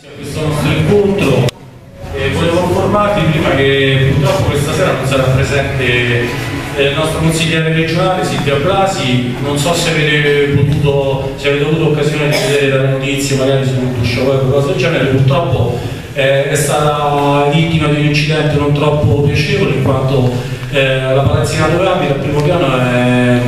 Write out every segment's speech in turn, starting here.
questo nostro incontro e volevo informarvi prima che purtroppo questa sera non sarà presente eh, il nostro consigliere regionale Silvia Blasi, non so se avete potuto, se avete avuto occasione di vedere le notizie magari su un show o cose del genere, purtroppo eh, è stata vittima di un incidente non troppo piacevole in quanto eh, la palazzina dove abita al primo piano è,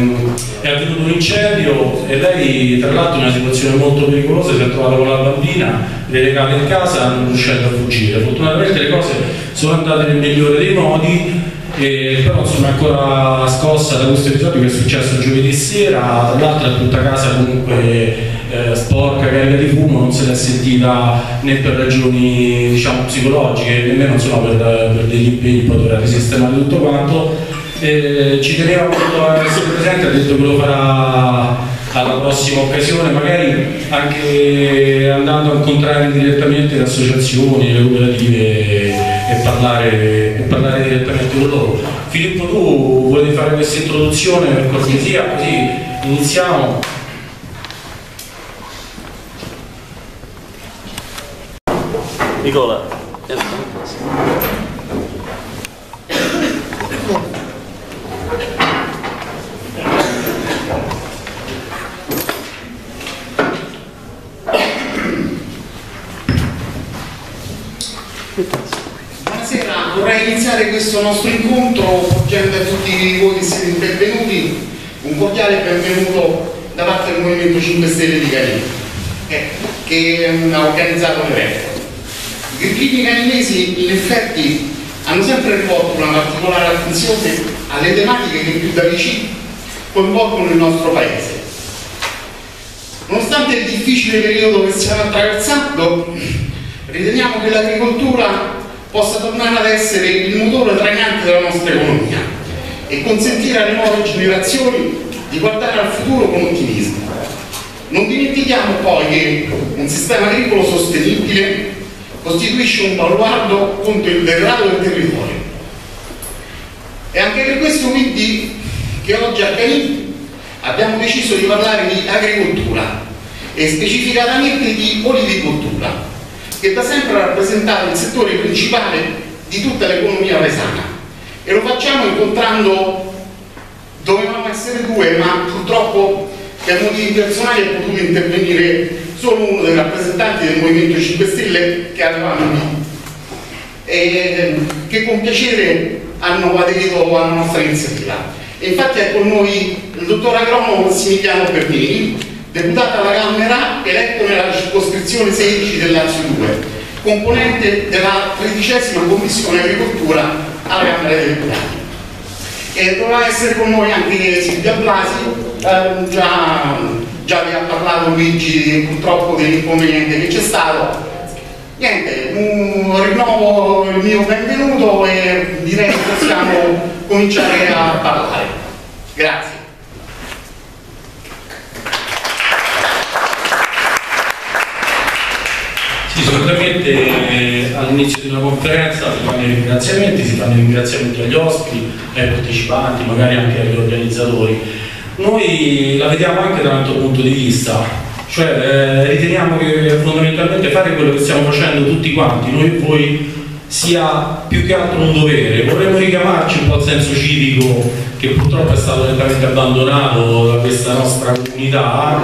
è avvenuto un incendio e lei tra l'altro in una situazione molto pericolosa si è trovata con la bambina relegata in casa non riuscendo a fuggire. Fortunatamente le cose sono andate nel migliore dei modi e però è ancora scossa da questo episodio che è successo giovedì sera, tra l'altro è tutta casa comunque eh, sporca, carica di fumo, non se l'è sentita né per ragioni diciamo, psicologiche, nemmeno insomma, per, per degli impegni poi dovrà risistemare tutto quanto. Eh, ci teneva molto a essere presente, ha detto che lo farà alla prossima occasione, magari anche andando a incontrare direttamente le associazioni, le cooperative e parlare, e parlare direttamente con loro. Filippo, tu vuoi fare questa introduzione per cortesia, così iniziamo. Nicola. Buonasera, vorrei iniziare questo nostro incontro porgendo a tutti voi che siete intervenuti un cordiale benvenuto da parte del Movimento 5 Stelle di Canini, eh, che ha organizzato l'evento. I grillini caninesi in effetti hanno sempre rivolto una particolare attenzione alle tematiche che più da vicino coinvolgono il nostro paese. Nonostante il difficile periodo che stiamo attraversando, riteniamo che l'agricoltura possa tornare ad essere il motore trainante della nostra economia e consentire alle nuove generazioni di guardare al futuro con ottimismo. Non dimentichiamo poi che un sistema agricolo sostenibile costituisce un baluardo contro il degrado del territorio. E anche per questo quindi che oggi a Canini abbiamo deciso di parlare di agricoltura e specificatamente di olivicoltura che da sempre ha rappresentato il settore principale di tutta l'economia paesana e lo facciamo incontrando, dovevamo essere due, ma purtroppo per motivi personali è potuto intervenire solo uno dei rappresentanti del Movimento 5 Stelle che avevamo lì e che con piacere hanno aderito alla nostra iniziativa. E infatti è con noi il dottor agronomo Massimiliano Bernini, deputato alla Camera, eletto nella circoscrizione 16 del Lazio 2, componente della tredicesima Commissione Agricoltura alla Camera dei Deputati. E dovrà essere con noi anche Silvia Blasi, eh, già, già vi ha parlato Luigi purtroppo dell'inconveniente che c'è stato. Niente, un, rinnovo il mio benvenuto e direi che possiamo cominciare a parlare. Grazie. Sì, solitamente eh, all'inizio di una conferenza si fanno i ringraziamenti, si fanno i ringraziamenti agli ospiti, ai partecipanti, magari anche agli organizzatori. Noi la vediamo anche da un altro punto di vista, cioè eh, riteniamo che fondamentalmente fare quello che stiamo facendo tutti quanti, noi e voi, sia più che altro un dovere. Vorremmo richiamarci un po' il senso civico che purtroppo è stato lentamente abbandonato da questa nostra comunità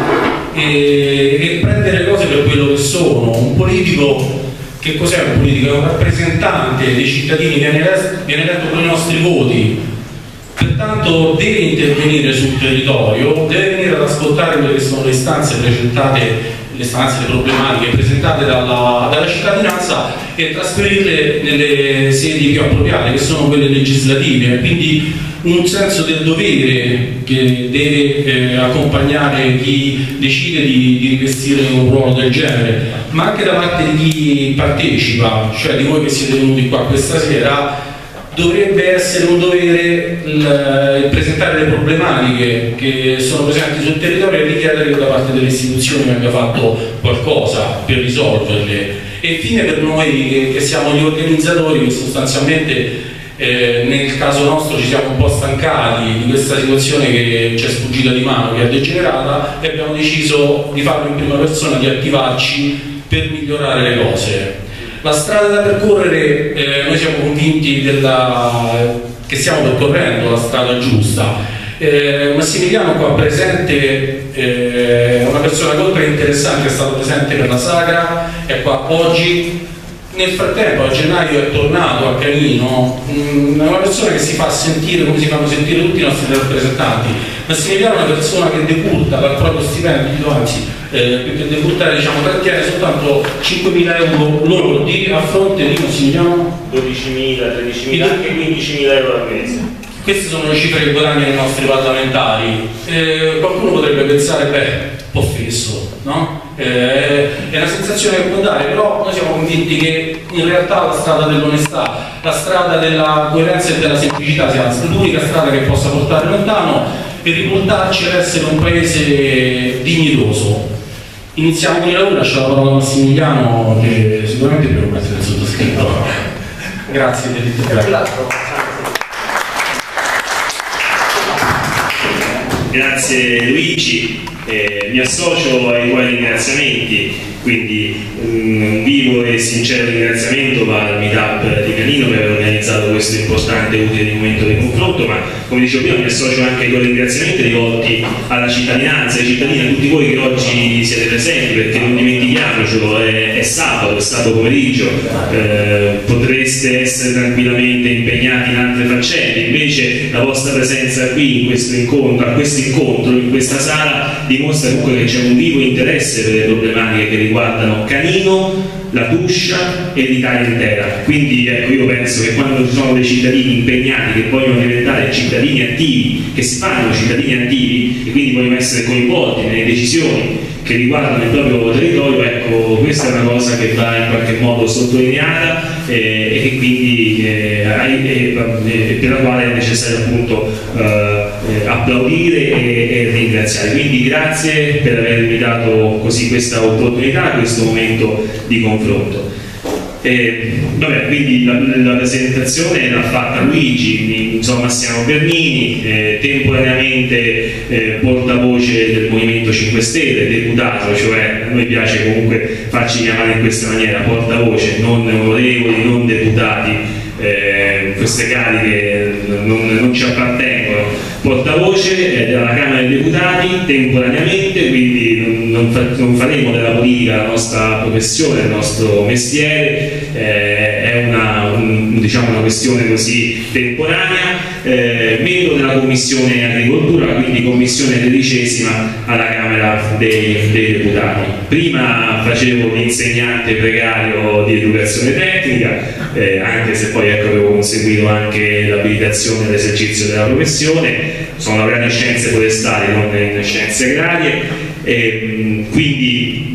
e, e prendere le cose per quello che sono. Un politico, che cos'è un politico? È un rappresentante dei cittadini, viene eletto con i nostri voti, pertanto deve intervenire sul territorio, deve venire ad ascoltare quelle che sono le istanze presentate, le istanze, le problematiche presentate dalla, dalla cittadinanza e trasferirle nelle sedi più appropriate, che sono quelle legislative. Quindi un senso del dovere che deve eh, accompagnare chi decide di, di, rivestire un ruolo del genere, ma anche da parte di chi partecipa, cioè di voi che siete venuti qua questa sera, dovrebbe essere un dovere il, il presentare le problematiche che sono presenti sul territorio e richiedere che da parte delle istituzioni venga fatto qualcosa per risolverle. E infine per noi che, che siamo gli organizzatori che sostanzialmente eh, nel caso nostro ci siamo un po' stancati di questa situazione che ci è sfuggita di mano, che è degenerata e abbiamo deciso di farlo in prima persona, di attivarci per migliorare le cose. La strada da percorrere, eh, noi siamo convinti della, che stiamo percorrendo la strada giusta. Eh, Massimiliano qua presente eh, è una persona molto interessante, è stato presente per la sagra, è qua oggi, nel frattempo a gennaio è tornato a Canino, mm, una persona che si fa sentire come si fanno sentire tutti i nostri rappresentanti. Massimiliano è una persona che debutta dal proprio stipendio, anzi, eh, perché debuttare diciamo trattiene soltanto 5.000 euro lordi a fronte di Massimiliano 12.000, 13.000, anche 15.000 euro al mese. Queste sono le cifre che guadagnano i nostri parlamentari. Eh, qualcuno potrebbe pensare, beh, un po' fesso, no? Eh, è una sensazione che può dare, però noi siamo convinti che in realtà la strada dell'onestà, la strada della coerenza e della semplicità sia l'unica strada che possa portare lontano e riportarci ad essere un paese dignitoso. Iniziamo con i lavori, lascio la parola a Massimiliano che sicuramente più un essere sottoscritto. Grazie dell'intervento. Grazie Luigi, eh, mi associo ai tuoi ringraziamenti, quindi un vivo e sincero ringraziamento va al meetup di Canino per aver organizzato questo importante e utile momento di confronto, ma come dicevo prima mi associo anche ai tuoi ringraziamenti rivolti alla cittadinanza, ai cittadini, a tutti voi che oggi siete presenti, perché non dimentichiamocelo, è, è sabato, è stato pomeriggio, eh, potreste essere tranquillamente impegnati in altre faccende, invece la vostra presenza qui in questo incontro, a questo incontro, in questa sala, dimostra comunque che c'è un vivo interesse per le problematiche che riguardano Canino, la Tuscia e l'Italia intera. Quindi ecco, io penso che quando ci sono dei cittadini impegnati che vogliono diventare cittadini attivi, che si fanno cittadini attivi e quindi vogliono essere coinvolti nelle decisioni che riguardano il proprio territorio, ecco, questa è una cosa che va in qualche modo sottolineata eh, e che quindi eh, eh, eh, per la quale è necessario appunto eh, applaudire e, e, ringraziare. Quindi grazie per avermi dato così questa opportunità, questo momento di confronto. Eh, vabbè, quindi la, la, presentazione l'ha fatta Luigi, insomma siamo Bernini, eh, temporaneamente eh, portavoce del Movimento 5 Stelle, deputato, cioè a noi piace comunque farci chiamare in questa maniera, portavoce, non onorevoli, non deputati, eh, queste cariche non, non ci appartengono, portavoce della Camera dei Deputati temporaneamente, quindi non, non, faremo della politica la nostra professione, il nostro mestiere, eh, è una, un, diciamo una, questione così temporanea, eh, membro della Commissione Agricoltura, quindi Commissione tredicesima alla Camera dei, dei Deputati. Prima facevo l'insegnante precario di educazione tecnica, eh, anche se poi ecco, avevo conseguito anche l'abilitazione all'esercizio della professione, sono laureato in scienze forestali, non in scienze agrarie, e, quindi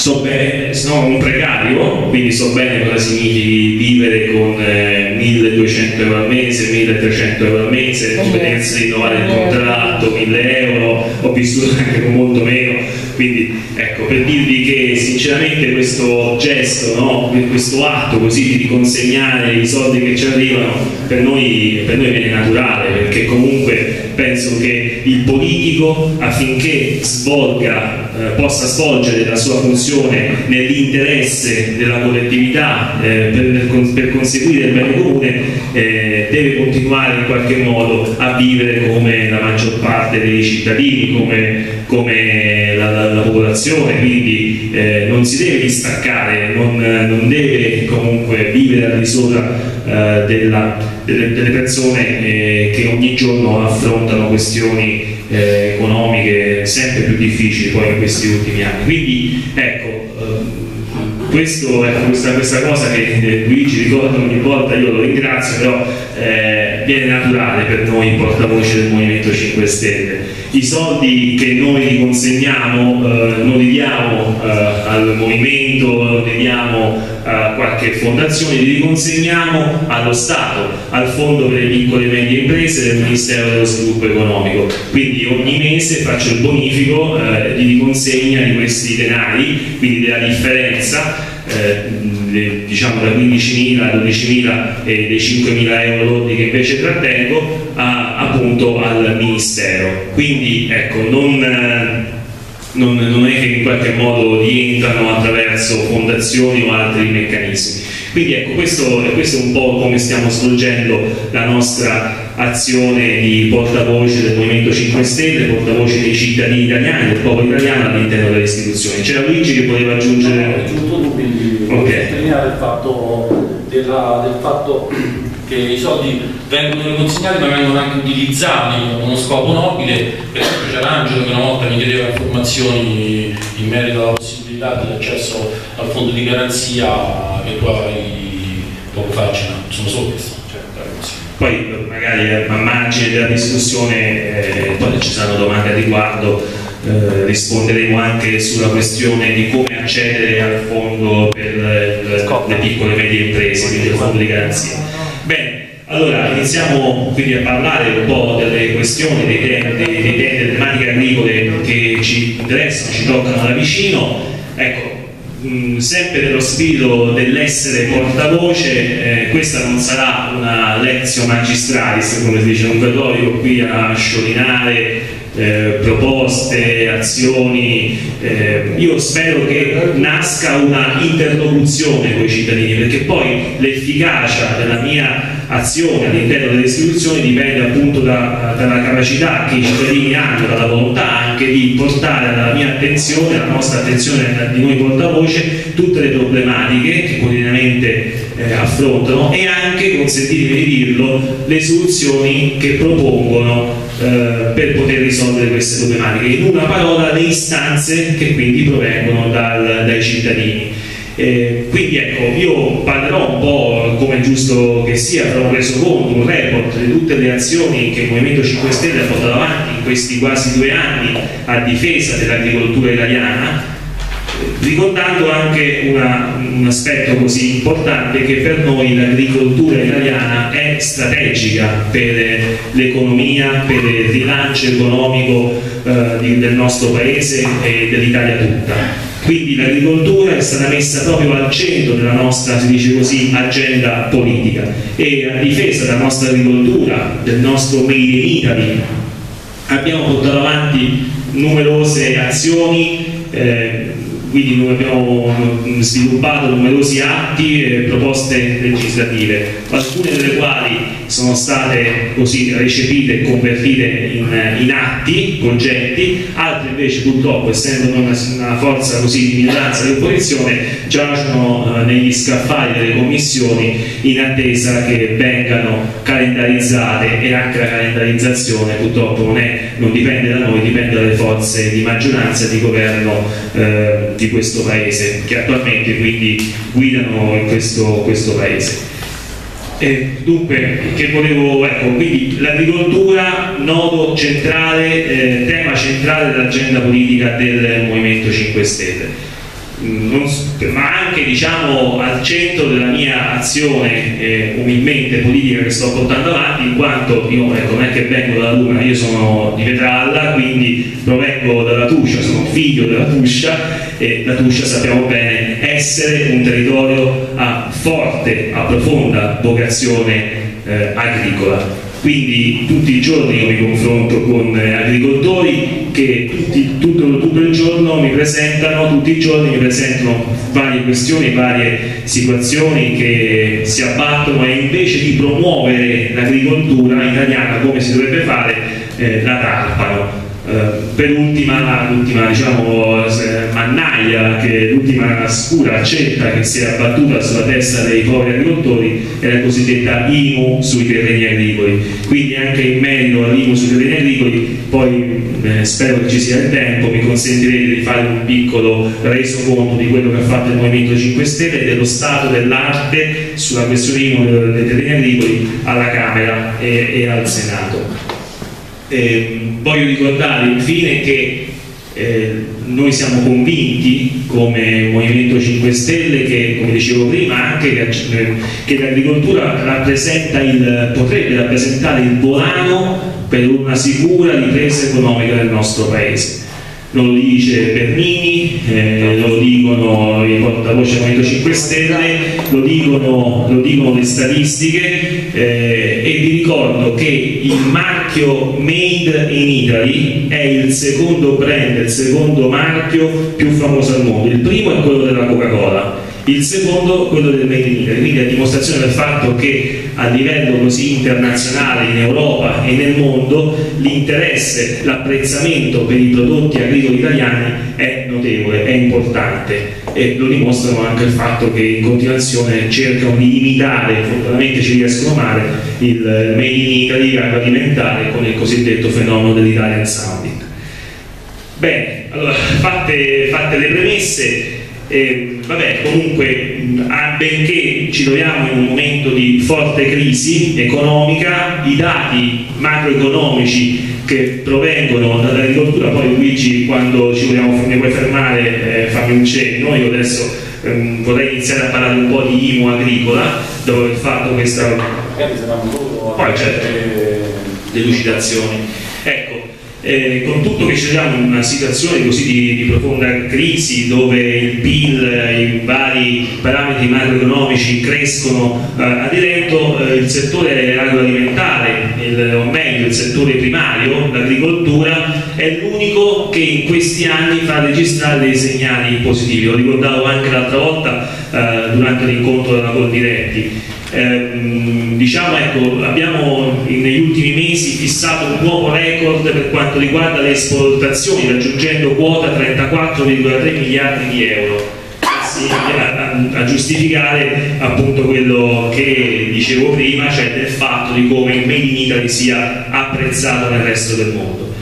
so bene, sono un precario, quindi so bene cosa significhi vivere con eh, 1200 euro al mese, 1300 euro al mese, di rinnovare il contratto, 1000 euro, ho vissuto anche con molto meno, quindi ecco, per dirvi che sinceramente questo gesto, no? questo atto così di consegnare i soldi che ci arrivano, per noi, per noi viene naturale, perché comunque penso che il politico affinché svolga, eh, possa svolgere la sua funzione nell'interesse della collettività eh, per, per, conseguire il bene comune eh, deve continuare in qualche modo a vivere come la maggior parte dei cittadini, come, come la, la, la, popolazione, quindi eh, non si deve distaccare, non, non deve comunque vivere al di sopra eh, della, delle, delle, persone eh, che ogni giorno affrontano questioni eh, economiche sempre più difficili poi in questi ultimi anni. Quindi ecco, eh, questo, ecco questa, questa, cosa che eh, Luigi ricorda ogni volta, io lo ringrazio, però viene naturale per noi portavoce del Movimento 5 Stelle i soldi che noi consegniamo eh, non li diamo eh, al movimento, non li diamo a qualche fondazione, li riconsegniamo allo Stato, al Fondo per le piccole e medie imprese del Ministero dello Sviluppo Economico. Quindi ogni mese faccio il bonifico eh, di riconsegna di questi denari, quindi della differenza eh, diciamo da 15.000 a 12.000 e dei 5.000 euro che invece trattengo a, appunto al Ministero. Quindi ecco, non, non, non è che in qualche modo rientrano attraverso fondazioni o altri meccanismi. Quindi ecco, questo, questo, è un po' come stiamo svolgendo la nostra azione di portavoce del Movimento 5 Stelle, portavoce dei cittadini italiani, del popolo italiano all'interno delle istituzioni. C'era Luigi che voleva aggiungere... Giusto tu, quindi okay. il fatto, della, del fatto che i soldi vengono consegnati ma vengono anche utilizzati con uno scopo nobile. Per esempio c'era Angelo che una volta mi chiedeva informazioni in merito alla possibilità di accesso al fondo di garanzia che tu hai poco fa sono solo questo. Poi magari a margine della discussione eh, poi ci saranno domande a riguardo eh, risponderemo anche sulla questione di come accedere al fondo per le, le piccole e medie imprese, quindi il fondo di garanzia. Bene, allora iniziamo quindi a parlare un po' delle questioni, dei temi, dei, dei temi delle tematiche agricole che ci interessano, ci toccano da vicino. Ecco, mh, sempre nello spirito dell'essere portavoce, eh, questa non sarà una lezione magistralis, come si dice, non verrò io qui a sciorinare eh, proposte, azioni, eh, io spero che nasca una interlocuzione con i cittadini perché poi l'efficacia della mia azione all'interno delle istituzioni dipende appunto da, dalla capacità che i cittadini hanno, dalla volontà anche di portare alla mia attenzione, alla nostra attenzione di noi portavoce, tutte le problematiche che quotidianamente eh, affrontano e anche, consentitemi di dirlo, le soluzioni che propongono eh, per poter risolvere queste problematiche. In una parola, le istanze che quindi provengono dal, dai cittadini. Eh, quindi ecco, io parlerò un po' come è giusto che sia, farò un resoconto, un report di tutte le azioni che il Movimento 5 Stelle ha portato avanti in questi quasi due anni a difesa dell'agricoltura italiana ricordando anche una, un aspetto così importante che per noi l'agricoltura italiana è strategica per l'economia, per il rilancio economico eh, del nostro paese e dell'Italia tutta. Quindi l'agricoltura è stata messa proprio al centro della nostra, si dice così, agenda politica. E a difesa della nostra agricoltura, del nostro Made in Italy, abbiamo portato avanti numerose azioni eh, quindi abbiamo sviluppato numerosi atti e proposte legislative, alcune delle quali sono state così recepite e convertite in, in atti, concetti, altre invece purtroppo essendo una, una forza così di minoranza di opposizione giacciono eh, negli scaffali delle commissioni in attesa che vengano calendarizzate e anche la calendarizzazione purtroppo non, è, non dipende da noi, dipende dalle forze di maggioranza di governo eh, di questo paese che attualmente quindi guidano questo, questo paese. Eh, dunque, che volevo, ecco, quindi l'agricoltura, nodo centrale, eh, tema centrale dell'agenda politica del Movimento 5 Stelle. Non, ma anche diciamo, al centro della mia azione eh, umilmente politica che sto portando avanti in quanto io ecco, non è che vengo dalla Luna, io sono di Vetralla quindi provengo dalla Tuscia, sono figlio della Tuscia e la Tuscia sappiamo bene essere un territorio a forte, a profonda vocazione eh, agricola quindi tutti i giorni io mi confronto con eh, agricoltori che tutti, tutto, tutto, il giorno mi presentano, tutti i giorni mi presentano varie questioni, varie situazioni che si abbattono e invece di promuovere l'agricoltura italiana come si dovrebbe fare eh, la tarpano eh, per ultima, l'ultima diciamo, mannaia, l'ultima scura accetta che si è abbattuta sulla testa dei poveri agricoltori è la cosiddetta IMU sui terreni agricoli. Quindi anche in merito all'IMU sui terreni agricoli, poi eh, spero che ci sia il tempo, mi consentirete di fare un piccolo resoconto di quello che ha fatto il Movimento 5 Stelle e dello stato dell'arte sulla questione IMU dei terreni agricoli alla Camera e, e al Senato. Eh, voglio ricordare infine che eh, noi siamo convinti come Movimento 5 Stelle che, come dicevo prima, anche che, eh, che l'agricoltura potrebbe rappresentare il volano per una sicura ripresa economica del nostro Paese lo dice Bernini, eh, lo dicono i portavoce Movimento 5 Stelle, lo dicono, lo dicono le statistiche, eh, e vi ricordo che il marchio Made in Italy è il secondo brand, il secondo marchio più famoso al mondo. Il primo è quello della Coca-Cola, il secondo quello del Made in Italy, quindi a dimostrazione del fatto che a livello così internazionale in Europa e nel mondo l'interesse, l'apprezzamento per i prodotti agricoli italiani è notevole, è importante e lo dimostrano anche il fatto che in continuazione cercano di imitare, fortunatamente ci riescono male, il Made in Italy agroalimentare con il cosiddetto fenomeno dell'Italian Sounding. Bene, allora fatte, fatte le premesse, eh, vabbè, comunque, benché ci troviamo in un momento di forte crisi economica, i dati macroeconomici che provengono dall'agricoltura, poi Luigi quando ci vogliamo, ne vuoi fermare eh, fammi un cenno, io adesso ehm, vorrei iniziare a parlare un po' di IMO agricola, dopo aver fatto questa... Poi certo, delucidazioni. Eh, con tutto che troviamo in una situazione così di, di, profonda crisi dove il PIL, i vari parametri macroeconomici crescono eh, a diretto, eh, il settore agroalimentare, il, o meglio il settore primario, l'agricoltura, è l'unico che in questi anni fa registrare dei segnali positivi. Lo ricordavo anche l'altra volta eh, durante l'incontro della Coldiretti eh, diciamo ecco, abbiamo negli ultimi mesi fissato un nuovo record per quanto riguarda le esportazioni raggiungendo quota 34,3 miliardi di euro. A, a, giustificare appunto quello che dicevo prima cioè del fatto di come il Made in Italy sia apprezzato nel resto del mondo.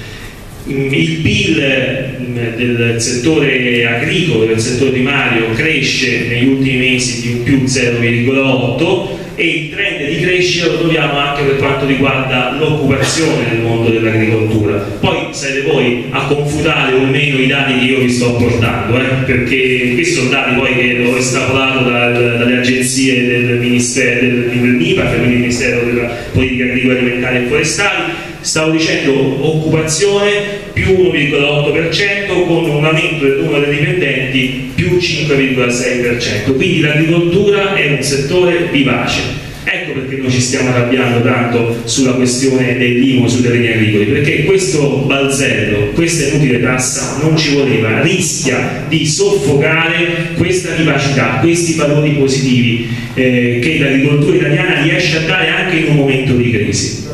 Il PIL del settore agricolo, del settore primario cresce negli ultimi mesi di un più 0,8 e il trend di crescita lo troviamo anche per quanto riguarda l'occupazione nel mondo dell'agricoltura. Poi sarete voi a confutare o meno i dati che io vi sto portando, eh? perché questi sono dati poi che ho estrapolato dal, dalle agenzie del Ministero del, del MIPAC, quindi il Ministero della Politica Agricola Alimentare e Forestali, stavo dicendo occupazione più 1,8% con un aumento del numero dei dipendenti più 5,6%, quindi l'agricoltura è un settore vivace. Ecco perché noi ci stiamo arrabbiando tanto sulla questione dell'IMO sui terreni agricoli, perché questo balzello, questa inutile tassa non ci voleva, rischia di soffocare questa vivacità, questi valori positivi eh, che l'agricoltura italiana riesce a dare anche in un momento di crisi.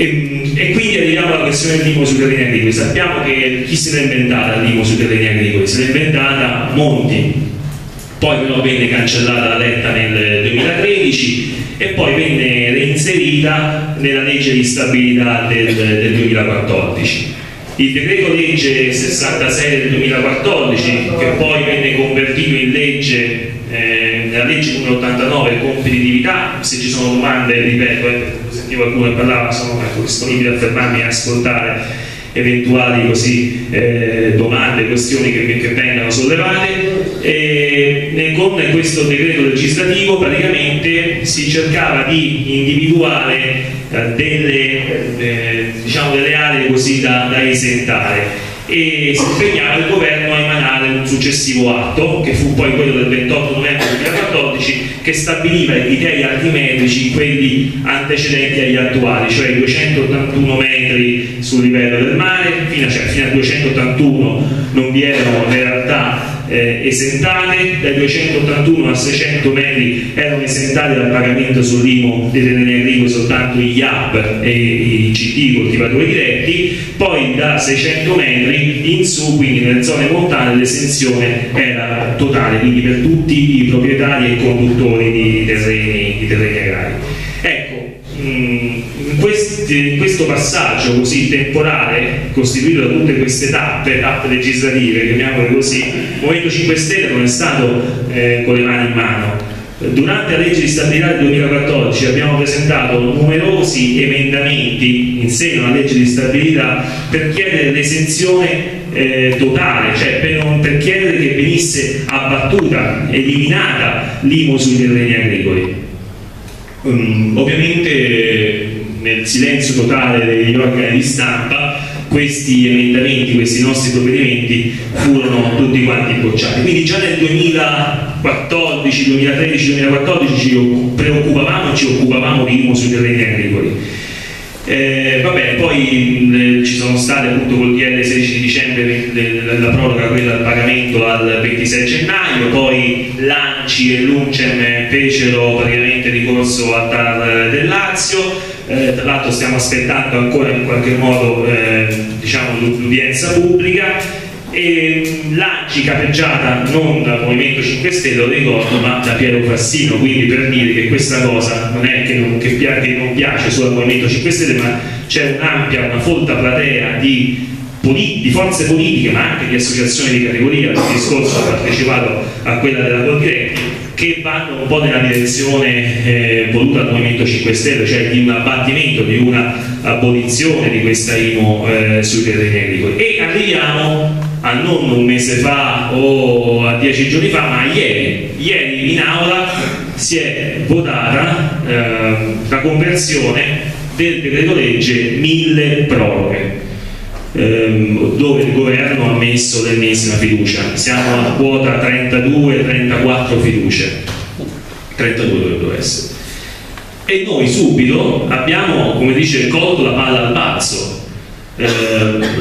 E, e, quindi arriviamo alla questione dell'IMO sui terreni agricoli. Sappiamo che chi se l'ha inventata l'IMO sui terreni agricoli? Se l'ha inventata Monti, poi però venne cancellata la letta nel 2013 e poi venne reinserita nella legge di stabilità del, del 2014. Il decreto legge 66 del 2014, che poi venne convertito in legge eh, nella legge numero 89 competitività, se ci sono domande, ripeto, eh, sentivo qualcuno che parlava, sono disponibile a fermarmi e ascoltare eventuali così, eh, domande, questioni che, che, vengano sollevate. E con questo decreto legislativo praticamente si cercava di individuare eh, delle, eh, diciamo delle aree così da, da esentare. E si impegnava il governo a emanare un successivo atto, che fu poi quello del 28 novembre 2014, che stabiliva i criteri altimetrici, quelli antecedenti agli attuali, cioè i 281 metri sul livello del mare, fino a, cioè, fino a 281 non vi erano le realtà eh, esentate, dai 281 a 600 metri erano esentati dal pagamento sull'IMO dei terreni agricoli soltanto gli IAP e i CT coltivatori diretti, poi da 600 metri in su, quindi nelle zone montane, l'esenzione era totale, quindi per tutti i proprietari e conduttori di terreni, di terreni agrari. Ecco, mh, mm, questi, questo passaggio così temporale, costituito da tutte queste tappe, tappe legislative, chiamiamole così, il Movimento 5 Stelle non è stato eh, con le mani in mano. Durante la legge di stabilità del 2014 abbiamo presentato numerosi emendamenti in seno alla legge di stabilità per chiedere l'esenzione eh, totale, cioè per, non, per, chiedere che venisse abbattuta, eliminata l'IMO sui terreni agricoli. Um, ovviamente nel silenzio totale degli organi di stampa questi emendamenti, questi nostri provvedimenti furono tutti quanti bocciati. Quindi già nel 2014, 2013, 2014 ci preoccupavamo e ci occupavamo di IMU sui terreni agricoli. Eh, va bene, poi eh, ci sono state appunto col DL 16 di dicembre la proroga quella del pagamento al 26 gennaio, poi l'ANCI e l'UNCEM fecero praticamente ricorso al TAR del Lazio, eh, tra l'altro stiamo aspettando ancora in qualche modo eh, diciamo, l'udienza pubblica. E l'ANCI capeggiata non dal Movimento 5 Stelle, lo ricordo, ma da Piero Fassino, quindi per dire che questa cosa non è che non, che, che non piace solo al Movimento 5 Stelle, ma c'è un'ampia, una folta platea di, di, forze politiche, ma anche di associazioni di categoria, il discorso ha partecipato a quella della Coldiretti, che vanno un po' nella direzione eh, voluta dal Movimento 5 Stelle, cioè di un abbattimento, di una abolizione di questa IMO eh, sui terreni agricoli. E arriviamo a non un mese fa o a dieci giorni fa, ma ieri, ieri in aula si è votata eh, la conversione del decreto legge mille proroghe ehm, dove il governo ha messo l'ennesima fiducia. Siamo a quota 32-34 fiducie, 32 dovrebbero essere. E noi subito abbiamo, come dice, colto la palla al balzo. Eh,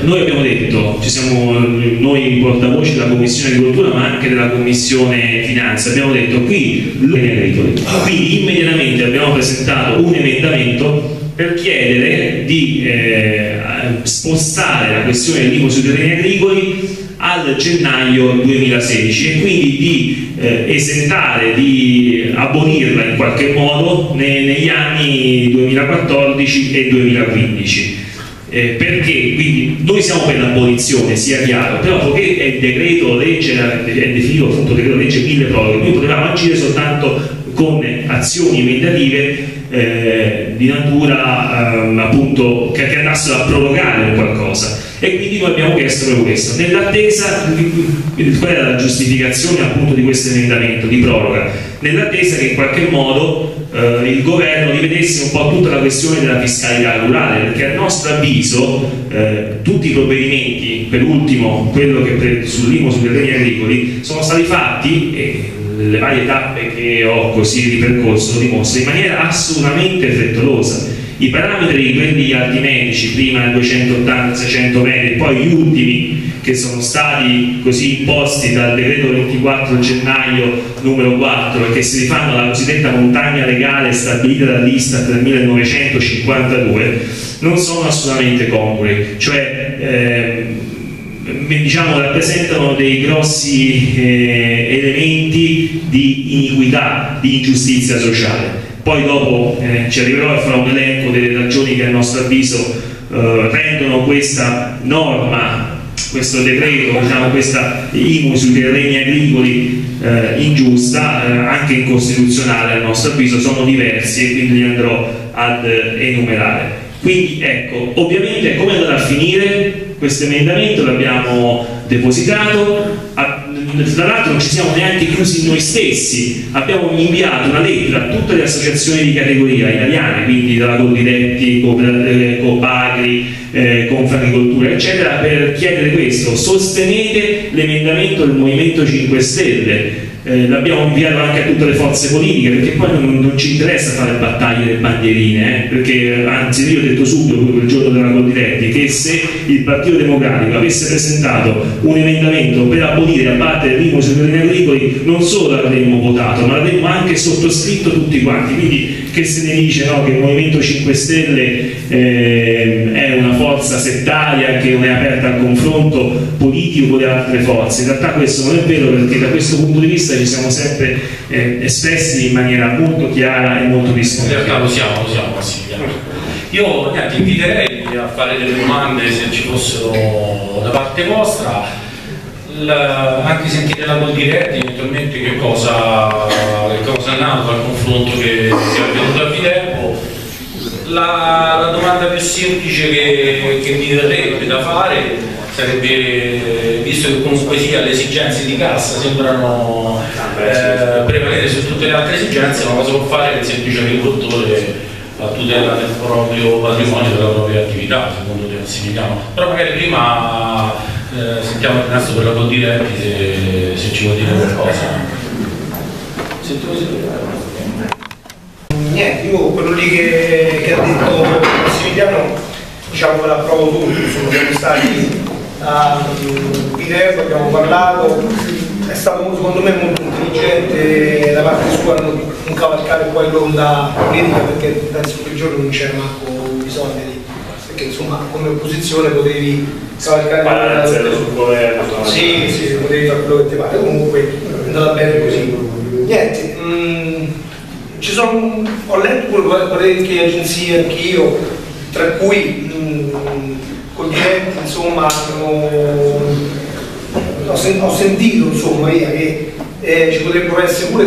noi abbiamo detto, ci siamo noi portavoci della Commissione Agricoltura ma anche della Commissione Finanza, abbiamo detto qui, quindi immediatamente abbiamo presentato un emendamento per chiedere di eh, spostare la questione dell'IMU sui terreni agricoli al gennaio 2016 e quindi di eh, esentare, di abolirla in qualche modo ne, negli anni 2014 e 2015. Eh, perché quindi noi siamo per l'abolizione, sia chiaro, però poiché è decreto legge, è definito appunto decreto legge mille proroghe, noi potevamo agire soltanto con azioni emendative eh, di natura eh, appunto che, che, andassero a prorogare qualcosa. E quindi noi abbiamo chiesto proprio questo. Nell'attesa qual era la giustificazione appunto di questo emendamento di proroga? Nell'attesa che in qualche modo eh, il governo rivedesse un po' tutta la questione della fiscalità rurale perché a nostro avviso eh, tutti i provvedimenti per ultimo quello che sull'IMO sui terreni agricoli sono stati fatti e le varie tappe che ho così ripercorso lo dimostra in maniera assolutamente frettolosa. I parametri, quelli altimedici, prima 280-600 metri, poi gli ultimi che sono stati così imposti dal decreto 24 gennaio numero 4 e che si rifanno alla cosiddetta montagna legale stabilita dall'Istat nel 1952, non sono assolutamente congrui. Cioè, eh, diciamo, rappresentano dei grossi eh, elementi di iniquità, di ingiustizia sociale. Poi dopo eh, ci arriverò e farò un elenco delle ragioni che a nostro avviso eh, rendono questa norma, questo decreto, diciamo, questa IMU sui terreni agricoli eh, ingiusta, eh, anche incostituzionale a nostro avviso, sono diversi e quindi li andrò ad enumerare. Quindi ecco, ovviamente come andrà a finire questo emendamento? L'abbiamo depositato, tra l'altro non ci siamo neanche chiusi noi stessi, abbiamo inviato una lettera a tutte le associazioni di categoria italiane, quindi dalla Coldiretti, Copagri, eh, Confagricoltura, eccetera, per chiedere questo, sostenete l'emendamento del Movimento 5 Stelle, eh, l'abbiamo inviato anche a tutte le forze politiche perché poi non, non ci interessa fare battaglie delle bandierine eh, perché anzi io ho detto subito quel giorno della Coldiretti che se il Partito Democratico avesse presentato un emendamento per abolire e abbattere l'IMU sui terreni agricoli non solo l'avremmo votato ma l'avremmo anche sottoscritto tutti quanti. Quindi che se ne dice no, che il Movimento 5 Stelle eh, è una forza settaria che non è aperta al confronto politico con le altre forze. In realtà questo non è vero perché da questo punto di vista ci siamo sempre eh, espressi in maniera molto chiara e molto disponibile. In realtà lo siamo, lo siamo Massimiliano. Io niente, inviterei a fare delle domande se ci fossero da parte vostra. La, anche sentire la col diretti eventualmente che cosa, che cosa è nato dal confronto che, che è avvenuto a Viterbo la, la, domanda più semplice che, che mi verrebbe da fare sarebbe, visto che comunque sia le esigenze di cassa sembrano eh, prevalere su tutte le altre esigenze, ma cosa può fare il semplice agricoltore a tutela del proprio patrimonio, della propria attività, secondo il Massimigliano. Però magari prima eh, sentiamo Ernesto per la Condiretti se, se ci vuol dire qualcosa. Niente, io quello lì che, che ha detto Massimiliano, diciamo che l'approvo tutto, insomma, siamo stati a Viterbo, abbiamo parlato, è stato secondo me molto intelligente da parte sua non, non cavalcare poi l'onda politica perché penso che il giorno non c'era manco bisogno di perché insomma come opposizione potevi cavalcare Parlare sul governo. sì, sì, potevi fare quello che ti pare. Comunque è andata bene così. Niente mh, ci sono ho letto pure parecchie agenzie anch'io tra cui mh, col diretti insomma ho, ho sentito insomma che eh, ci potrebbero essere pure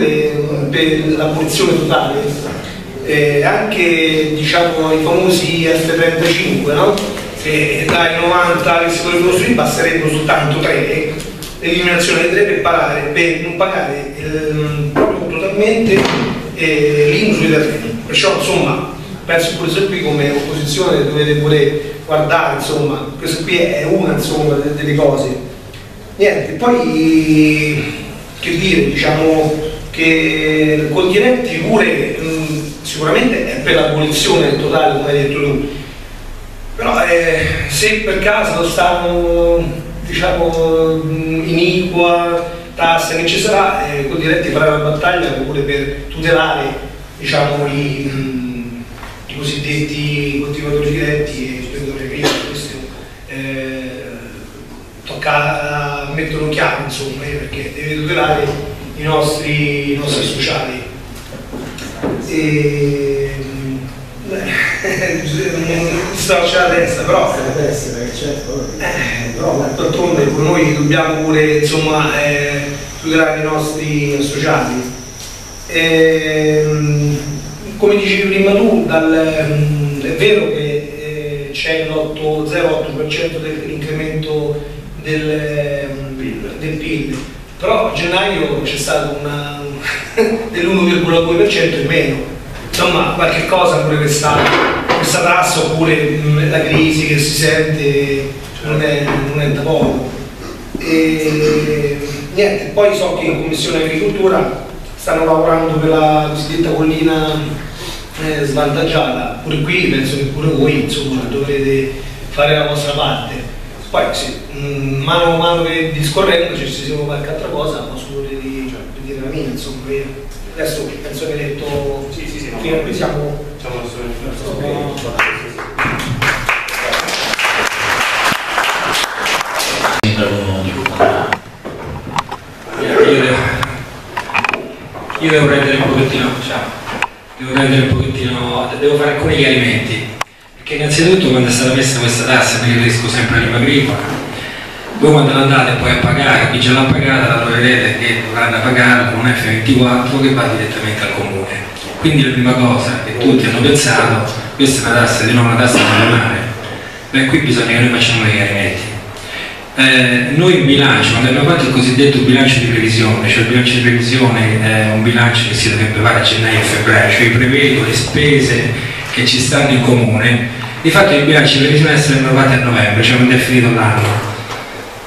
per l'abolizione totale eh, anche diciamo i famosi F35 no? che dai 90 che si potrebbero costruire basterebbero soltanto 3 l'eliminazione dei 3 per, pagare, per non pagare eh, proprio totalmente eh, sui terreni perciò insomma penso pure se qui come opposizione dovete pure guardare insomma questo qui è una insomma delle cose. Niente, poi che dire, diciamo che continente pure mh, sicuramente è per l'abolizione totale come hai detto tu, però eh, se per caso stanno diciamo iniqua, tasse che ci sarà, eh, Continenti farà una battaglia pure per tutelare diciamo, i, mh, i cosiddetti coltivatori diretti e sprenditori agricoli, questo eh, tocca mettono chiaro insomma, eh, perché deve tutelare i nostri, i nostri sociali. E, sto c'è la testa, però, eh, però d'altronde noi dobbiamo pure insomma, eh, tutelare i nostri sociali. E, come dicevi prima tu, dal, è vero che eh, c'è l'8,08% dell'incremento del, del PIL, però a gennaio c'è stato dell'1,2% in meno. Insomma, qualche cosa pure questa, questa tassa oppure mh, la crisi che si sente non è, non è da poco. E, niente, poi so che in Commissione Agricoltura stanno lavorando per la cosiddetta collina eh, svantaggiata, pure qui penso che pure voi insomma, dovrete fare la vostra parte. Poi sì, mh, mano a mano che discorrendo ci siamo qualche altra cosa, ma solo di, cioè, di dire la mia, insomma, adesso penso che hai detto sì, sì, sì, no, siamo, siamo io devo prendere un pochettino, cioè, devo prendere un pochettino, devo fare alcuni chiarimenti perché innanzitutto quando è stata messa questa tassa, mi riferisco sempre all'IVA agricola, voi quando andate poi a pagare, chi già l'ha pagata, la troverete che dovranno pagare con un F24 che va direttamente al comune. Quindi la prima cosa che tutti hanno pensato, questa è una tassa di nuovo una tassa regionale, beh qui bisogna che noi facciamo dei chiarimenti. Eh, noi in bilancio, quando abbiamo fatto il cosiddetto bilancio di previsione, cioè il bilancio di previsione è un bilancio che si dovrebbe fare a gennaio e febbraio, cioè prevedo le spese che ci stanno in comune, di fatto i bilanci previsti essere rinnovati a novembre, cioè quando è finito l'anno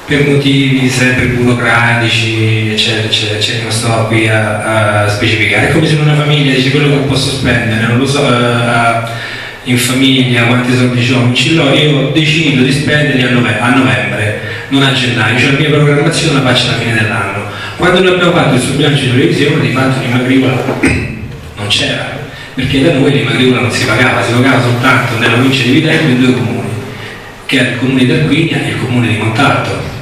per motivi sempre burocratici, eccetera, eccetera, eccetera, non sto qui a, a, specificare. È come se una famiglia dice quello che posso spendere, non lo so, uh, in famiglia, quanti soldi ho, non ce l'ho, io decido di spenderli a, novembre, non a gennaio, cioè la mia programmazione la faccio alla fine dell'anno. Quando noi abbiamo fatto il suo bilancio di previsione, di fatto in agricola non c'era, perché da noi l'IMA agricola non si pagava, si pagava soltanto nella provincia di Viterbo in due comuni, che era il comune di Tarquinia e il comune di Montalto.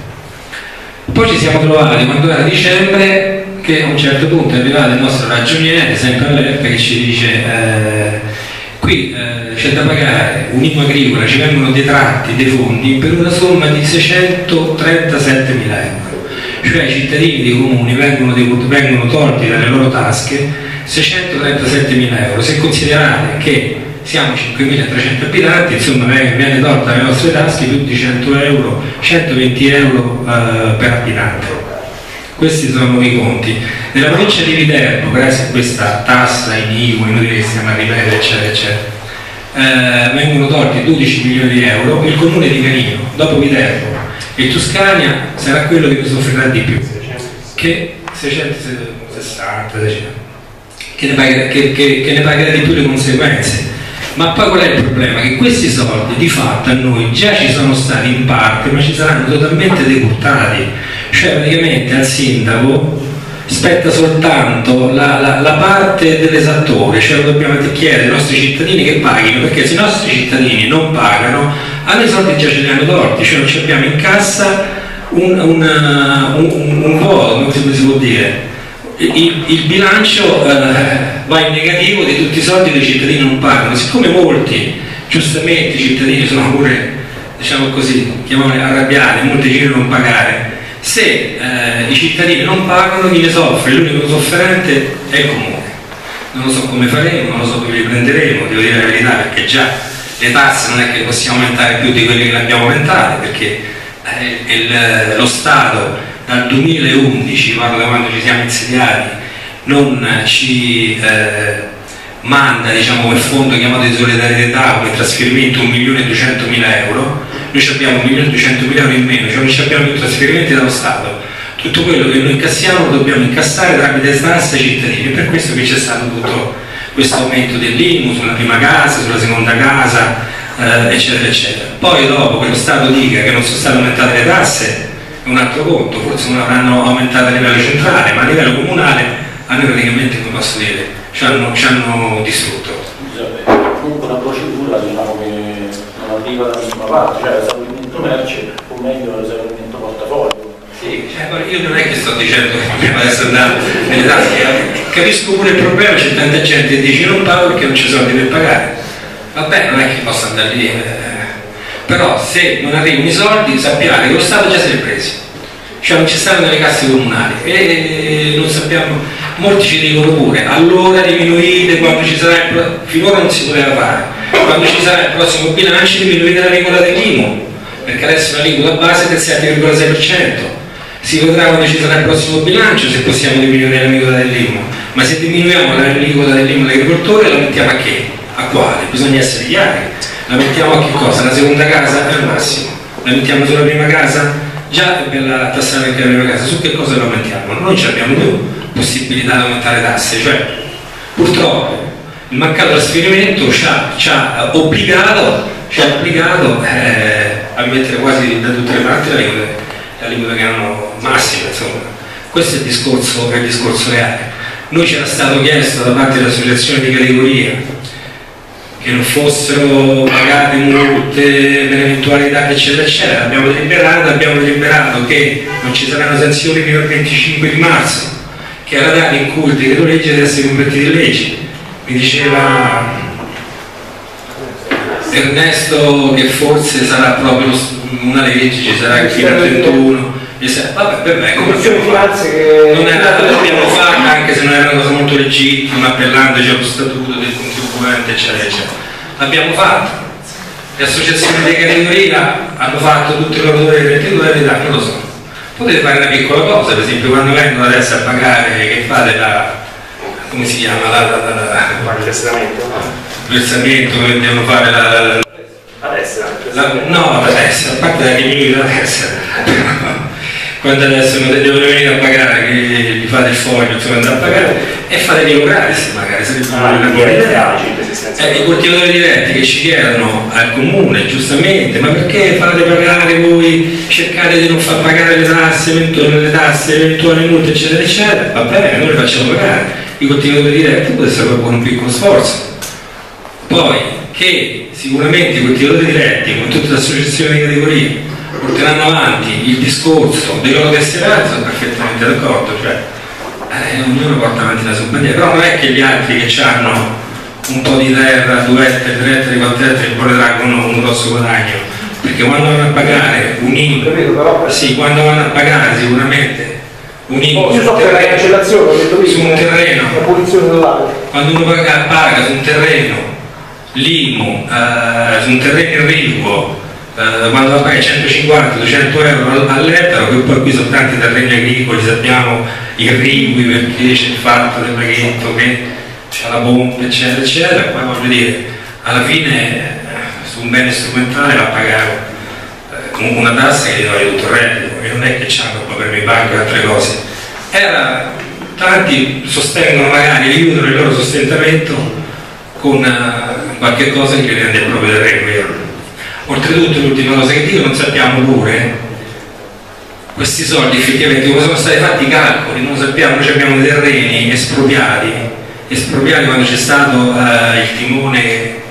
Poi ci siamo trovati quando era dicembre che a un certo punto è arrivato il nostro ragioniere, sempre all'ERP, che ci dice eh, qui eh, c'è da pagare un'IMA agricola, ci vengono detratti dei fondi per una somma di 637 mila euro, cioè i cittadini dei comuni vengono, vengono tolti dalle loro tasche 637 mila euro. Se considerate che siamo 5.300 abitanti, insomma viene tolta dalle nostre tasche più di 100 euro, 120 euro eh, per abitante. Questi sono i conti. Nella provincia di Viterbo, grazie a questa tassa in IVU, inutile che stiamo a ripetere, eccetera, eccetera, eh, vengono tolti 12 milioni di euro, il comune di Canino, dopo Viterbo e Toscania sarà quello che soffrirà di più, che 660, che ne, pagherà, che, che, che ne pagherà di più le conseguenze. Ma poi qual è il problema? Che questi soldi di fatto a noi già ci sono stati in parte, ma ci saranno totalmente decurtati. Cioè praticamente al sindaco spetta soltanto la, la, la parte dell'esattore, cioè lo dobbiamo chiedere ai nostri cittadini che paghino, perché se i nostri cittadini non pagano, a noi soldi già ce li hanno torti, cioè non ci abbiamo in cassa un, un, un, un vuoto, come si può dire. Il, il bilancio eh, va in negativo di tutti i soldi che i cittadini non pagano, siccome molti, giustamente i cittadini sono pure, diciamo così, chiamiamoli arrabbiati, molti decidono non pagare, se eh, i cittadini non pagano chi ne soffre, l'unico sofferente è il comune. Non lo so come faremo, non lo so come li prenderemo, devo dire la verità perché già le tasse non è che possiamo aumentare più di quelle che le abbiamo aumentate perché eh, il, lo Stato dal 2011, parlo da quando ci siamo insediati, non ci eh, manda diciamo, quel fondo chiamato di solidarietà come trasferimento 1.200.000 euro noi abbiamo 1.200.000 euro in meno, cioè non abbiamo più trasferimenti dallo Stato. Tutto quello che noi incassiamo lo dobbiamo incassare tramite istanze ai cittadini, per questo che c'è stato tutto questo aumento dell'IMU sulla prima casa, sulla seconda casa, eh, eccetera, eccetera. Poi dopo che lo Stato dica che non sono state aumentate le tasse, è un altro conto, forse non avranno aumentato a livello centrale, ma a livello comunale a noi praticamente, come posso dire, ci hanno, ci hanno distrutto. Arriva da nessuna parte, cioè l'esaurimento merce o meglio l'esaurimento portafoglio. Sì, cioè, io non è che sto dicendo che dobbiamo essere andati nelle tasche, eh. capisco pure il problema, c'è tanta gente che dice non pago perché non c'è soldi per pagare. Vabbè, non è che posso andare lì, eh. però se non arrivano i soldi sappiate che lo Stato già se li è presi, cioè non ci stanno nelle casse comunali e non sappiamo, molti ci dicono pure, allora diminuite quando ci sarà il finora non si poteva fare, quando ci sarà il prossimo bilancio diminuite la regola dell'IMU, perché adesso l'aliquota base è del 7,6%. Si vedrà quando ci sarà il prossimo bilancio se possiamo diminuire l'aliquota dell'IMU, ma se diminuiamo l'aliquota dell'IMU all'agricoltore la mettiamo a che? A quale? Bisogna essere chiari. La mettiamo a che cosa? La seconda casa al massimo. La mettiamo sulla prima casa? Già è bella tassare anche la prima casa, su che cosa la aumentiamo? Non abbiamo più possibilità di aumentare tasse, cioè purtroppo il mancato trasferimento ci ha, ci ha obbligato, ci ha obbligato eh, a mettere quasi da tutte le parti la lingua che erano massima, insomma. Questo è il discorso, è il discorso reale. Noi ci era stato chiesto da parte dell'associazione di categoria che non fossero pagate multe per eventualità eccetera eccetera, abbiamo deliberato, abbiamo deliberato che non ci saranno sanzioni fino al 25 di marzo, che è la data in cui il decreto legge deve essere convertito in legge mi diceva Ernesto che forse sarà proprio una legge, ci sarà fino al 31 vabbè, beh, come che... non era, l'abbiamo fatta anche se non era una cosa molto legittima appellandoci allo statuto del contribuente eccetera eccetera. L'abbiamo fatta le associazioni di categoria hanno fatto tutti i loro doveri 22 verità, non lo so. Potete fare una piccola cosa per esempio quando vengono adesso a pagare che fate la come si chiama? La, la, la, la, il versamento? Il versamento che devono fare la, la destra? no, la destra, a parte la diminuire la destra. Quando adesso non devono venire a pagare, che gli fate il foglio, insomma andare a pagare, e fate gli Euralis magari, sarebbe ah, una buona idea. Eh, I coltivatori diretti che ci chiedono al comune, giustamente, ma perché fate pagare voi, cercate di non far pagare le tasse, eventuali le tasse, eventuali multe, eccetera, eccetera, va bene, noi le facciamo pagare i coltivatori diretti può essere proprio un piccolo sforzo. Poi che sicuramente i coltivatori diretti, con tutte le associazioni di categoria, porteranno avanti il discorso dei loro destinati, sono perfettamente d'accordo, cioè eh, ognuno porta avanti la sua bandiera, però non è che gli altri che hanno un po' di terra, due ettari, tre ettari, quattro ettari, poi traggono un grosso guadagno, perché quando vanno a pagare un IMU, sì, quando vanno a pagare sicuramente un oh, io so che la cancellazione ho detto su un terreno. La punizione dell'aria quando uno paga, su un terreno l'IMU eh, su un terreno irriguo eh, quando va a pagare 150-200 euro all'ettaro che poi qui sono tanti terreni agricoli sappiamo irrigui perché c'è il fatto del maghetto che c'è la pompa eccetera eccetera. Poi voglio dire alla fine eh, su un bene strumentale va a pagare eh, una tassa che gli dà tutto il reddito non è che c'hanno problemi banco e altre cose. Era, tanti sostengono magari, aiutano il loro sostentamento con uh, qualche cosa che rende proprio del requiem. Oltretutto l'ultima cosa che dico, non sappiamo pure questi soldi effettivamente come sono stati fatti i calcoli, non sappiamo, noi abbiamo dei terreni espropriati, espropriati quando c'è stato uh, il timone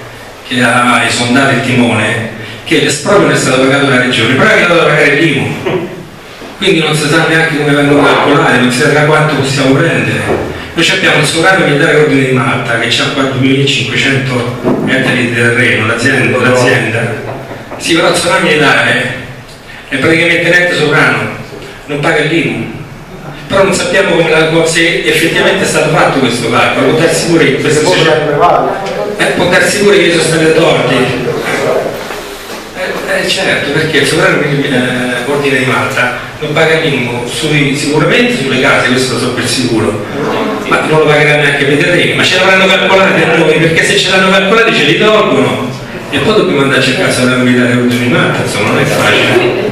che ha esondato il timone, che l'esproprio non è stato pagato dalla regione, però è andato a pagare l'IMU. Quindi non si sa neanche come vengono calcolati, non si sa quanto possiamo prendere. Noi abbiamo il sovranio militare ordine di Malta che ha 4.500 metri di terreno, l'azienda, l'azienda. Sì, però il sovranio militare è praticamente netto sovrano, non paga l'IMU. Però non sappiamo come, se effettivamente è stato fatto questo calcolo, può darsi pure che queste eh, può darsi pure che sono state torti. Eh, eh, certo, perché il sovrano eh, ordine di Malta non paga l'IMU sicuramente sulle case, questo lo so per sicuro, ma non lo pagherà neanche per i terreni, ma ce l'avranno calcolati a noi, perché se ce l'hanno calcolati ce li tolgono e poi dobbiamo andare a cercare se la ordine di Malta, insomma non è facile.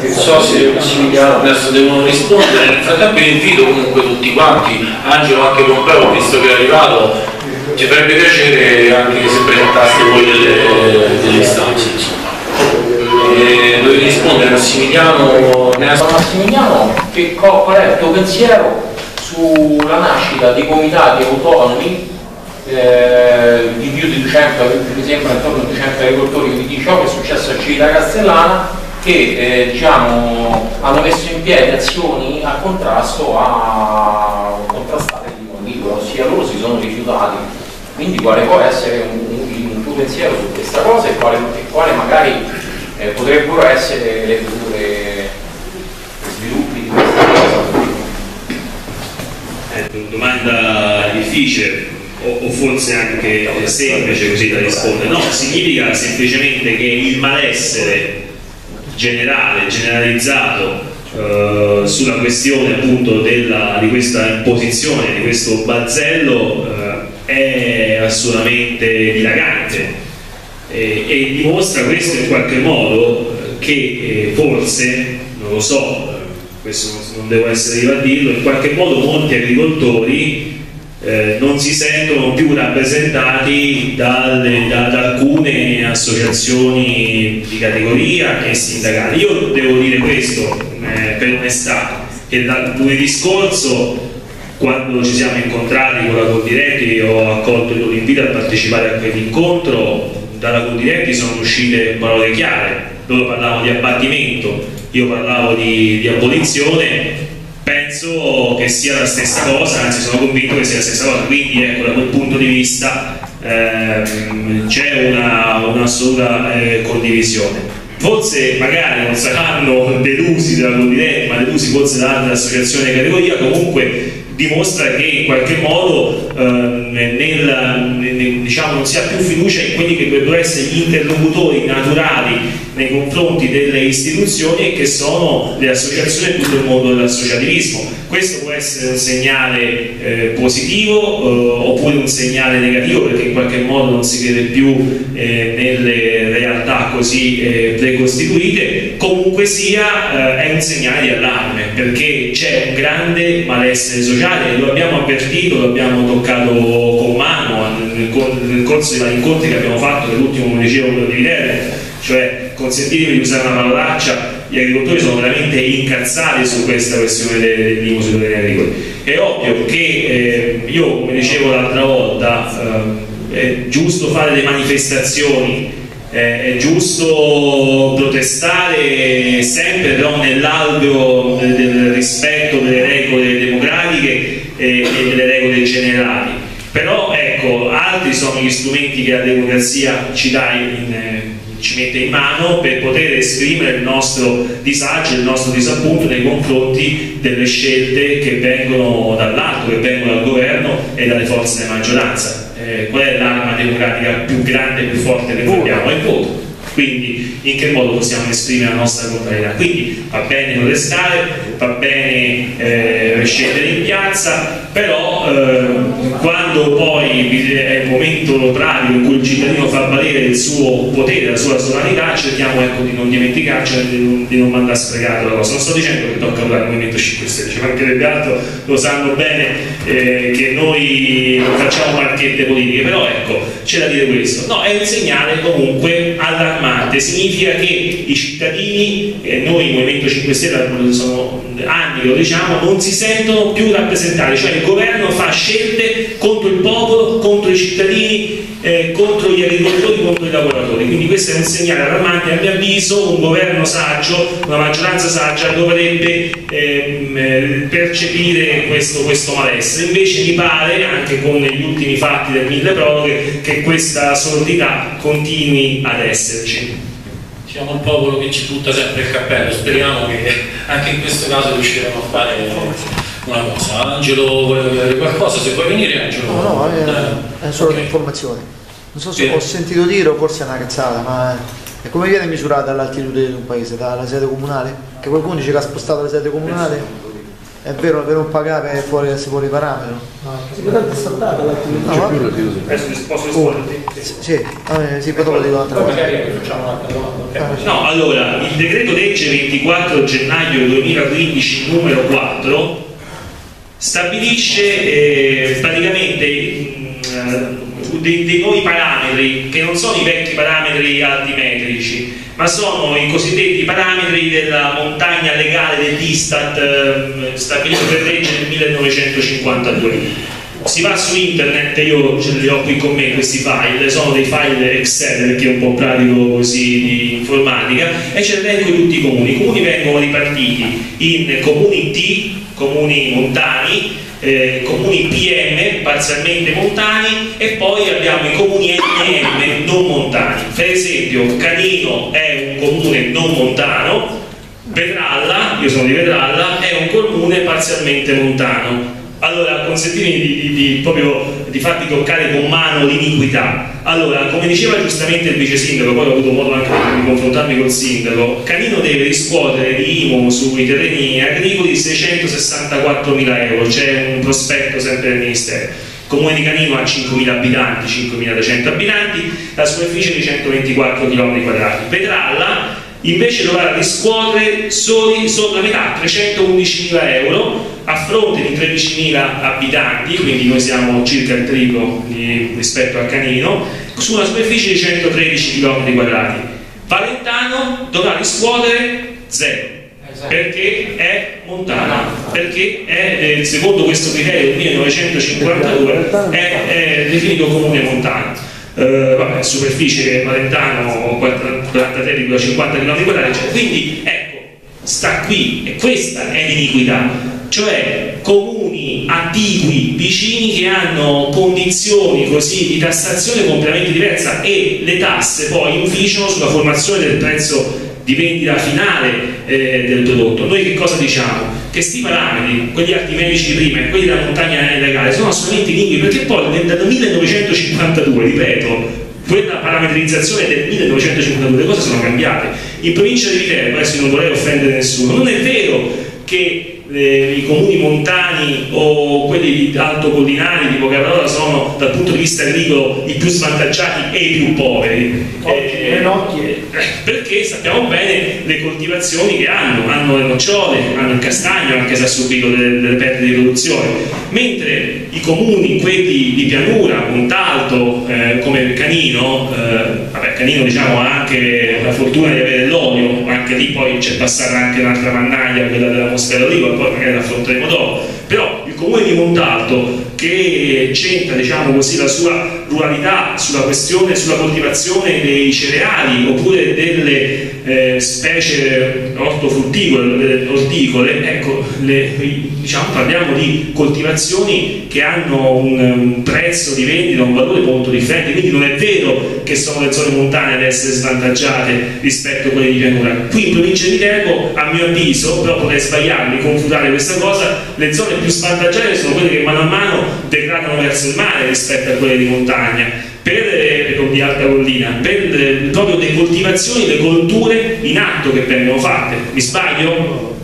Non so se adesso devono rispondere, nel frattempo io invito comunque tutti quanti, Angelo anche Pompeo, visto che è arrivato, ci farebbe piacere anche se presentaste voi delle, delle istanze. E dovevi rispondere Massimiliano, Massimiliano che, qual è il tuo pensiero sulla nascita di comitati autonomi eh, di più di 200, mi sembra intorno a 200 agricoltori che dice oh, che è successo a Città Castellana che eh, diciamo, hanno messo in piedi azioni a contrasto a contrastare il libero, ossia loro si sono rifiutati. Quindi quale può essere un, un, un tuo pensiero su questa cosa e quale, e quale magari eh, potrebbero essere le future sviluppi di questa cosa? Una domanda difficile o, o, forse anche semplice così da rispondere. No, significa semplicemente che il malessere generale, generalizzato eh, sulla questione appunto della, di questa imposizione, di questo balzello eh, è assolutamente dilagante e, e, dimostra questo in qualche modo eh, che eh, forse, non lo so, eh, questo non devo essere io a dirlo, in qualche modo molti agricoltori eh, non si sentono più rappresentati dalle, da, da, alcune associazioni di categoria e sindacali. Io devo dire questo eh, per onestà, che dal lunedì scorso quando ci siamo incontrati con la Condiretti ho accolto il loro invito a partecipare a quell'incontro, dalla Condiretti sono uscite parole chiare, loro parlavano di abbattimento, io parlavo di, di abolizione. Penso che sia la stessa cosa, anzi sono convinto che sia la stessa cosa, quindi ecco da quel punto di vista ehm, c'è un'assoluta una eh, condivisione. Forse magari non saranno delusi della Condiretta, ma delusi forse da altre associazioni di categoria, comunque dimostra che in qualche modo eh, nel, nel, diciamo, non si ha più fiducia in quelli che dovrebbero essere gli interlocutori naturali nei confronti delle istituzioni e che sono le associazioni e tutto il mondo dell'associativismo. Questo può essere un segnale eh, positivo eh, oppure un segnale negativo perché in qualche modo non si crede più eh, nelle realtà così eh, precostituite, comunque sia eh, è un segnale di allarme perché c'è un grande malessere sociale e lo abbiamo avvertito, lo abbiamo toccato con mano nel, corso dei vari incontri che abbiamo fatto nell'ultimo municipio di Viterbo cioè consentitemi di usare una parolaccia, gli agricoltori sono veramente incazzati su questa questione dell'IMU sui terreni agricoli. È ovvio che eh, io, come dicevo l'altra volta, eh, è giusto fare le manifestazioni, eh, è giusto protestare sempre però nell'alveo del, rispetto delle regole democratiche e, e delle regole generali. Però ecco, altri sono gli strumenti che la democrazia ci dà in, ci mette in mano per poter esprimere il nostro disagio, il nostro disappunto nei confronti delle scelte che vengono dall'alto, che vengono dal governo e dalle forze di maggioranza. Eh, qual è l'arma democratica più grande e più forte che abbiamo? È il voto. Quindi in che modo possiamo esprimere la nostra contrarietà? Quindi va bene protestare, va bene eh, scendere in piazza, però eh, quando poi è il momento pratico in cui il cittadino fa valere il suo potere, la sua sovranità, cerchiamo ecco, di non dimenticarci di non, di non mandare sprecato la cosa. Non sto dicendo che tocca votare il Movimento 5 Stelle, ci mancherebbe altro, lo sanno bene eh, che noi non facciamo marchette politiche, però ecco, c'è da dire questo. No, è un segnale comunque allarmante, significa che i cittadini, e noi Movimento 5 Stelle sono anni lo diciamo, non si sentono più rappresentati, cioè il governo fa scelte contro il popolo, contro i cittadini, eh, contro gli agricoltori, contro i lavoratori. Quindi questo è un segnale allarmante, a mio avviso un governo saggio, una maggioranza saggia dovrebbe ehm, eh, percepire questo, questo malessere. Invece mi pare, anche con gli ultimi fatti del mille proroghe, che questa sordità continui ad esserci siamo un popolo che ci butta sempre il cappello, speriamo che anche in questo caso riusciremo a fare una cosa. Angelo voleva dire qualcosa, se vuoi venire Angelo. No, no, è, è solo okay. un'informazione. Non so se Bene. ho sentito dire o forse è una cazzata, ma è come viene misurata l'altitudine di un paese? Dalla sede comunale? Che qualcuno dice che ha spostato la sede comunale? È vero, per non pagare fuori, fuori parametro? No, si potrebbe saltare l'attività. No, Adesso posso rispondere? Sì, sì, eh, sì poi dopo dico un'altra cosa. domanda. No, allora, il decreto legge 24 gennaio 2015 numero 4 stabilisce eh, praticamente mh, mm, dei, dei nuovi parametri che non sono i vecchi parametri altimetrici ma sono i cosiddetti parametri della montagna legale dell'Istat eh, stabilito per legge nel 1952 si va su internet, io ce li ho qui con me questi file, sono dei file Excel perché è un po' pratico così di informatica e c'è l'elenco di tutti i comuni. I comuni vengono ripartiti in comuni T, comuni montani, eh, comuni PM parzialmente montani e poi abbiamo i comuni NM non montani. Per esempio Canino è un comune non montano, Vedralla, io sono di Vedralla, è un comune parzialmente montano. Allora, consentitemi di, di, di, proprio di farvi toccare con mano l'iniquità. Allora, come diceva giustamente il vice sindaco, poi ho avuto modo anche di confrontarmi col sindaco, Canino deve riscuotere di IMO sui terreni agricoli 664 mila euro, c'è un prospetto sempre del Ministero. Comune di Canino ha 5.000 abitanti, 5.300 abitanti, la superficie di 124 km quadrati. Petralla invece dovrà riscuotere soli sotto la metà, 311.000 euro, a fronte di 13.000 abitanti, quindi noi siamo circa il triplo rispetto a Canino, su una superficie di 113 km quadrati. Valentano dovrà riscuotere zero esatto. perché è montana, perché è, eh, secondo questo criterio del 1952 è, è definito comune montano. Eh, vabbè, superficie Valentano 43,50 km quadrati, quindi ecco, sta qui e questa è l'iniquità cioè comuni attigui vicini che hanno condizioni così di tassazione completamente diversa e le tasse poi inficiano sulla formazione del prezzo di vendita finale eh, del prodotto. Noi che cosa diciamo? Che questi parametri, quelli artimedici di prima e quelli della montagna illegale, sono assolutamente inigui perché poi nel 1952, ripeto, quella parametrizzazione del 1952 le cose sono cambiate. In provincia di Viterbo, adesso non vorrei offendere nessuno, non è vero che le, i comuni montani o quelli alto collinari di poca parola sono dal punto di vista agricolo i più svantaggiati e i più poveri. Eh, eh, perché sappiamo bene le coltivazioni che hanno. Hanno le nocciole, hanno il castagno anche se ha subito delle, delle perdite di produzione. Mentre i comuni, quelli di pianura, Montalto eh, come Canino eh, vabbè Canino diciamo ha anche la fortuna di avere anche lì poi c'è passata anche un'altra mannaglia quella della Mosca d'Oliva poi magari l'affronteremo dopo, però il comune di Montalto che centra diciamo così, la sua ruralità sulla questione, sulla coltivazione dei cereali oppure delle eh, specie ortofrutticole, orticole, ecco, le, diciamo, parliamo di coltivazioni che hanno un, un, prezzo di vendita, un valore molto differente, quindi non è vero che sono le zone montane ad essere svantaggiate rispetto a quelle di pianura. Qui in provincia di Viterbo, a mio avviso, però potrei sbagliarmi, confutare questa cosa, le zone più svantaggiate sono quelle che mano a mano degradano verso il mare rispetto a quelle di montagna per, di alta collina, per proprio le coltivazioni, le colture in atto che vengono fatte. Mi sbaglio?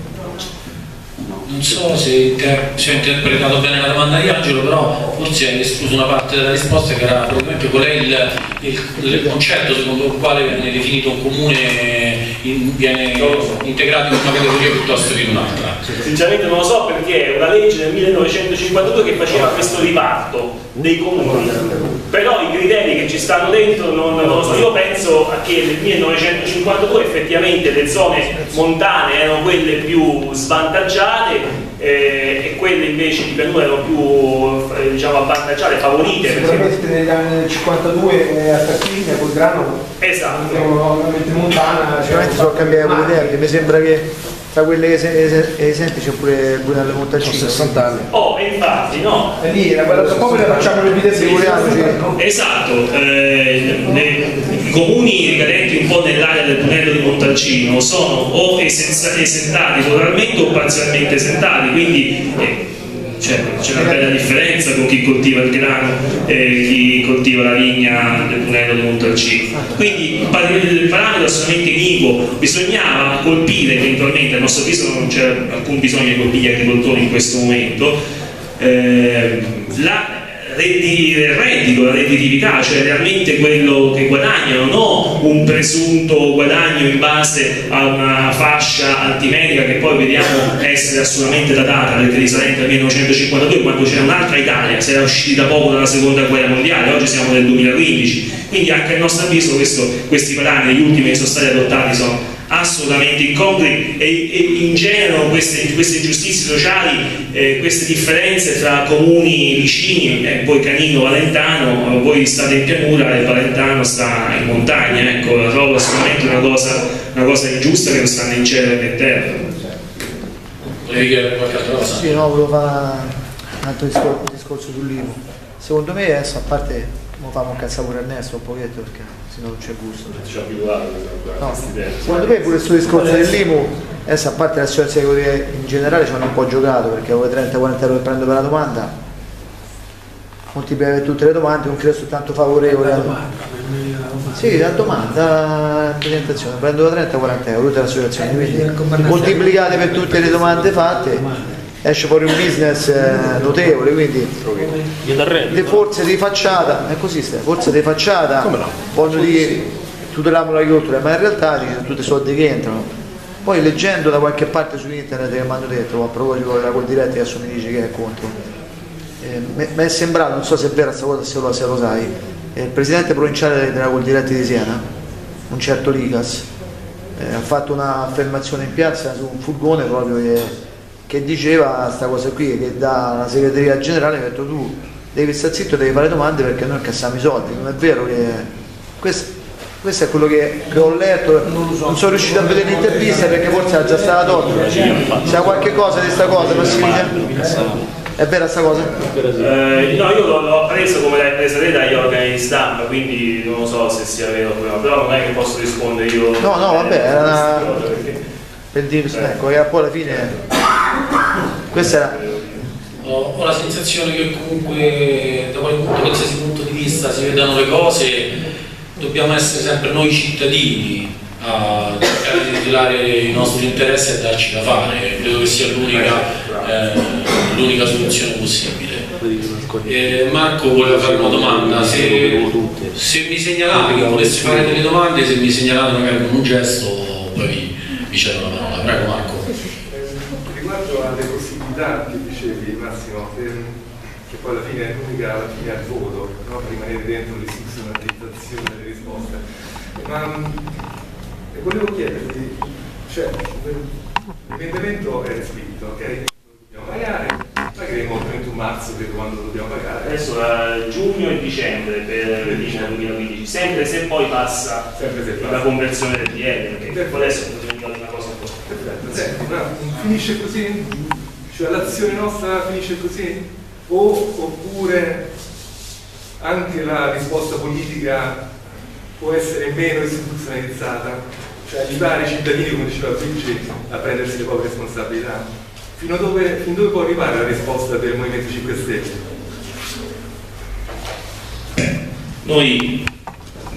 Non so se, se ho interpretato bene la domanda di Angelo, però forse hai escluso una parte della risposta che era probabilmente qual è il, il, il concetto secondo il quale viene definito un comune, in, viene integrato in una categoria piuttosto che in un'altra. Sinceramente non lo so perché è una legge del 1952 che faceva questo riparto dei comuni, però i criteri che ci stanno dentro non, lo so, io penso che nel 1952 effettivamente le zone montane erano quelle più svantaggiate eh, e quelle invece di pianura erano più eh, diciamo avvantaggiate, favorite. Sicuramente negli anni 52 eh, a Tarquinia col grano esatto. ovviamente montana sicuramente sono cambiate quelle terre mi sembra che tra quelle esenti c'è pure il Brunello Montalcino 60 anni. Oh infatti no. E lì era quella dopo le facciamo le vite figuriamoci esatto eh, i comuni ricadenti un po' nell'area del Brunello di Montalcino sono o esentati totalmente o parzialmente esentati quindi eh, c'è, una bella differenza con chi coltiva il grano e chi coltiva la vigna del Brunello di Montalcino. Quindi il parametro è assolutamente iniquo, bisognava colpire eventualmente, a nostro avviso non c'è alcun bisogno di colpire gli agricoltori in questo momento, eh, la, reddito, la redditività, cioè realmente quello che guadagnano, non un presunto guadagno in base a una fascia antimedica che poi vediamo essere assolutamente datata perché risalente al 1952 quando c'era un'altra Italia, si era usciti da poco dalla seconda guerra mondiale, oggi siamo nel 2015, quindi anche a nostro avviso questo, questi parametri, gli ultimi che sono stati adottati sono assolutamente incongrui e, e ingenuano queste, queste, ingiustizie sociali, eh, queste differenze tra comuni vicini, eh, poi Canino, Valentano, voi state in pianura e Valentano sta in montagna, ecco, la trovo sicuramente una cosa, una cosa ingiusta che non stanno in cielo e in terra. Volevi chiedere qualche altra cosa? Sì, no, volevo fare un altro discorso, discorso sull'IVO. Secondo me adesso, a parte, lo famo un cazzo pure Ernesto un pochetto perché se no non c'è gusto. Ci ho abituato no. Secondo me pure questo discorso dell'IMU, adesso a parte la situazione che in generale ci hanno un po' giocato perché avevo 30-40 euro che prendo per la domanda, moltiplicare tutte le domande, non credo soltanto favorevole. La domanda, sì, la domanda, la presentazione, prendo 30-40 euro tutta la situazione, quindi moltiplicate per tutte le domande fatte esce fuori un business eh, notevole, quindi le forze di facciata, è così forze di facciata no? vogliono dire tuteliamo l'agricoltura, ma in realtà ci sono tutti i soldi che entrano. Poi leggendo da qualche parte su internet che mi hanno detto, a proposito della col diretti che adesso mi dice che è contro, eh, mi è sembrato, non so se è vera questa cosa, se lo, se lo sai, eh, il presidente provinciale della col diretti di Siena, un certo Ligas, eh, ha fatto un'affermazione in piazza su un furgone proprio che che diceva questa cosa qui, che dalla segreteria generale ha detto tu devi stare zitto, devi fare domande perché noi cassiamo i soldi, non è vero che questo, questo è quello che, che ho letto, non, so. non, sono riuscito a vedere l'intervista perché forse era già stata tolta, ha qualche cosa di questa cosa Massimiliano? È vera sta cosa? Eh, no, io l'ho preso come l'hai presa te dagli organi di stampa, quindi non lo so se sia vero o no, però non è che posso rispondere io. No, no, vabbè, era una... Per dire, ecco, che poi alla fine questa era... Ho, ho, la sensazione che comunque da qualsiasi punto di vista si vedano le cose, dobbiamo essere sempre noi cittadini a cercare di tutelare i nostri interessi e darci da fare, credo che sia l'unica eh, soluzione possibile. Eh, Marco voleva fare una domanda, se, se mi segnalate che volessi fare delle domande, se mi segnalate magari con un gesto, poi vi, vi cedo la parola. Prego Marco che dicevi Massimo, ehm, che poi alla fine è l'unica alla fine al voto, no? per rimanere dentro l'istituzionalizzazione delle risposte. Ma e volevo chiederti, cioè, l'emendamento è scritto, ok? Dobbiamo pagare, pagheremo il 31 marzo credo quando dobbiamo pagare. Adesso a giugno e dicembre per il 2015, sempre se poi passa se la conversione del DL, perché adesso bisogna una cosa un po'. Perfetto, senti, ma finisce così? Cioè l'azione nostra finisce così? O, oppure anche la risposta politica può essere meno istituzionalizzata? Cioè aiutare i cittadini, come diceva Luigi, a prendersi le proprie responsabilità? Fino a dove, fin dove può arrivare la risposta del Movimento 5 Stelle? Noi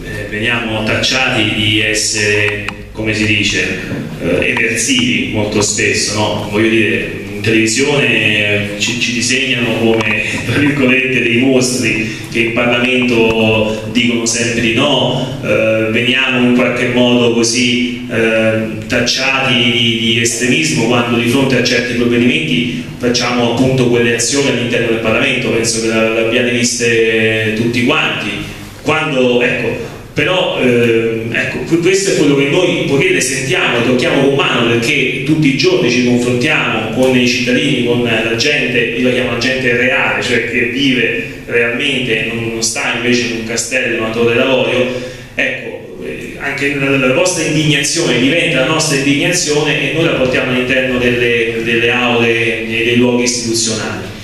eh, veniamo tacciati di essere, come si dice, eh, eversivi molto spesso, no? Voglio dire, in televisione ci, ci, disegnano come, tra virgolette, dei mostri che in Parlamento dicono sempre di no, eh, veniamo in qualche modo così eh, tacciati di, di, estremismo quando di fronte a certi provvedimenti facciamo appunto quelle azioni all'interno del Parlamento, penso che l'abbiate viste tutti quanti. Quando, ecco, però eh, ecco, questo è quello che noi poiché sentiamo, tocchiamo con mano perché tutti i giorni ci confrontiamo con i cittadini, con la gente, io la chiamo la gente reale, cioè che vive realmente, non, non sta invece in un castello, in una torre d'avorio, ecco, eh, anche la, vostra indignazione diventa la nostra indignazione e noi la portiamo all'interno delle, delle aule e dei luoghi istituzionali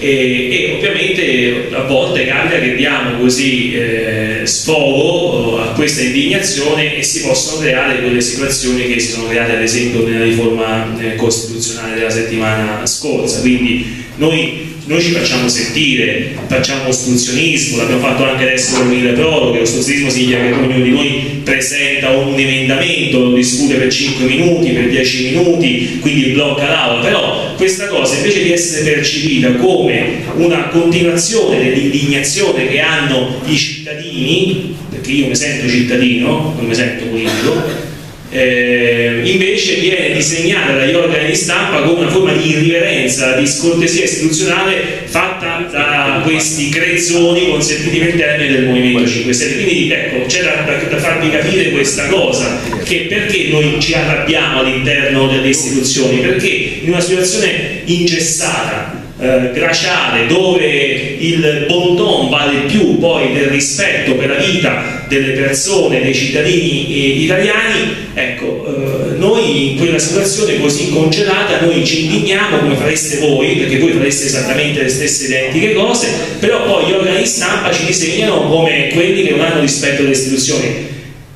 e, e, ovviamente a volte capita che diamo così eh, sfogo a questa indignazione e si possono creare quelle situazioni che si sono create ad esempio nella riforma eh, costituzionale della settimana scorsa. Quindi noi noi ci facciamo sentire, facciamo ostruzionismo, l'abbiamo fatto anche adesso con il proroghe, ostruzionismo significa che ognuno di noi presenta un emendamento, lo discute per 5 minuti, per 10 minuti, quindi blocca l'aula, però questa cosa invece di essere percepita come una continuazione dell'indignazione che hanno i cittadini, perché io mi sento cittadino, non mi sento politico, eh, invece viene disegnata dagli organi di stampa come una forma di irriverenza, di scortesia istituzionale fatta da questi crezzoni, consentiti per termine del Movimento 5 Stelle. Quindi ecco, c'è da, da, da, farvi capire questa cosa, che perché noi ci arrabbiamo all'interno delle istituzioni? Perché in una situazione ingessata, eh, glaciale, dove il bon vale più poi del rispetto per la vita delle persone, dei cittadini eh, italiani, ecco, eh, noi in quella situazione così congelata noi ci indigniamo come fareste voi, perché voi fareste esattamente le stesse identiche cose, però poi gli organi di stampa ci disegnano come quelli che non hanno rispetto delle istituzioni.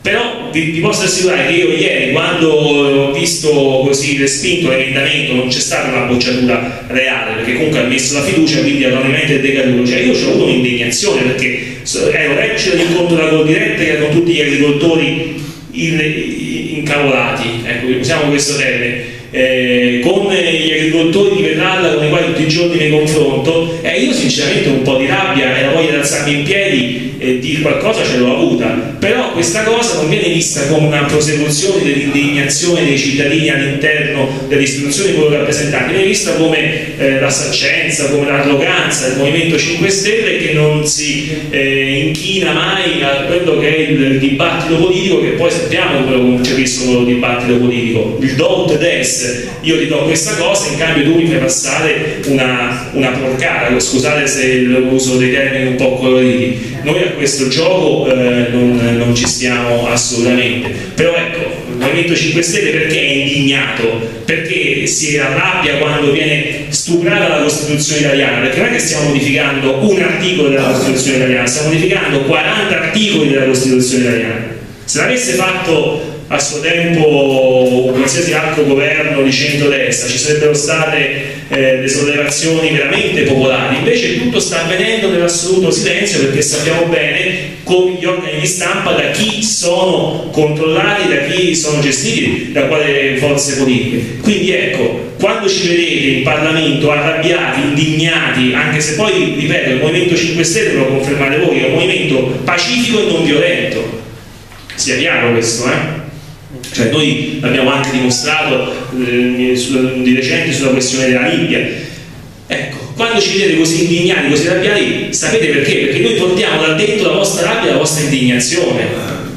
Però vi, vi, posso assicurare che io ieri, quando ho visto così respinto l'emendamento, non c'è stata una bocciatura reale, perché comunque ha messo la fiducia, quindi autonomamente è decaduto. Cioè io ho avuto un'indignazione perché ero reduce dall'incontro da Gol Diretta che erano tutti gli agricoltori incavolati, ecco, usiamo questo termine eh, con gli agricoltori di Petralla con i quali tutti i giorni mi confronto e io sinceramente un po' di rabbia e la voglia di alzarmi in piedi e dire qualcosa ce l'ho avuta. Però questa cosa non viene vista come una prosecuzione dell'indignazione dei cittadini all'interno delle istituzioni quello rappresentanti viene vista come eh, la saccenza, come l'arroganza del Movimento 5 Stelle che non si eh, inchina mai a quello che è il dibattito politico che poi sappiamo come lo concepiscono il dibattito politico. Il don't des io ti do questa cosa in cambio tu mi fai passare una, una porcata. Scusate se uso dei termini un po' coloriti. Noi a questo gioco eh, non, non, ci stiamo assolutamente. Però ecco il Movimento 5 Stelle perché è indignato? Perché si arrabbia quando viene stuprata la Costituzione italiana? Perché non è che stiamo modificando un articolo della Costituzione italiana stiamo modificando 40 articoli della Costituzione italiana. Se l'avesse fatto a suo tempo qualsiasi altro governo di centrodestra ci sarebbero state eh, delle sollevazioni veramente popolari. Invece tutto sta avvenendo nell'assoluto silenzio perché sappiamo bene come gli organi di stampa da chi sono controllati da chi sono gestiti da quale forze politiche. Quindi ecco quando ci vedete in Parlamento arrabbiati, indignati anche se poi ripeto il Movimento 5 Stelle lo confermate voi è un movimento pacifico e non violento. Sia chiaro questo eh cioè noi l'abbiamo anche dimostrato eh, di recente sulla questione della Libia. Ecco, quando ci vedete così indignati, così arrabbiati, sapete perché? Perché noi portiamo da dentro la vostra rabbia e la vostra indignazione.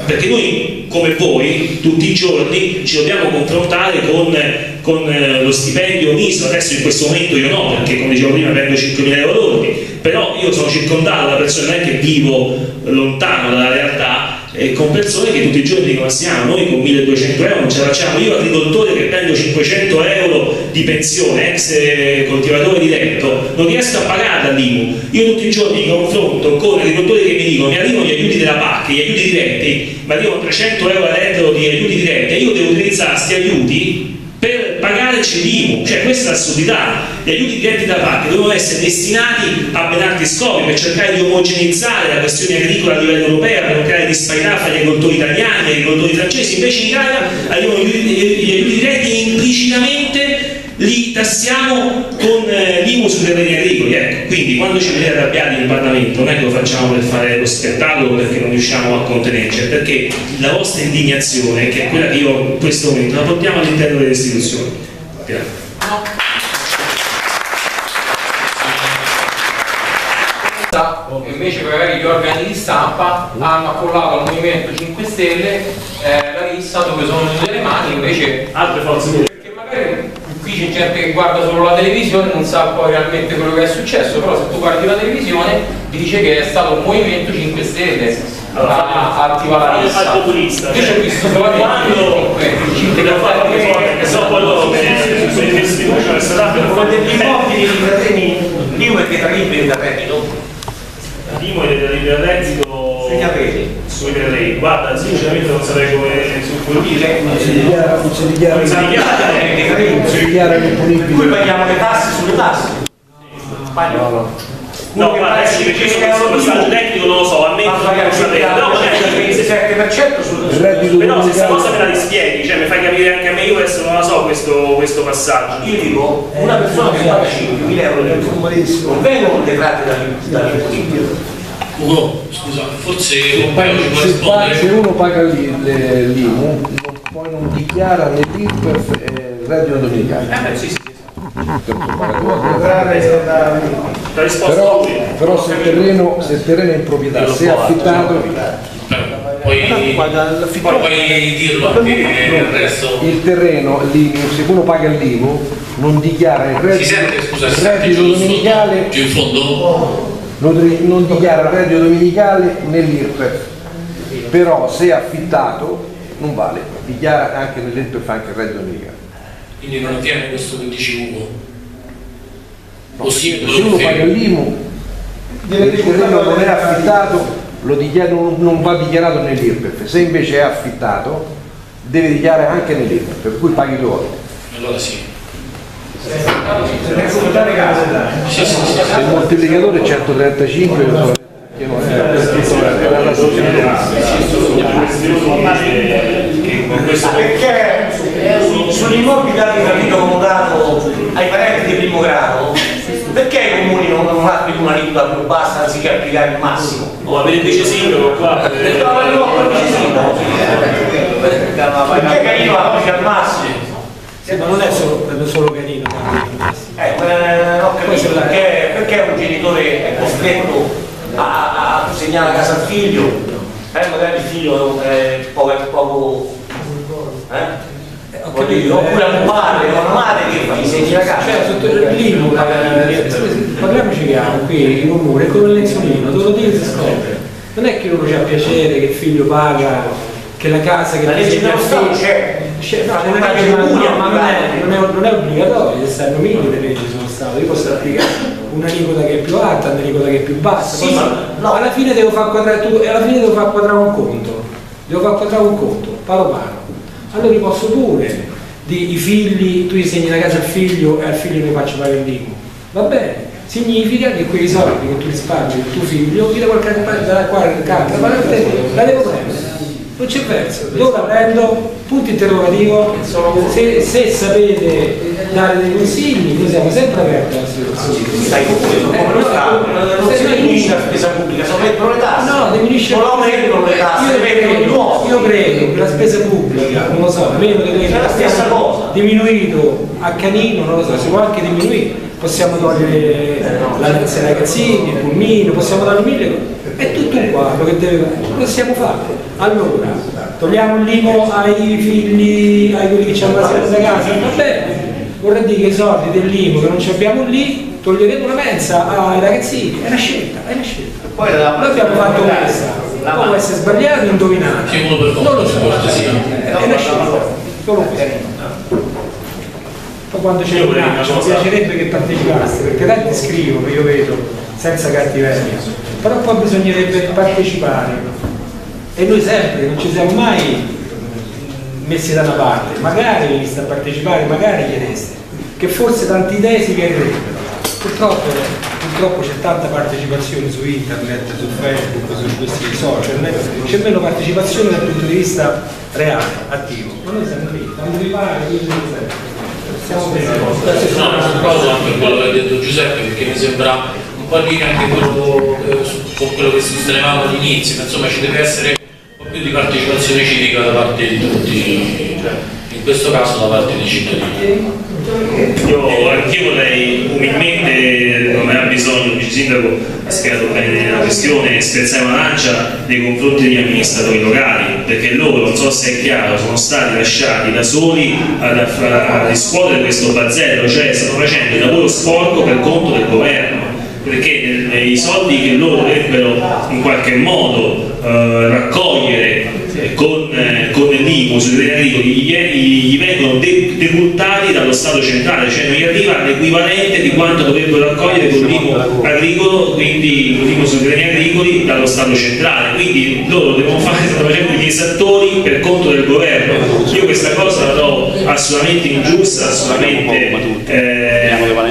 Perché noi, come voi, tutti i giorni ci dobbiamo confrontare con, con eh, lo stipendio miso. Adesso in questo momento io no, perché come dicevo prima prendo 5.000 euro lordi, però io sono circondato da persone non è che vivo lontano dalla realtà eh, con persone che tutti i giorni dicono siamo noi con 1200 euro non ce la facciamo io agricoltore che prendo 500 euro di pensione ex eh, coltivatore diretto non riesco a pagare l'IMU io tutti i giorni mi confronto con agricoltori che mi dicono mi arrivano gli aiuti della PAC gli aiuti diretti mi arrivano 300 euro all'ettaro di aiuti diretti e io devo utilizzare questi aiuti per pagarci l'IMU, cioè questa è l'assurdità. Gli aiuti diretti da PAC devono essere destinati a ben altri scopi, per cercare di omogeneizzare la questione agricola a livello europeo, per non creare disparità fra gli agricoltori italiani e gli agricoltori francesi, invece in Italia arrivano gli aiuti diretti implicitamente li tassiamo con eh, l'IMU sui terreni agricoli. Ecco. Quindi quando ci vedete arrabbiati in Parlamento non è che lo facciamo per fare lo spettacolo perché non riusciamo a contenerci, è perché la vostra indignazione, che è quella che io in questo momento, la portiamo all'interno delle istituzioni. Grazie. invece magari gli organi di stampa hanno accollato al Movimento 5 Stelle eh, la lista dove sono delle mani invece altre forze c'è gente che guarda solo la televisione e non sa poi realmente quello che è successo, però se tu guardi la televisione ti dice che è stato un Movimento 5 Stelle allora, a, a attivare la lista. Populista. Io Cioè, ho visto solamente quando 5 che so loro che cioè sarà per Con degli immobili di terreni, l'IMU è detraibile da reddito. L'IMU è del reddito Sugli arredi. Sui terreni. Guarda, sinceramente non saprei come su quello che Non si dichiara, non si dichiara, Non si dichiara. non si dichiara l'imponibile. Qui paghiamo le tasse sulle tasse. No, no. No, guarda, adesso invece questo passaggio tecnico non lo so, a me Ma non sapevo. No, magari il 27% sul reddito Però se questa cosa me la rispieghi, cioè mi fai capire anche a me, io adesso non la so questo, questo passaggio. Io dico, una persona che paga 5.000 euro di imposta non vengono detratte dall'imponibile. Ugo, scusa, forse un paio Se, pa- se uno paga l'IMU, poi non dichiara né l'IRPEF e il reddito dominicale. Eh beh, sì, sì. Risposta Però, però se, il terreno, se il terreno è in proprietà, se è affittato, Puoi, poi puoi dirlo anche il resto. il terreno, l'IMU, se uno paga l'IMU, non dichiara il Si reddito, sente, scusa, il si sente reddito dominicale, Più in fondo? Non, dichiara il reddito dominicale né l'IRPEF. Però se è affittato non vale, dichiara anche nell'IRPEF anche il reddito dominicale. Quindi non ottiene questo che dici Ugo. No, O se sì, se uno paga l'IMU, il terreno non è affittato, lo dichiara- non, non va dichiarato nell'IRPEF, se invece è affittato deve dichiarare anche nell'IRPEF, per cui paghi due volte. Allora sì. Il moltiplicatore è 135, che non è, è scritto era la società. Perché sugli immobili dati in affitto comodato ai parenti di primo grado, perché i comuni non, non applicano una aliquota più bassa anziché applicare il massimo? O avere il vice sindaco qua. eh. Perché Canino applica il massimo? Sì, ma non è solo, è solo canino. Eh, ma ho capito, perché, perché un genitore è costretto a, a, a segnare la casa al figlio? Eh, magari il figlio è poco, è poco eh? Voglio dire, oppure a un padre o a una madre che gli segni la casa. Cioè, sotto l'IMU, eh, parliamoci chiaro, qui in comune è come il lenzolino, te lo dico si scopre. Non è che uno c'ha piacere che il figlio paga, che la casa che La legge dello il Stato c'è. C'è, no, Fa c'è una contare legge, i ma, comuni no, a ma non, è, non, è, non è obbligatorio, stanno mille le leggi sono state, io posso applicare un'aliquota che è più alta, un'aliquota che è più bassa, Sì, ma no. alla fine devo far quadrare tu- alla fine devo far quadrare un conto, devo far quadrare un conto, paro paro. Allora posso pure di, i figli, tu gli segni la casa al figlio e al figlio ne faccio pagare l'IMU. Va bene, significa che quei soldi che tu risparmi del tuo figlio, io da qualche parte dalla quale carta, ma la devo prendere. Non c'è verso, dove la prendo? Punto interrogativo, se, se sapete dare dei consigli, noi siamo sempre aperti alla situazione. Sai, comuni sono come lo Stato, non si diminuisce la spesa pubblica, si aumentano le tasse. No, diminuisce Non aumentano le tasse, io io credo che la spesa pubblica, non lo so, meno di È la stessa cosa. diminuito a canino, non lo so, si può anche diminuire, possiamo togliere la mensa ai ragazzini, il pulmino, possiamo togliere mille cose. È tutto un quadro che deve lo possiamo fare. Allora, togliamo l'IMO ai figli, ai quelli che hanno la seconda casa, va bene. Vorrei dire che i soldi dell'IMO che non ci abbiamo lì, toglieremo una mensa ai ragazzini, è una scelta, è una scelta. Poi la- Noi abbiamo fatto questa, può essere sbagliato o indovinato. Non lo so, è una scelta. Solo questo. Poi quando c'è il bilancio, mi piacerebbe che partecipaste, perché tanti scrivono, io vedo, senza cattiveria, però poi bisognerebbe partecipare. E noi sempre, non ci siamo mai messi da una parte, magari veniste a partecipare, magari chiedeste, che forse tante idee si chiarirebbero. Purtroppo, purtroppo c'è tanta partecipazione su internet, su Facebook, su questi social, c'è meno partecipazione dal punto di vista reale, attivo. Ma noi siamo qui, quando vi pare, io siamo No, non cosa anche quello che ha detto Giuseppe perché mi sembra un po' lì anche quello, eh, con quello che sostenevamo all'inizio, insomma ci deve essere un po' più di partecipazione civica da parte di tutti, cioè, questo caso da parte dei cittadini. Io anch'io vorrei umilmente, non ne ha bisogno, il sindaco ha spiegato bene la questione, spezzare una lancia nei confronti degli amministratori locali, perché loro, non so se è chiaro, sono stati lasciati da soli a riscuotere questo bazzello, cioè stanno facendo il lavoro sporco per conto del governo perché eh, i soldi che loro dovrebbero in qualche modo eh, raccogliere con, eh, con l'IMU sui beni agricoli gli, gli vengono de decurtati dallo Stato centrale, cioè non gli arriva l'equivalente di quanto dovrebbero raccogliere con l'IMU agricolo, quindi l'IMU sui beni agricoli dallo Stato centrale, quindi loro devono fare, stanno facendo gli esattori per conto del governo. Io questa cosa la do assolutamente ingiusta, assolutamente eh,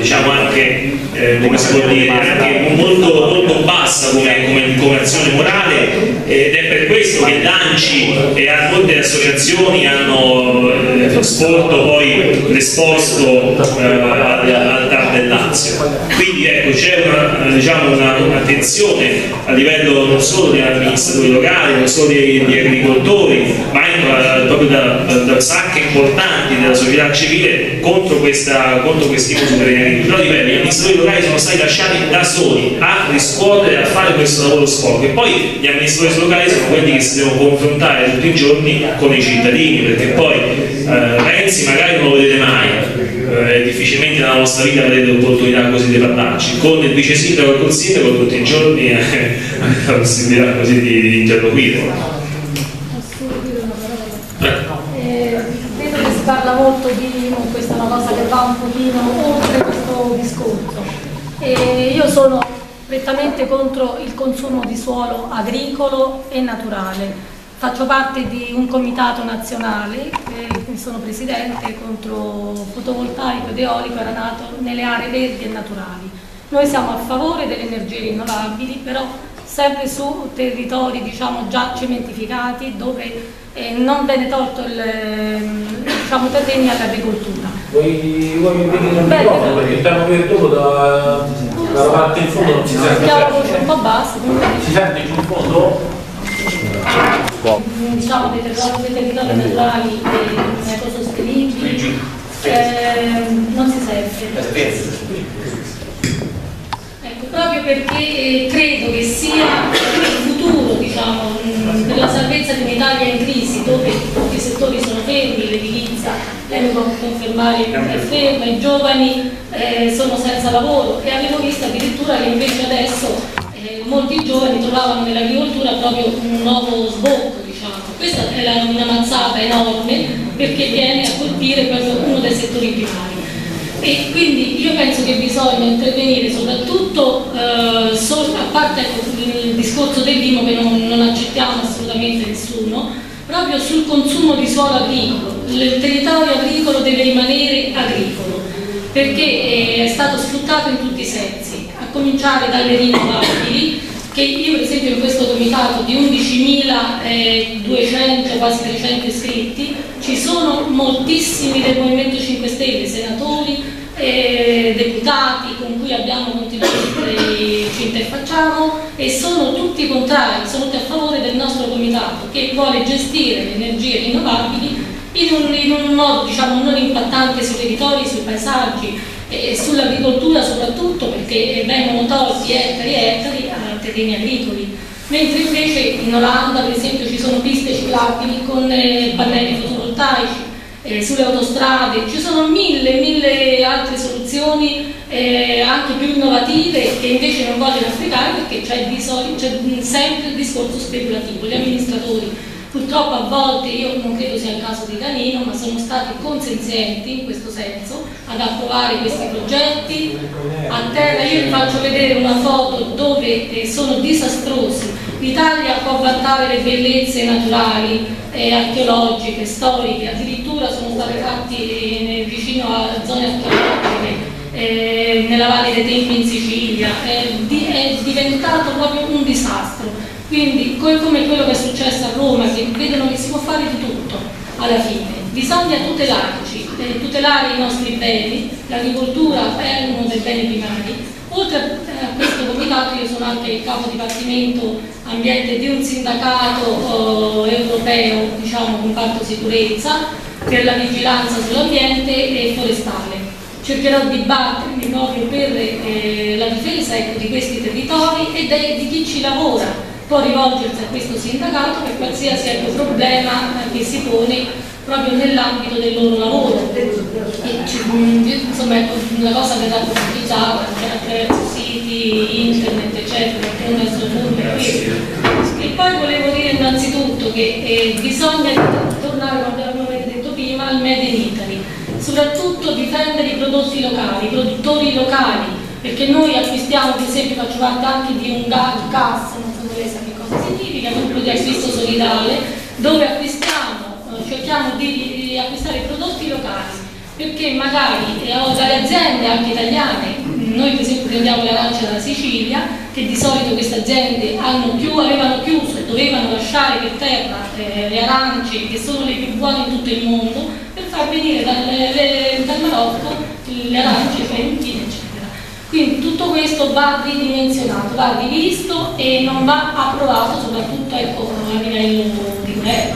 diciamo anche eh, come si può dire, anche molto, molto bassa come, come, come, azione morale ed è per questo che l'ANCI e molte associazioni hanno eh, sporto poi l'esposto eh, al TAR del Lazio. Quindi ecco, c'è una, diciamo, una, a livello non solo degli amministratori locali, non solo degli, agricoltori, ma anche eh, proprio da, da, sacche importanti della società civile contro, questa, contro questi usi gli Però ripeto, gli amministratori locali sono stati lasciati da soli a riscuotere, a fare questo lavoro sporco e poi gli amministratori locali sono quelli che si devono confrontare tutti i giorni con i cittadini perché poi eh, Renzi magari non lo vedete mai eh, difficilmente nella vostra vita avrete l'opportunità così di parlarci. Con il vice sindaco e col sindaco tutti i giorni eh, avete la possibilità così di, di interloquire. Eh, vedo che si parla molto di questa è una cosa che va un pochino oltre questo discorso. E io sono prettamente contro il consumo di suolo agricolo e naturale Faccio parte di un comitato nazionale, eh, sono presidente contro fotovoltaico ed eolico, era nato nelle aree verdi e naturali. Noi siamo a favore delle energie rinnovabili, però sempre su territori diciamo, già cementificati dove eh, non viene tolto il ehm, diciamo, terreni all'agricoltura. Vuoi, vuoi venire un microfono perché il piano perduto da, dalla parte in fondo non si sente. Si sente giù in fondo? Diciamo dei territori, dei territori naturali ecosostenibili eh, non si sente. Ecco, proprio perché credo che sia il futuro diciamo, per la salvezza di un'Italia in crisi dove tutti i settori sono fermi, l'edilizia lei mi può confermare è ferma, i giovani eh, sono senza lavoro. E avevo visto addirittura che invece adesso eh, molti giovani trovavano nell'agricoltura proprio un nuovo sbocco, diciamo. Questa è una mazzata enorme perché viene a colpire proprio uno dei settori primari. E quindi io penso che bisogna intervenire soprattutto, eh, so, a parte il discorso del vino che non, non accettiamo assolutamente nessuno, proprio sul consumo di suolo agricolo. Il territorio agricolo deve rimanere agricolo perché è stato sfruttato in tutti i sensi cominciare dalle rinnovabili, che io per esempio in questo comitato di 11.200, quasi 300 iscritti, ci sono moltissimi del Movimento 5 Stelle, senatori, eh, deputati con cui abbiamo continuamente ci interfacciamo e sono tutti contrari, sono tutti a favore del nostro comitato che vuole gestire le energie rinnovabili in un, in un modo diciamo, non impattante sui territori, sui paesaggi, e sull'agricoltura soprattutto perché vengono tolti ettari e ettari terreni agricoli, mentre invece in Olanda per esempio ci sono piste ciclabili con eh, pannelli fotovoltaici, eh, sulle autostrade, ci sono mille, mille altre soluzioni eh, anche più innovative che invece non vogliono applicare perché c'è, sempre il discorso speculativo, gli amministratori Purtroppo a volte, io non credo sia il caso di Danino, ma sono stati consenzienti in questo senso ad approvare questi progetti. A terra io vi faccio vedere una foto dove eh, sono disastrosi L'Italia può vantare le bellezze naturali, eh, archeologiche, storiche, addirittura sono state fatte vicino a zone archeologiche, eh, nella Valle dei Tempi in Sicilia, è, di, è diventato proprio un disastro. Quindi come quello che è successo a Roma, che vedono che si può fare di tutto alla fine. Bisogna tutelarci, eh, tutelare i nostri beni, l'agricoltura è uno dei beni primari. Oltre a questo comitato io sono anche il capo dipartimento ambiente di un sindacato eh, europeo, diciamo comparto sicurezza, per la vigilanza sull'ambiente e forestale cercherò di battermi proprio per eh, la difesa ecco, di questi territori e di chi ci lavora può rivolgersi a questo sindacato per qualsiasi ecco, problema che si pone proprio nell'ambito del loro lavoro. E, insomma, ecco, la cosa verrà pubblicizzata attraverso siti, internet, eccetera, perché non è solo questo. E poi volevo dire innanzitutto che eh, bisogna tornare, come avete detto prima, al Made in Italy soprattutto difendere i prodotti locali, i produttori locali, perché noi acquistiamo, per esempio faccio parte anche di un gas, non so se lei sa che cosa significa, un gruppo di acquisto solidale, dove acquistiamo, eh, cerchiamo di, acquistare prodotti locali, perché magari eh, dalle aziende anche italiane, noi per esempio prendiamo l'arancia dalla Sicilia, che di solito queste aziende più, avevano chiuso e dovevano lasciare per terra eh, le arance che sono le più buone in tutto il mondo, far venire dal, dal Marocco le arance, i fiorentini, eccetera. Quindi tutto questo va ridimensionato, va rivisto e non va approvato soprattutto ecco, a livello di governo.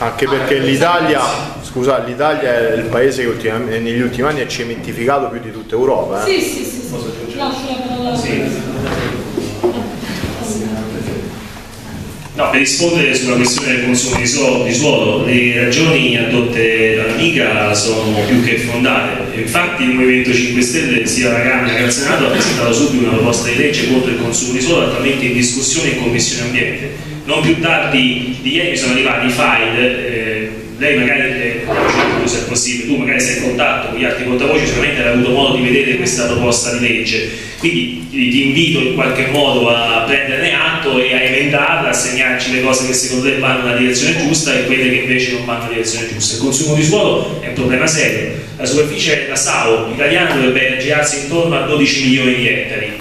Anche perché l'Italia, scusa, l'Italia è il paese che negli ultimi anni è cementificato più di tutta Europa. Eh? Sì, sì, sì, sì. Lascio la parola. Sì. No, per rispondere sulla questione del consumo di suolo, di suolo le ragioni adotte dall'amica sono più che fondate. Infatti il Movimento 5 Stelle, sia alla Camera che al Senato, ha presentato subito una proposta di legge contro il consumo di suolo attualmente in discussione in Commissione Ambiente. Non più tardi di ieri sono arrivati i file, eh, lei magari, eh, se è possibile, tu magari sei in contatto con gli altri portavoci, sicuramente hai avuto modo di vedere questa proposta di legge quindi ti invito in qualche modo a prenderne atto e a emendarla, a segnarci le cose che secondo te vanno nella direzione giusta e quelle che invece non vanno nella direzione giusta. Il consumo di suolo è un problema serio. La superficie, la SAO italiana dovrebbe girarsi intorno a 12 milioni di ettari.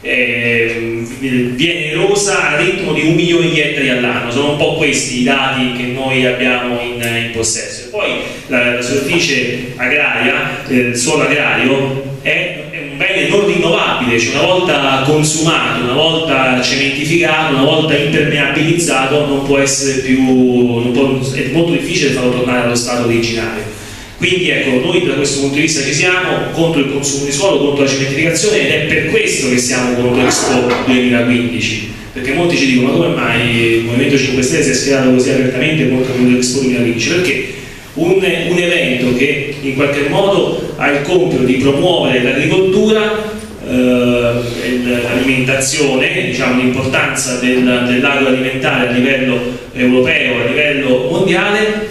Eh, viene erosa a ritmo di un milione di ettari all'anno, sono un po' questi i dati che noi abbiamo in, in possesso. Poi la, la superficie agraria, eh, il suolo agrario è bene non rinnovabile, cioè una volta consumato, una volta cementificato, una volta impermeabilizzato non può essere più, può, è molto difficile farlo tornare allo stato originario. Quindi ecco, noi da questo punto di vista ci siamo contro il consumo di suolo, contro la cementificazione ed è per questo che siamo contro l'Expo 2015 perché molti ci dicono ma come mai il Movimento 5 Stelle si è schierato così apertamente contro l'Expo 2015 perché un, un, evento che in qualche modo ha il compito di promuovere l'agricoltura eh, l'alimentazione, diciamo, l'importanza del, dell'agroalimentare a livello europeo, a livello mondiale,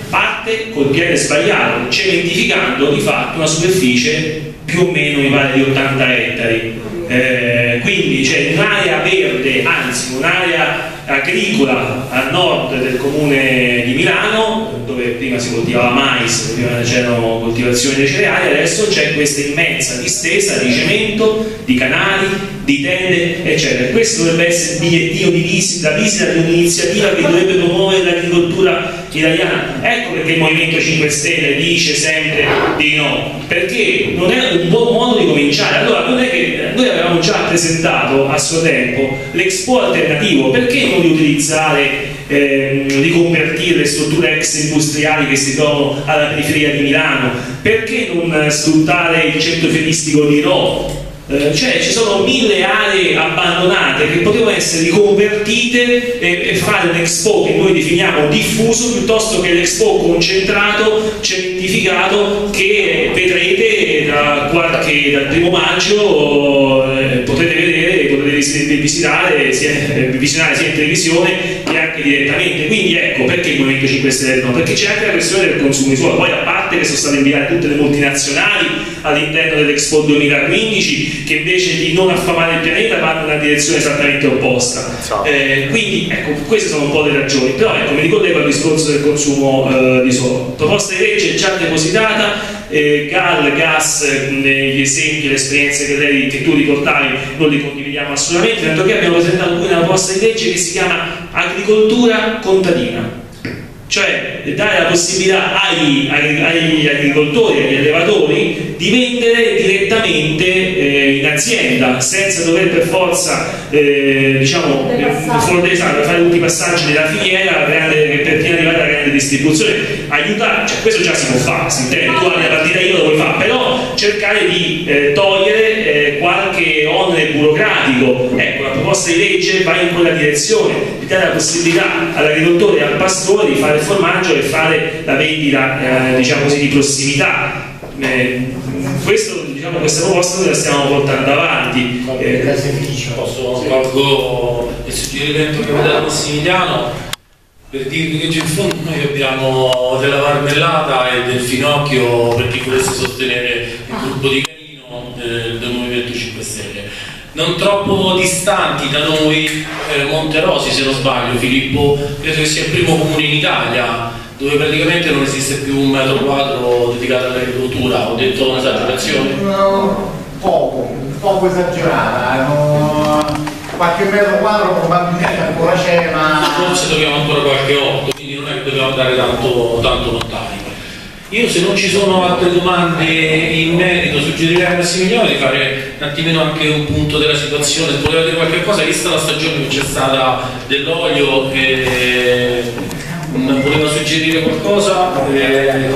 parte col piede sbagliato, cementificando di fatto una superficie più o meno mi pare di 80 ettari. Eh, quindi c'è un'area verde, anzi un'area agricola a nord del comune di Milano, dove prima si coltivava mais, prima c'erano coltivazioni dei cereali, adesso c'è questa immensa distesa di cemento, di canali, di tende, eccetera. Questo dovrebbe essere il bigliettino di visita, visita di un'iniziativa che dovrebbe promuovere l'agricoltura italiana. Ecco perché il Movimento 5 Stelle dice sempre di no, perché non è un buon modo di cominciare. Allora, non è che noi avevamo già presentato a suo tempo l'Expo alternativo, perché non riutilizzare eh, riconvertire le strutture ex industriali che si trovano alla periferia di Milano, perché non sfruttare il centro fieristico di Rho eh, cioè ci sono mille aree abbandonate che potevano essere riconvertite e, e fare un expo che noi definiamo diffuso piuttosto che l'expo concentrato, cementificato che vedrete da qualche, dal primo maggio eh, potete vedere, potete visitare sia, eh, sia in televisione anche direttamente. Quindi ecco perché il Movimento 5 Stelle no? Perché c'è anche la questione del consumo di suolo. Poi a parte che sono state inviate tutte le multinazionali all'interno dell'Expo 2015 che invece di non affamare il pianeta vanno in una direzione esattamente opposta. Eh, quindi ecco, queste sono un po' le ragioni. Però ecco, mi ricollego al discorso del consumo eh, di suolo. Proposta di legge già depositata eh, GAL, gas, gli esempi, le esperienze che, lei, che tu riportavi non li condividiamo assolutamente, tanto che abbiamo presentato qui una proposta di legge che si chiama agricoltura contadina. Cioè dare la possibilità ai, ai, agli agricoltori, agli allevatori di vendere direttamente eh, in azienda senza dover per forza eh, diciamo, esatto, fare tutti i passaggi della filiera per grande distribuzione aiutare, cioè questo già si può fare si intende, tu hai la partita io lo puoi fare però cercare di eh, togliere eh, qualche onere burocratico. Ecco la proposta di legge va in quella direzione di dare la possibilità all'agricoltore e al pastore di fare il formaggio e fare la vendita eh, diciamo così di prossimità. Eh, questo, diciamo, questa proposta noi la stiamo portando avanti. Eh, posso colgo il suggerimento che mi ha dato Massimiliano per dirvi che in fondo noi abbiamo della marmellata e del finocchio per chi volesse sostenere il gruppo di Canino del, del Movimento 5 Stelle. Non troppo distanti da noi eh, Monterosi se non sbaglio Filippo credo che sia il primo comune in Italia dove praticamente non esiste più un metro quadro dedicato all'agricoltura. Ho detto un'esagerazione? No, poco, poco esagerata no, qualche metro quadro probabilmente ancora c'è ma forse dobbiamo ancora qualche otto quindi non è che dobbiamo andare tanto, tanto lontani io se non ci sono altre domande in merito suggerirei a Massimiliano di fare un attimino anche un punto della situazione, se voleva dire qualche cosa, vista la stagione che c'è stata dell'olio, eh, voleva suggerire qualcosa? Eh,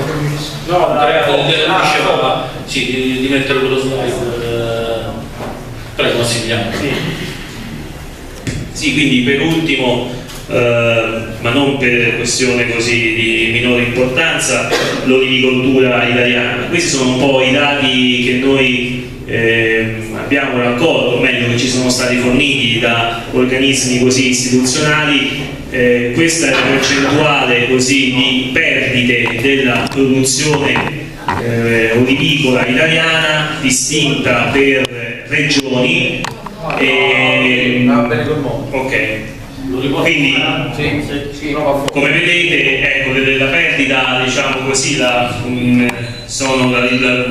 no, Andrea diceva sì, di, di, mettere quello slide. Eh, prego Massimiliano. Sì. Sì, quindi per ultimo Uh, ma non per questione così di minore importanza, l'olivicoltura italiana. Questi sono un po' i dati che noi eh, abbiamo raccolto, o meglio che ci sono stati forniti da organismi così istituzionali. Eh, questa è la percentuale così di perdite della produzione eh, olivicola italiana distinta per regioni. E, ok quindi come vedete ecco, la perdita diciamo così la, um, sono la, la,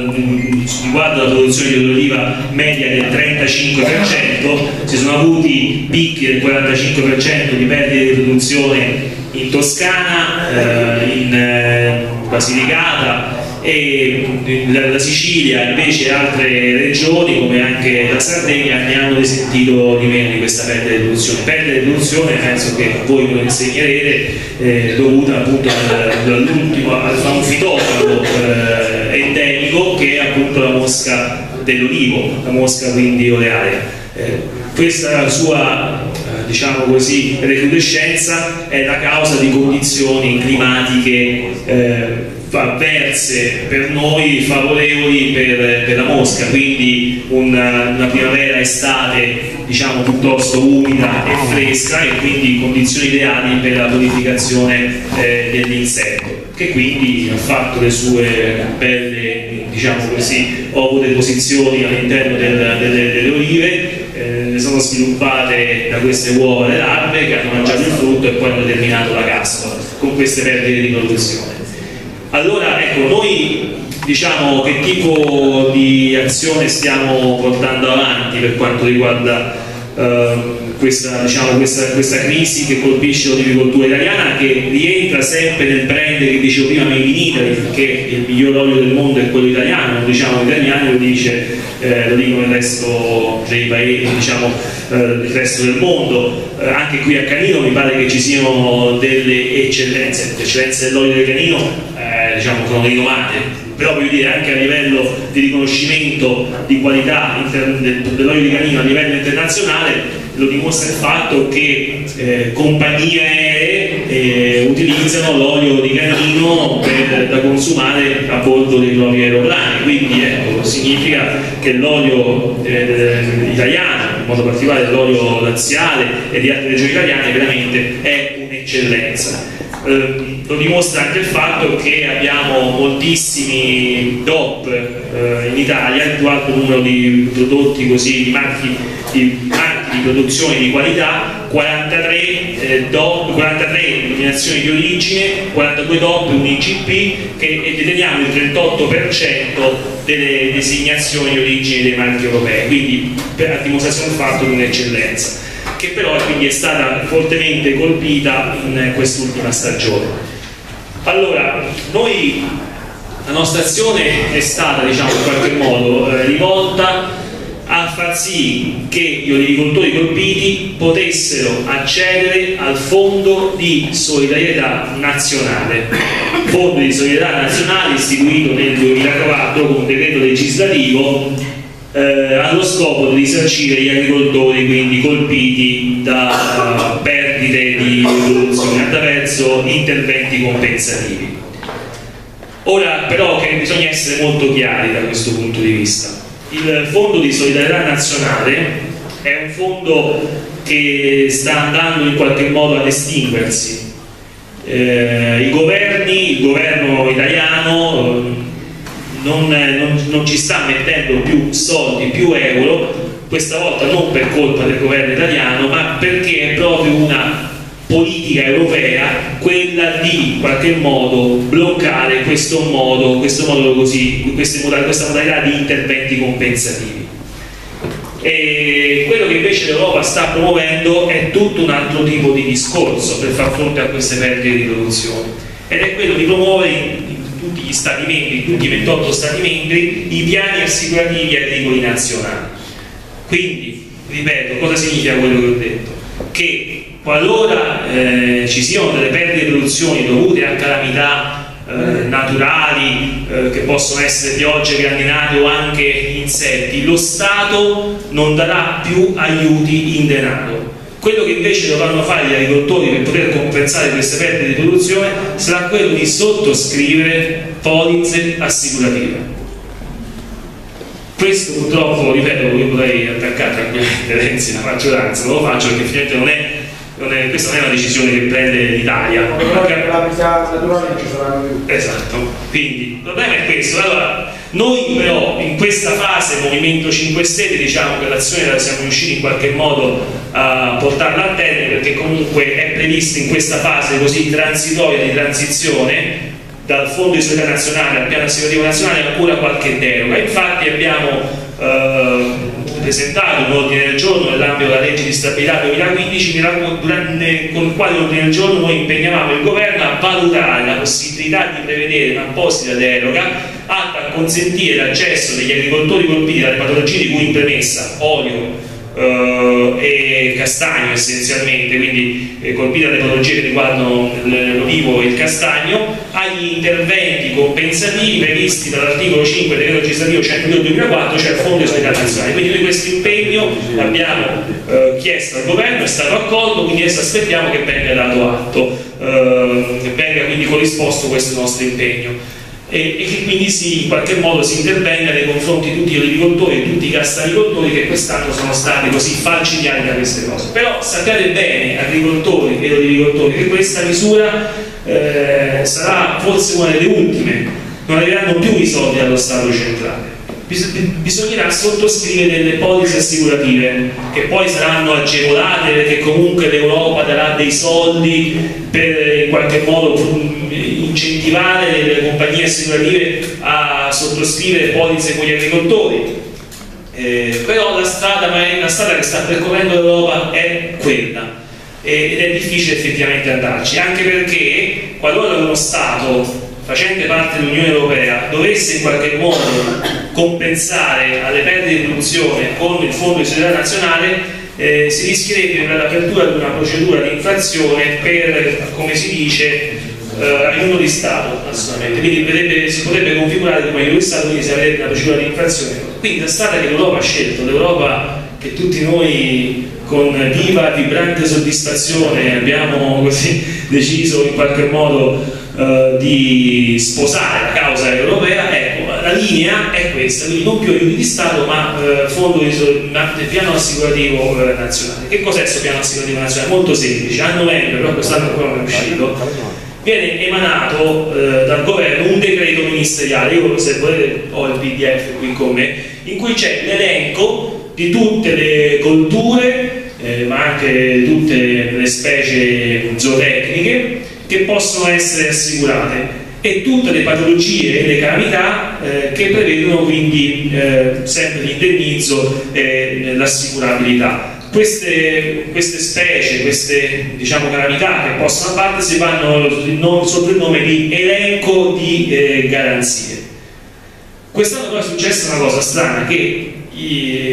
riguardo la produzione di oliva media del 35% si sono avuti picchi del 45% di perdita di produzione in Toscana eh, in eh, Basilicata e la, Sicilia invece altre regioni come anche la Sardegna ne hanno risentito di meno di questa perdita di produzione. Perdita di produzione penso che voi lo insegnerete eh, dovuta appunto all'ultimo al fitofano eh, endemico che è appunto la mosca dell'olivo, la mosca quindi olearia. Eh, questa sua eh, diciamo così recrudescenza è la causa di condizioni climatiche eh, avverse per noi, favorevoli per, per la mosca, quindi una, una primavera-estate diciamo piuttosto umida e fresca e quindi condizioni ideali per la purificazione eh, dell'insetto che quindi ha fatto le sue belle diciamo così ovode posizioni all'interno del, delle, delle, olive eh, sono sviluppate da queste uova le larve che hanno mangiato il frutto e poi hanno terminato la cassola con queste perdite di produzione allora, ecco, noi diciamo che tipo di azione stiamo portando avanti per quanto riguarda eh, questa, diciamo, questa, questa, crisi che colpisce l'olivicoltura italiana che rientra sempre nel brand che dicevo prima Made in Italy perché il miglior olio del mondo è quello italiano, non diciamo italiano, lo, dice, eh, lo dicono il resto dei paesi, diciamo eh, il resto del mondo. Eh, anche qui a Canino mi pare che ci siano delle eccellenze, le eccellenze dell'olio del Canino diciamo, sono rinomate, però voglio dire anche a livello di riconoscimento di qualità dell'olio di canino a livello internazionale lo dimostra il fatto che eh, compagnie aeree eh, utilizzano l'olio di canino per, da consumare a bordo dei propri aeroplani, quindi ecco, significa che l'olio eh, italiano, in modo particolare l'olio laziale e di altre regioni italiane veramente è un eccellenza. Eh, lo dimostra anche il fatto che abbiamo moltissimi DOP eh, in Italia, il più alto numero di prodotti così, di marchi di, marchi di produzione di qualità, 43, eh, DOP, 43 denominazioni di origine, 42 DOP un IGP che e deteniamo il 38% delle designazioni di origine dei marchi europei, quindi per, a dimostrazione del fatto di un'eccellenza che però quindi è stata fortemente colpita in quest'ultima stagione. Allora, noi, la nostra azione è stata diciamo, in qualche modo eh, rivolta a far sì che gli olivicoltori colpiti potessero accedere al fondo di solidarietà nazionale. Fondo di solidarietà nazionale istituito nel 2004 con un decreto legislativo eh, allo scopo di risarcire gli agricoltori quindi colpiti da uh, perdite di attraverso interventi compensativi. Ora però bisogna essere molto chiari da questo punto di vista. Il Fondo di Solidarietà Nazionale è un fondo che sta andando in qualche modo ad estinguersi. Eh, I governi, il governo italiano non, non, non ci sta mettendo più soldi, più euro, questa volta non per colpa del governo italiano, ma perché è proprio una politica europea quella di in qualche modo bloccare questo modo, questo modo così, modalità, questa modalità di interventi compensativi. E quello che invece l'Europa sta promuovendo è tutto un altro tipo di discorso per far fronte a queste perdite di produzione ed è quello di promuovere tutti gli Stati membri, tutti i 28 Stati membri, i piani assicurativi agricoli nazionali. Quindi, ripeto, cosa significa quello che ho detto? Che qualora eh, ci siano delle perdite di produzioni dovute a calamità eh, naturali eh, che possono essere piogge, grandinate o anche insetti, lo Stato non darà più aiuti in denaro quello che invece dovranno fare gli agricoltori per poter compensare queste perdite di produzione sarà quello di sottoscrivere polizze assicurative. Questo purtroppo, ripeto, io potrei attaccare tranquillamente Renzi la maggioranza, non lo faccio perché finalmente non è non è, questa non è una decisione che prende l'Italia. Però che la vita naturale ci saranno più. Esatto, quindi il problema è questo. Allora, noi però in questa fase, Movimento 5 Stelle, diciamo che l'azione la siamo riusciti in qualche modo a portarla a termine perché comunque è prevista in questa fase così transitoria di transizione dal Fondo di Solidarietà Nazionale al Piano Assicurativo Nazionale ancora qualche deroga. Infatti abbiamo eh, presentato un ordine del giorno nell'ambito della legge di stabilità 2015 durante, con il quale ordine del giorno noi impegnavamo il governo a valutare la possibilità di prevedere un'apposita deroga atta a consentire l'accesso degli agricoltori colpiti dalle patologie di cui in premessa olio, Uh, e castagno essenzialmente, quindi eh, colpite dalle patologie che riguardano l'olivo e il castagno, agli interventi compensativi previsti dall'articolo 5 del legislativo 102 2004, cioè il Fondo di Solidarietà Nazionale. Quindi noi questo impegno l'abbiamo uh, chiesto al governo, è stato accolto, quindi adesso aspettiamo che venga dato atto, che venga quindi corrisposto questo nostro impegno e, e, che quindi si, in qualche modo si intervenga nei confronti di tutti gli olivicoltori e tutti i castanicoltori che quest'anno sono stati così falcidiati da queste cose. Però sappiate bene, agricoltori e olivicoltori, che questa misura eh, sarà forse una delle ultime, non arriveranno più i soldi allo Stato centrale. bisognerà sottoscrivere delle polizze assicurative che poi saranno agevolate perché comunque l'Europa darà dei soldi per in qualche modo incentivare le compagnie assicurative a sottoscrivere polizze con gli agricoltori. Eh, però la strada, la strada, che sta percorrendo l'Europa è quella ed è difficile effettivamente andarci, anche perché qualora uno Stato facente parte dell'Unione Europea dovesse in qualche modo compensare alle perdite di produzione con il Fondo di solidarietà nazionale eh, si rischierebbe l'apertura di una procedura di infrazione per, come si dice, eh, aiuto di Stato assolutamente, quindi vedrebbe, si potrebbe configurare come aiuto di Stato, quindi si avrebbe una procedura di infrazione. Quindi la strada che l'Europa ha scelto, l'Europa che tutti noi con viva, vibrante soddisfazione abbiamo così deciso in qualche modo eh, di sposare la causa europea, ecco, la linea è questa, quindi non più aiuti di Stato ma eh, fondo di, ma, piano assicurativo eh, nazionale. Che cos'è questo piano assicurativo nazionale? Molto semplice, a novembre, però quest'anno ancora non è uscito, viene emanato eh, dal governo un decreto ministeriale, io se volete ho il pdf qui con me, in cui c'è l'elenco di tutte le colture, eh, ma anche tutte le specie zootecniche che possono essere assicurate e tutte le patologie e le calamità eh, che prevedono quindi eh, sempre l'indennizzo e l'assicurabilità. Queste, queste, specie, queste diciamo, calamità che possono abbattersi vanno sotto il nome di elenco di eh, garanzie. Quest'anno però è successa una cosa strana che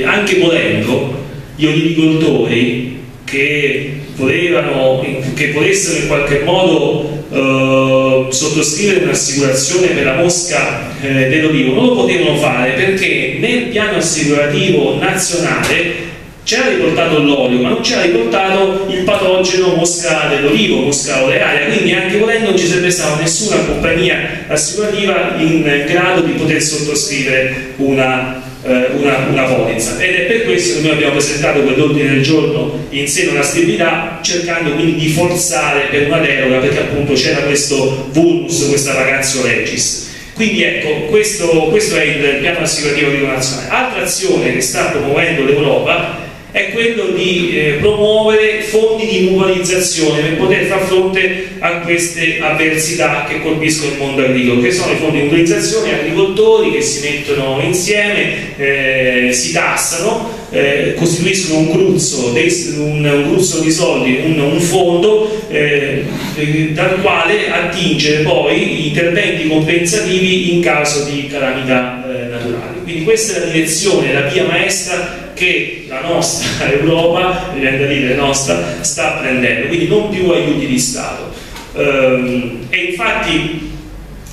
anche volendo gli olivicoltori che volevano, che volessero in qualche modo eh, sottoscrivere un'assicurazione per la mosca eh, dell'olivo non lo potevano fare perché nel piano assicurativo nazionale c'era riportato l'olio ma non c'era riportato il patogeno mosca dell'olivo, mosca olearia. Quindi anche volendo non ci sarebbe stata nessuna compagnia assicurativa in grado di poter sottoscrivere una eh, una, una polizza. Ed è per questo che noi abbiamo presentato quell'ordine del giorno in seno alla stabilità cercando quindi di forzare per una deroga perché appunto c'era questo vulnus, questa vacazio legis. Quindi ecco, questo, questo è il piano assicurativo nazionale. Altra azione che sta promuovendo l'Europa è quello di eh, promuovere fondi di mutualizzazione per poter far fronte a queste avversità che colpiscono il mondo agricolo, che sono i fondi di mutualizzazione, agricoltori che si mettono insieme, eh, si tassano, eh, costituiscono un gruzzo, un, gruzzo, di soldi, un, un fondo eh, dal quale attingere poi interventi compensativi in caso di calamità eh, naturali. Quindi questa è la direzione, la via maestra che la nostra Europa, viene da dire nostra, sta prendendo, quindi non più aiuti di Stato. Ehm, e infatti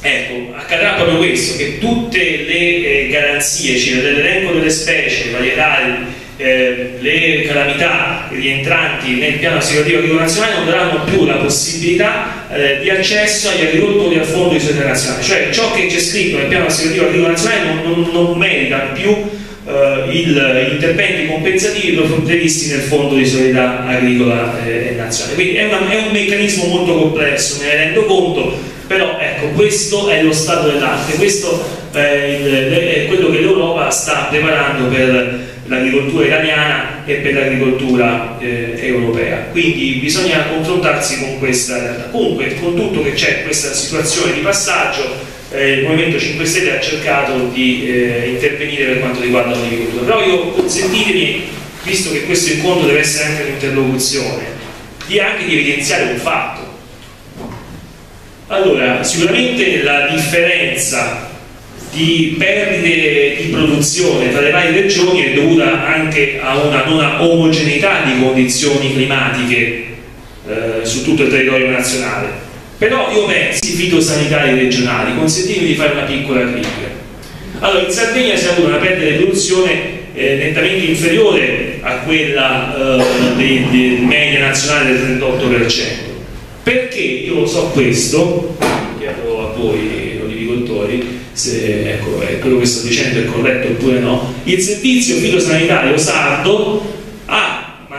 ecco, accadrà proprio questo, che tutte le eh, garanzie, cioè dell'elenco delle specie varietali, eh, le calamità rientranti nel piano assicurativo agricolo nazionale non daranno più la possibilità eh, di accesso agli agricoltori al fondo di solidarietà nazionale, cioè ciò che c'è scritto nel piano assicurativo agricolo nazionale non, non, non merita più eh, gli interventi compensativi previsti nel fondo di solidarietà agricola eh, nazionale. Quindi è, una, è, un meccanismo molto complesso, me ne rendo conto, però ecco, questo è lo stato dell'arte, questo è, il, è quello che l'Europa sta preparando per l'agricoltura italiana e per l'agricoltura eh, europea. Quindi bisogna confrontarsi con questa realtà. Comunque, con tutto che c'è questa situazione di passaggio, eh, il Movimento 5 Stelle ha cercato di eh, intervenire per quanto riguarda l'agricoltura. Però io consentitemi, visto che questo incontro deve essere anche un'interlocuzione, di anche di evidenziare un fatto. Allora, sicuramente la differenza di perdite di produzione tra le varie regioni è dovuta anche a una non omogeneità di condizioni climatiche eh, su tutto il territorio nazionale però io penso ai fitosanitari regionali, consentitemi di fare una piccola critica. Allora, in Sardegna si è avuto una perdita di produzione eh, nettamente inferiore a quella eh, di, di media nazionale del 38%. Perché io lo so questo, chiedo a voi olivicoltori, se ecco, quello che sto dicendo è corretto oppure no, il servizio fitosanitario sardo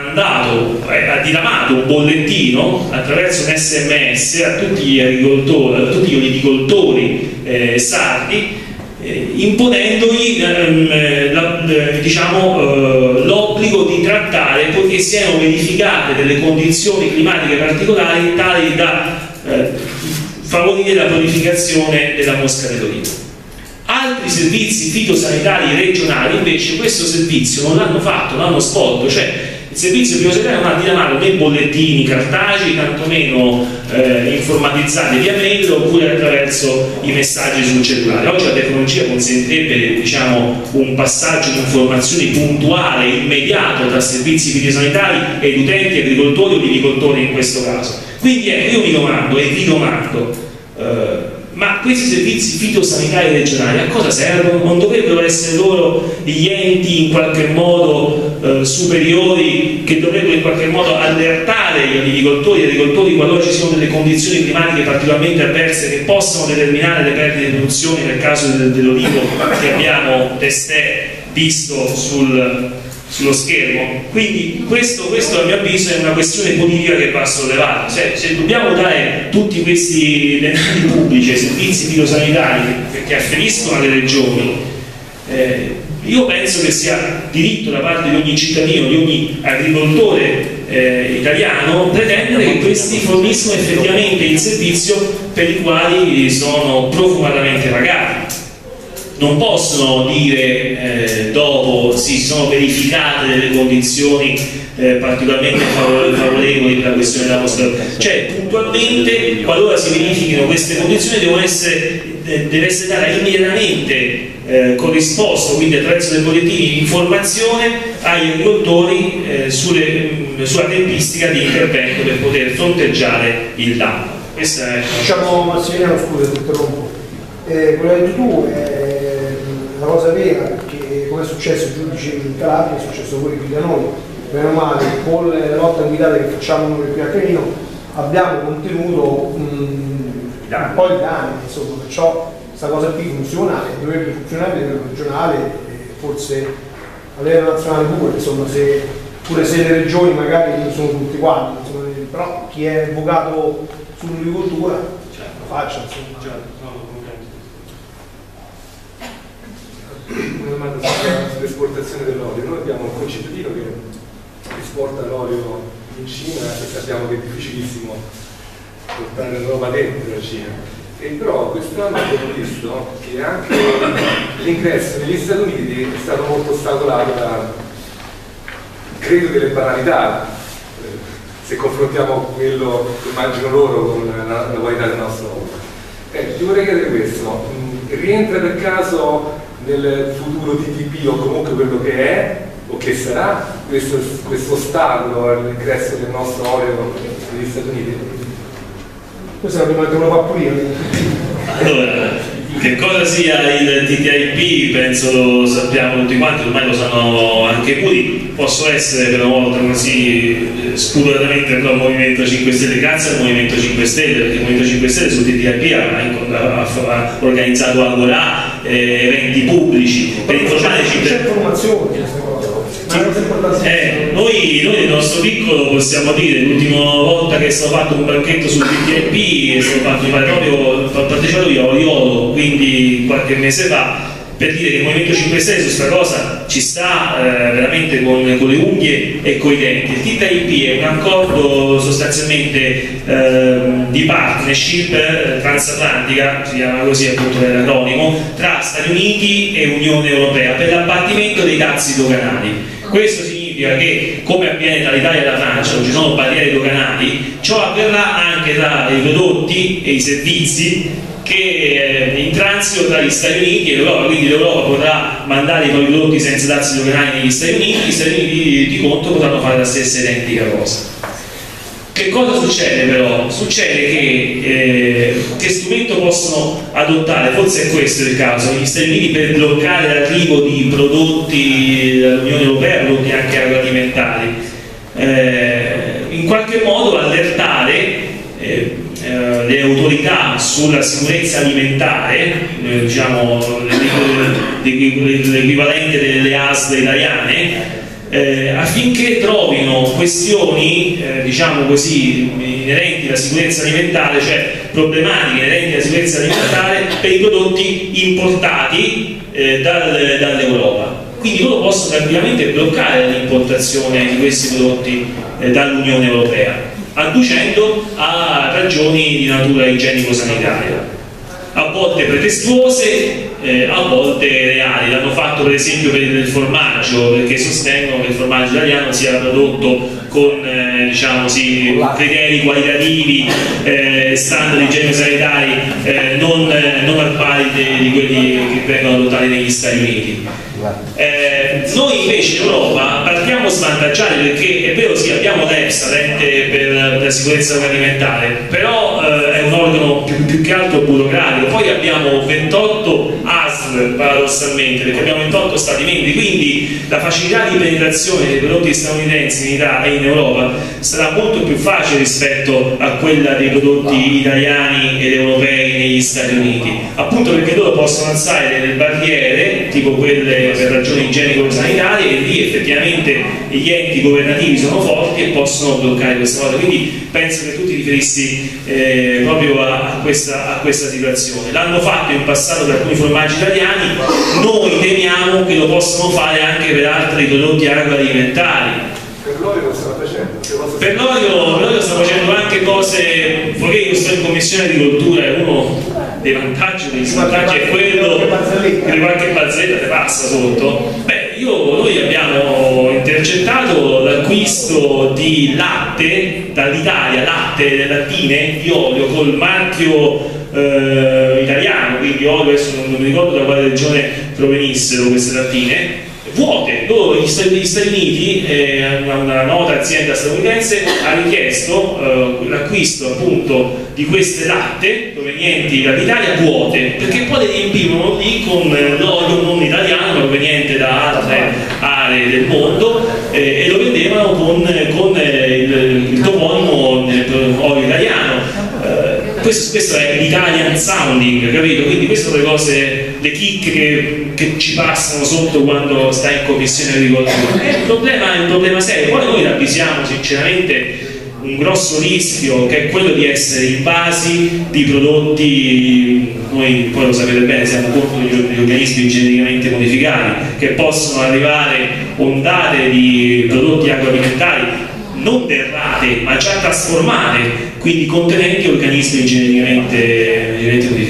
mandato, eh, ha diramato un bollettino attraverso un sms a tutti gli agricoltori, a tutti gli olivicoltori eh, sardi eh, imponendogli ehm, diciamo, eh, l'obbligo di trattare poiché siano verificate delle condizioni climatiche particolari tali da eh, favorire la prolificazione della mosca dell'olivo altri servizi fitosanitari regionali invece questo servizio non l'hanno fatto, l'hanno svolto, cioè servizio di bibliotecario non ha diramato né bollettini cartacei, tantomeno eh, informatizzati via mail oppure attraverso i messaggi sul cellulare. Oggi la tecnologia consentirebbe diciamo, un passaggio di informazioni puntuale, immediato tra servizi fitosanitari ed utenti, agricoltori o viticoltori in questo caso. Quindi ecco, io mi domando e vi domando eh, ma questi servizi fitosanitari regionali a cosa servono? Non dovrebbero essere loro gli enti in qualche modo eh, superiori che dovrebbero in qualche modo allertare gli agricoltori e gli agricoltori qualora ci siano delle condizioni climatiche particolarmente avverse che possono determinare le perdite di produzione nel caso dell'olivo che abbiamo testè visto sul, sullo schermo. Quindi questo, questo, a mio avviso è una questione politica che va sollevata. Cioè, se dobbiamo dare tutti questi denari pubblici ai servizi fitosanitari che afferiscono alle regioni, eh, io penso che sia diritto da parte di ogni cittadino, di ogni agricoltore eh, italiano pretendere che questi forniscono effettivamente il servizio per i quali sono profumatamente pagati. Non possono dire eh, dopo si sono verificate delle condizioni eh, particolarmente favorevoli per la questione della vostra cioè puntualmente qualora si verifichino queste condizioni devono essere, deve essere data immediatamente eh, corrisposto quindi attraverso dei bollettini informazione agli agricoltori eh, sulle, mm, sulla tempistica di intervento per poter fronteggiare il danno. È diciamo Massimiliano scusa ti interrompo. Eh, quello che tu è la cosa vera, perché come è successo giù in Calabria, è successo pure qui da noi, meno male, con le lotte guidate che facciamo noi qui a Canino, abbiamo contenuto un, un po' di danni, insomma, perciò questa cosa qui funziona e dovrebbe funzionare a livello regionale e forse a livello nazionale pure, insomma, se, pure se le regioni magari non sono tutti quanti, insomma, però chi è avvocato sull'agricoltura certo. lo faccia, insomma. Certo. una domanda sull'esportazione dell'olio. Noi abbiamo un concittadino che esporta l'olio in Cina e sappiamo che è difficilissimo portare roba dentro la Cina. E però quest'anno abbiamo visto che anche l'ingresso negli Stati Uniti è stato molto ostacolato da, credo, delle banalità, se confrontiamo quello che immagino loro con la, la qualità del nostro olio. Eh, ti vorrei chiedere questo, rientra per caso nel futuro TTP o comunque quello che è o che sarà questo, questo ostacolo all'ingresso del nostro olio negli Stati Uniti? Questa è la prima che uno fa pulire. Allora, che cosa sia il TTIP penso lo sappiamo tutti quanti, ormai lo sanno anche puri, posso essere per una volta così spudoratamente il Movimento 5 Stelle, grazie al Movimento 5 Stelle, perché il Movimento 5 Stelle sul TTIP ha, ha, ha organizzato Agora, eh, eventi pubblici per informare i cittadini. Eh, noi, noi, nel nostro piccolo possiamo dire l'ultima volta che stato fatto un banchetto sul è stato fatto proprio partecipato io a Oriolo quindi qualche mese fa per dire che il Movimento 5 Stelle su questa cosa ci sta eh, veramente con, con, le unghie e con i denti. Il TTIP è un accordo sostanzialmente eh, di partnership eh, transatlantica, si chiama così appunto l'acronimo, tra Stati Uniti e Unione Europea per l'abbattimento dei dazi doganali. Questo significa che, come avviene tra l'Italia e la Francia, non ci sono barriere doganali, ciò avverrà anche tra i prodotti e i servizi che eh, in transito tra gli Stati Uniti e l'Europa, quindi l'Europa potrà mandare i propri prodotti senza darsi doganali negli Stati Uniti, gli Stati Uniti di, di conto potranno fare la stessa identica cosa. Che cosa succede però? Succede che eh, che strumento possono adottare? Forse è questo il caso, gli Stati Uniti per bloccare l'arrivo di prodotti dall'Unione Europea, prodotti anche agroalimentari. Eh, in qualche modo allertare eh, eh, le autorità sulla sicurezza alimentare, eh, diciamo l'equivalente delle ASL italiane, eh, affinché trovino questioni, eh, diciamo così, inerenti alla sicurezza alimentare, cioè problematiche inerenti alla sicurezza alimentare per i prodotti importati eh, dal, dall'Europa. Quindi loro possono tranquillamente bloccare l'importazione di questi prodotti eh, dall'Unione Europea adducendo a ragioni di natura igienico-sanitaria a volte pretestuose, eh, a volte reali. L'hanno fatto per esempio per il formaggio, perché sostengono che il formaggio italiano sia prodotto con eh, diciamo, sì, criteri qualitativi, eh, standard igienico-sanitari eh, non, non al pari di quelli che vengono adottati negli Stati Uniti. Eh, Eh, noi invece in Europa partiamo svantaggiati perché è vero sì abbiamo l'EFSA, l'ente per la sicurezza alimentare, però eh, è un organo più, più, che altro burocratico, poi abbiamo 28 ASL paradossalmente perché abbiamo 28 stati membri, quindi la facilità di penetrazione dei prodotti statunitensi in Italia e in Europa sarà molto più facile rispetto a quella dei prodotti italiani ed europei negli Stati Uniti, appunto perché loro possono alzare delle barriere tipo quelle per ragioni igienico-sanitarie e lì effettivamente gli enti governativi sono forti e possono bloccare questa cosa, quindi penso che tu ti riferissi eh, proprio a, a, questa, a, questa, situazione. L'hanno fatto in passato per alcuni formaggi italiani, noi temiamo che lo possano fare anche per altri prodotti agroalimentari. Per l'olio lo stanno facendo? Per l'olio, sta facendo anche cose, poiché io sto in commissione di cultura e uno dei vantaggi dei svantaggi è quello che qualche barzelletta te passa sotto. Beh, io, noi abbiamo intercettato l'acquisto di latte dall'Italia, latte lattine di olio col marchio eh, italiano, quindi olio, adesso non, mi ricordo da quale regione provenissero queste lattine vuote. Loro, gli Stati, Uniti, eh, una, nota azienda statunitense, ha richiesto eh, l'acquisto appunto di queste latte provenienti dall'Italia vuote, perché poi le riempivano lì con l'olio non italiano proveniente da altre aree del mondo eh, e lo vendevano con, con eh, il, il toponimo eh, olio italiano questo, questo è l'Italian sounding, capito? Quindi queste sono le cose, le chicche che, che, ci passano sotto quando stai in commissione agricoltura. E il problema è un problema serio, poi noi ravvisiamo sinceramente un grosso rischio che è quello di essere invasi di prodotti, noi poi lo sapete bene, siamo contro gli organismi geneticamente modificati, che possono arrivare ondate di prodotti agroalimentari non derrate ma già trasformate quindi contenenti organismi geneticamente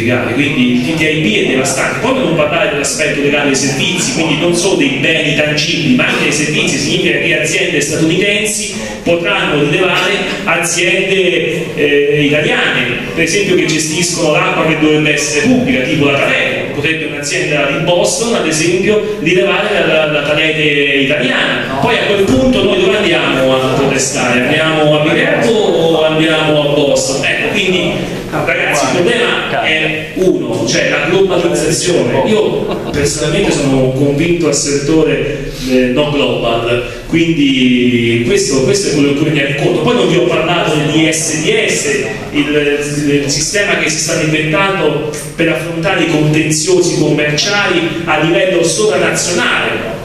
modificati. Quindi il TTIP è devastante. Poi per non parlare dell'aspetto legale dei servizi quindi non solo dei beni tangibili ma anche dei servizi significa che aziende statunitensi potranno rilevare aziende eh, italiane per esempio che gestiscono l'acqua che dovrebbe essere pubblica tipo la Talerno potrebbe un'azienda di Boston ad esempio rilevare la, la, la italiana. Poi a quel punto noi dove andiamo a protestare? andiamo a Viterbo o andiamo a Boston? ecco quindi ragazzi il problema è uno cioè la globalizzazione. Io personalmente sono convinto assertore eh, no global quindi questo, questo, è quello che mi conto. Poi non vi ho parlato dell'ISDS il, il sistema che si sta inventando per affrontare i contenziosi commerciali a livello sovranazionale.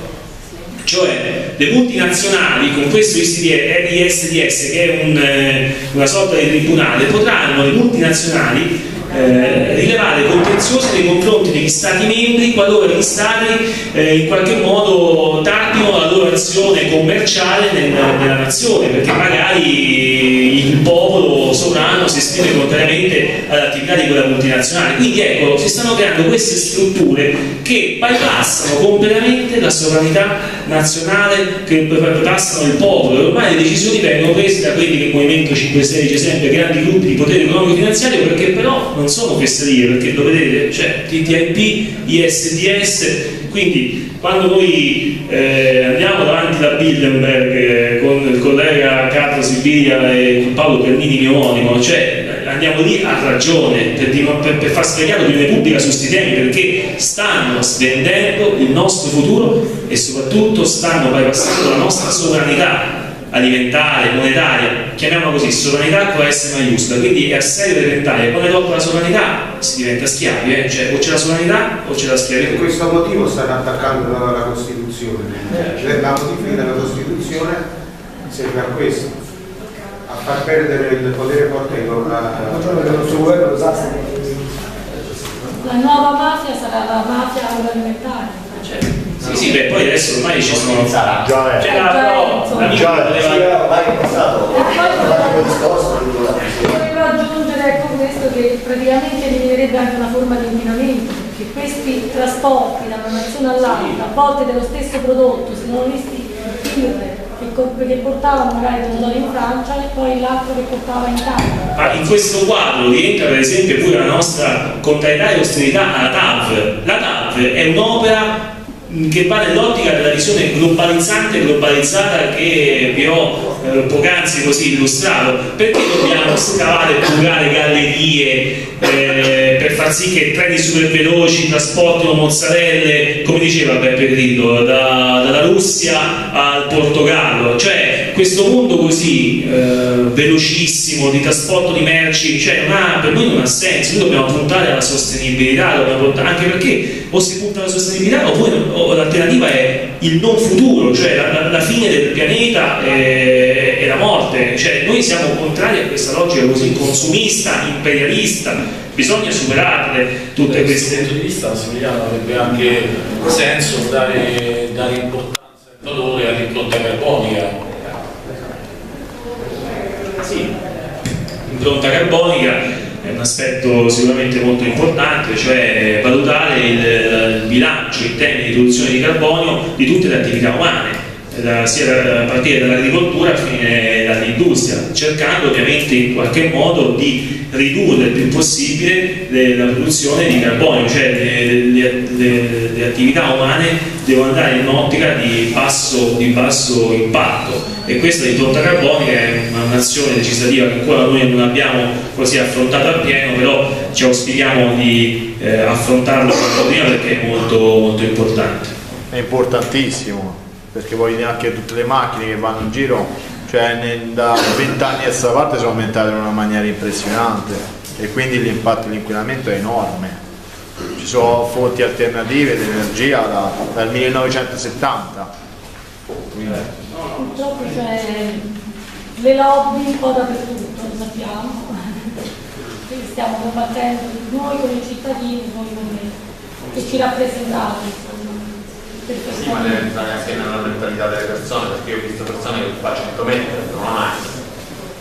Cioè le multinazionali con questo ISDS che è un, eh, una sorta di tribunale potranno le multinazionali eh, rilevare contenziosi nei confronti degli Stati membri qualora gli Stati eh, in qualche modo tardino la loro azione commerciale nel, nella nazione perché magari il popolo sovrano si esprime contrariamente all'attività di quella multinazionale. Quindi ecco si stanno creando queste strutture che bypassano completamente la sovranità nazionale che bypassano il popolo. Ormai le decisioni vengono prese da quelli che il Movimento 5 Stelle dice sempre grandi gruppi di potere economico finanziario perché però non non sono fesserie perché lo vedete, c'è TTIP, ISDS, quindi quando noi eh, andiamo davanti da Bilderberg eh, con il collega Carlo Sibilia e Paolo Bernini mio omonimo, cioè andiamo lì a ragione per, per, per far spiegare l'opinione pubblica su questi temi perché stanno svendendo il nostro futuro e soprattutto stanno bypassando la nostra sovranità alimentare, monetaria, chiamiamola così, sovranità con la S maiuscola, quindi è assedio elementare, quando dopo la sovranità si diventa schiavi, eh? cioè o c'è la sovranità o c'è la schiavitù. Per questo motivo stanno attaccando la, la Costituzione, cioè, la modifica della Costituzione serve a questo, a far perdere il potere al nostro governo. La nuova mafia sarà la mafia agroalimentare. Cioè, sì, sì, beh, poi adesso ormai ci sono. Già è. Cioè, la, però, la già è. ormai è passato. Volevo aggiungere ecco questo che praticamente eliminerebbe anche una forma di inquinamento, perché questi trasporti da una nazione all'altra, a volte dello stesso prodotto, si sono visti firme che portavano magari il motore in Francia e poi l'altro che portava in Italia. Ah, in questo quadro rientra per esempio pure la nostra contrarietà e austerità alla TAV. La TAV è un'opera che va nell'ottica della visione globalizzante e globalizzata che vi ho eh, poc'anzi così illustrato. Perché dobbiamo scavare e purare gallerie eh, per far sì che treni super veloci trasportino mozzarelle, come diceva Beppe Grillo, da, dalla Russia al Portogallo? Cioè questo mondo così eh, velocissimo di trasporto di merci, cioè, ha, per noi non ha senso, noi dobbiamo puntare alla sostenibilità, puntare, anche perché o si punta alla sostenibilità o, l'alternativa è il non futuro, cioè la, la, la fine del pianeta e, e, la morte, cioè noi siamo contrari a questa logica così consumista, imperialista, bisogna superarle tutte da queste... Da questo punto di vista Massimiliano avrebbe anche senso dare, dare importanza e valore all'impronta carbonica sì, impronta carbonica è un aspetto sicuramente molto importante, cioè valutare il, il bilancio in termini di riduzione di carbonio di tutte le attività umane, da, sia a partire dall'agricoltura a fine dall'industria, cercando ovviamente in qualche modo di ridurre il più possibile la produzione di carbonio, cioè le, le, le, le attività umane devono andare in un'ottica di di basso impatto e questa di carbonica è un'azione legislativa che ancora noi non abbiamo così affrontato appieno, però ci auspichiamo di eh, affrontarlo prima perché è molto, molto importante. È importantissimo, perché poi anche tutte le macchine che vanno in giro, cioè da 20 anni a questa parte sono aumentate in una maniera impressionante e quindi l'impatto dell'inquinamento è enorme. Ci sono fonti alternative di energia da, dal 1970. Quindi purtroppo c'è le lobby un po' dappertutto, lo sappiamo. Quindi stiamo combattendo noi come cittadini, noi come che ci rappresentate. Per sì, ma deve entrare anche nella mentalità delle persone, perché io ho visto persone che fa 100 metri non macchina.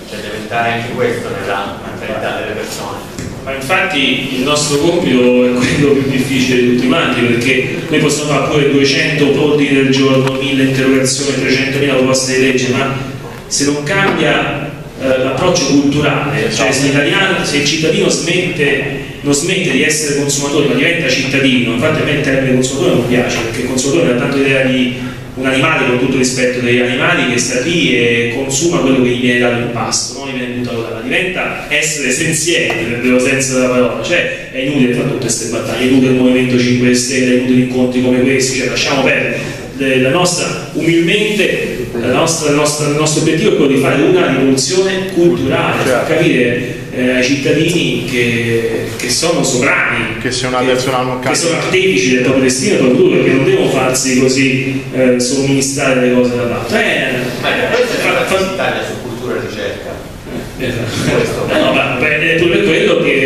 Cioè deve entrare anche questo nella mentalità delle persone. Ma infatti il nostro compito è quello più difficile di tutti quanti perché noi possiamo fare pure 200 ordini del giorno, 1000 interrogazioni, 300.000 proposte di legge, ma se non cambia l'approccio culturale, cioè se, se, il cittadino smette, non smette di essere consumatore ma diventa cittadino, infatti a me il termine consumatore non piace perché il consumatore ha tanto idea di un animale con tutto rispetto degli animali che sta lì e consuma quello che gli viene dato in pasto, non gli viene buttato là, diventa essere senziente nel vero senso della parola, cioè è inutile fare tutte queste battaglie, è inutile il Movimento 5 Stelle, è inutile incontri come questi, cioè lasciamo perdere. La nostra, umilmente, nostra, la nostra, il nostro obiettivo è quello di fare una rivoluzione culturale, far certo. capire eh, ai cittadini che, che, sono sovrani, che, che sono artefici del proprio destino, del futuro, perché non devono farsi così eh, somministrare le cose da parte. Eh,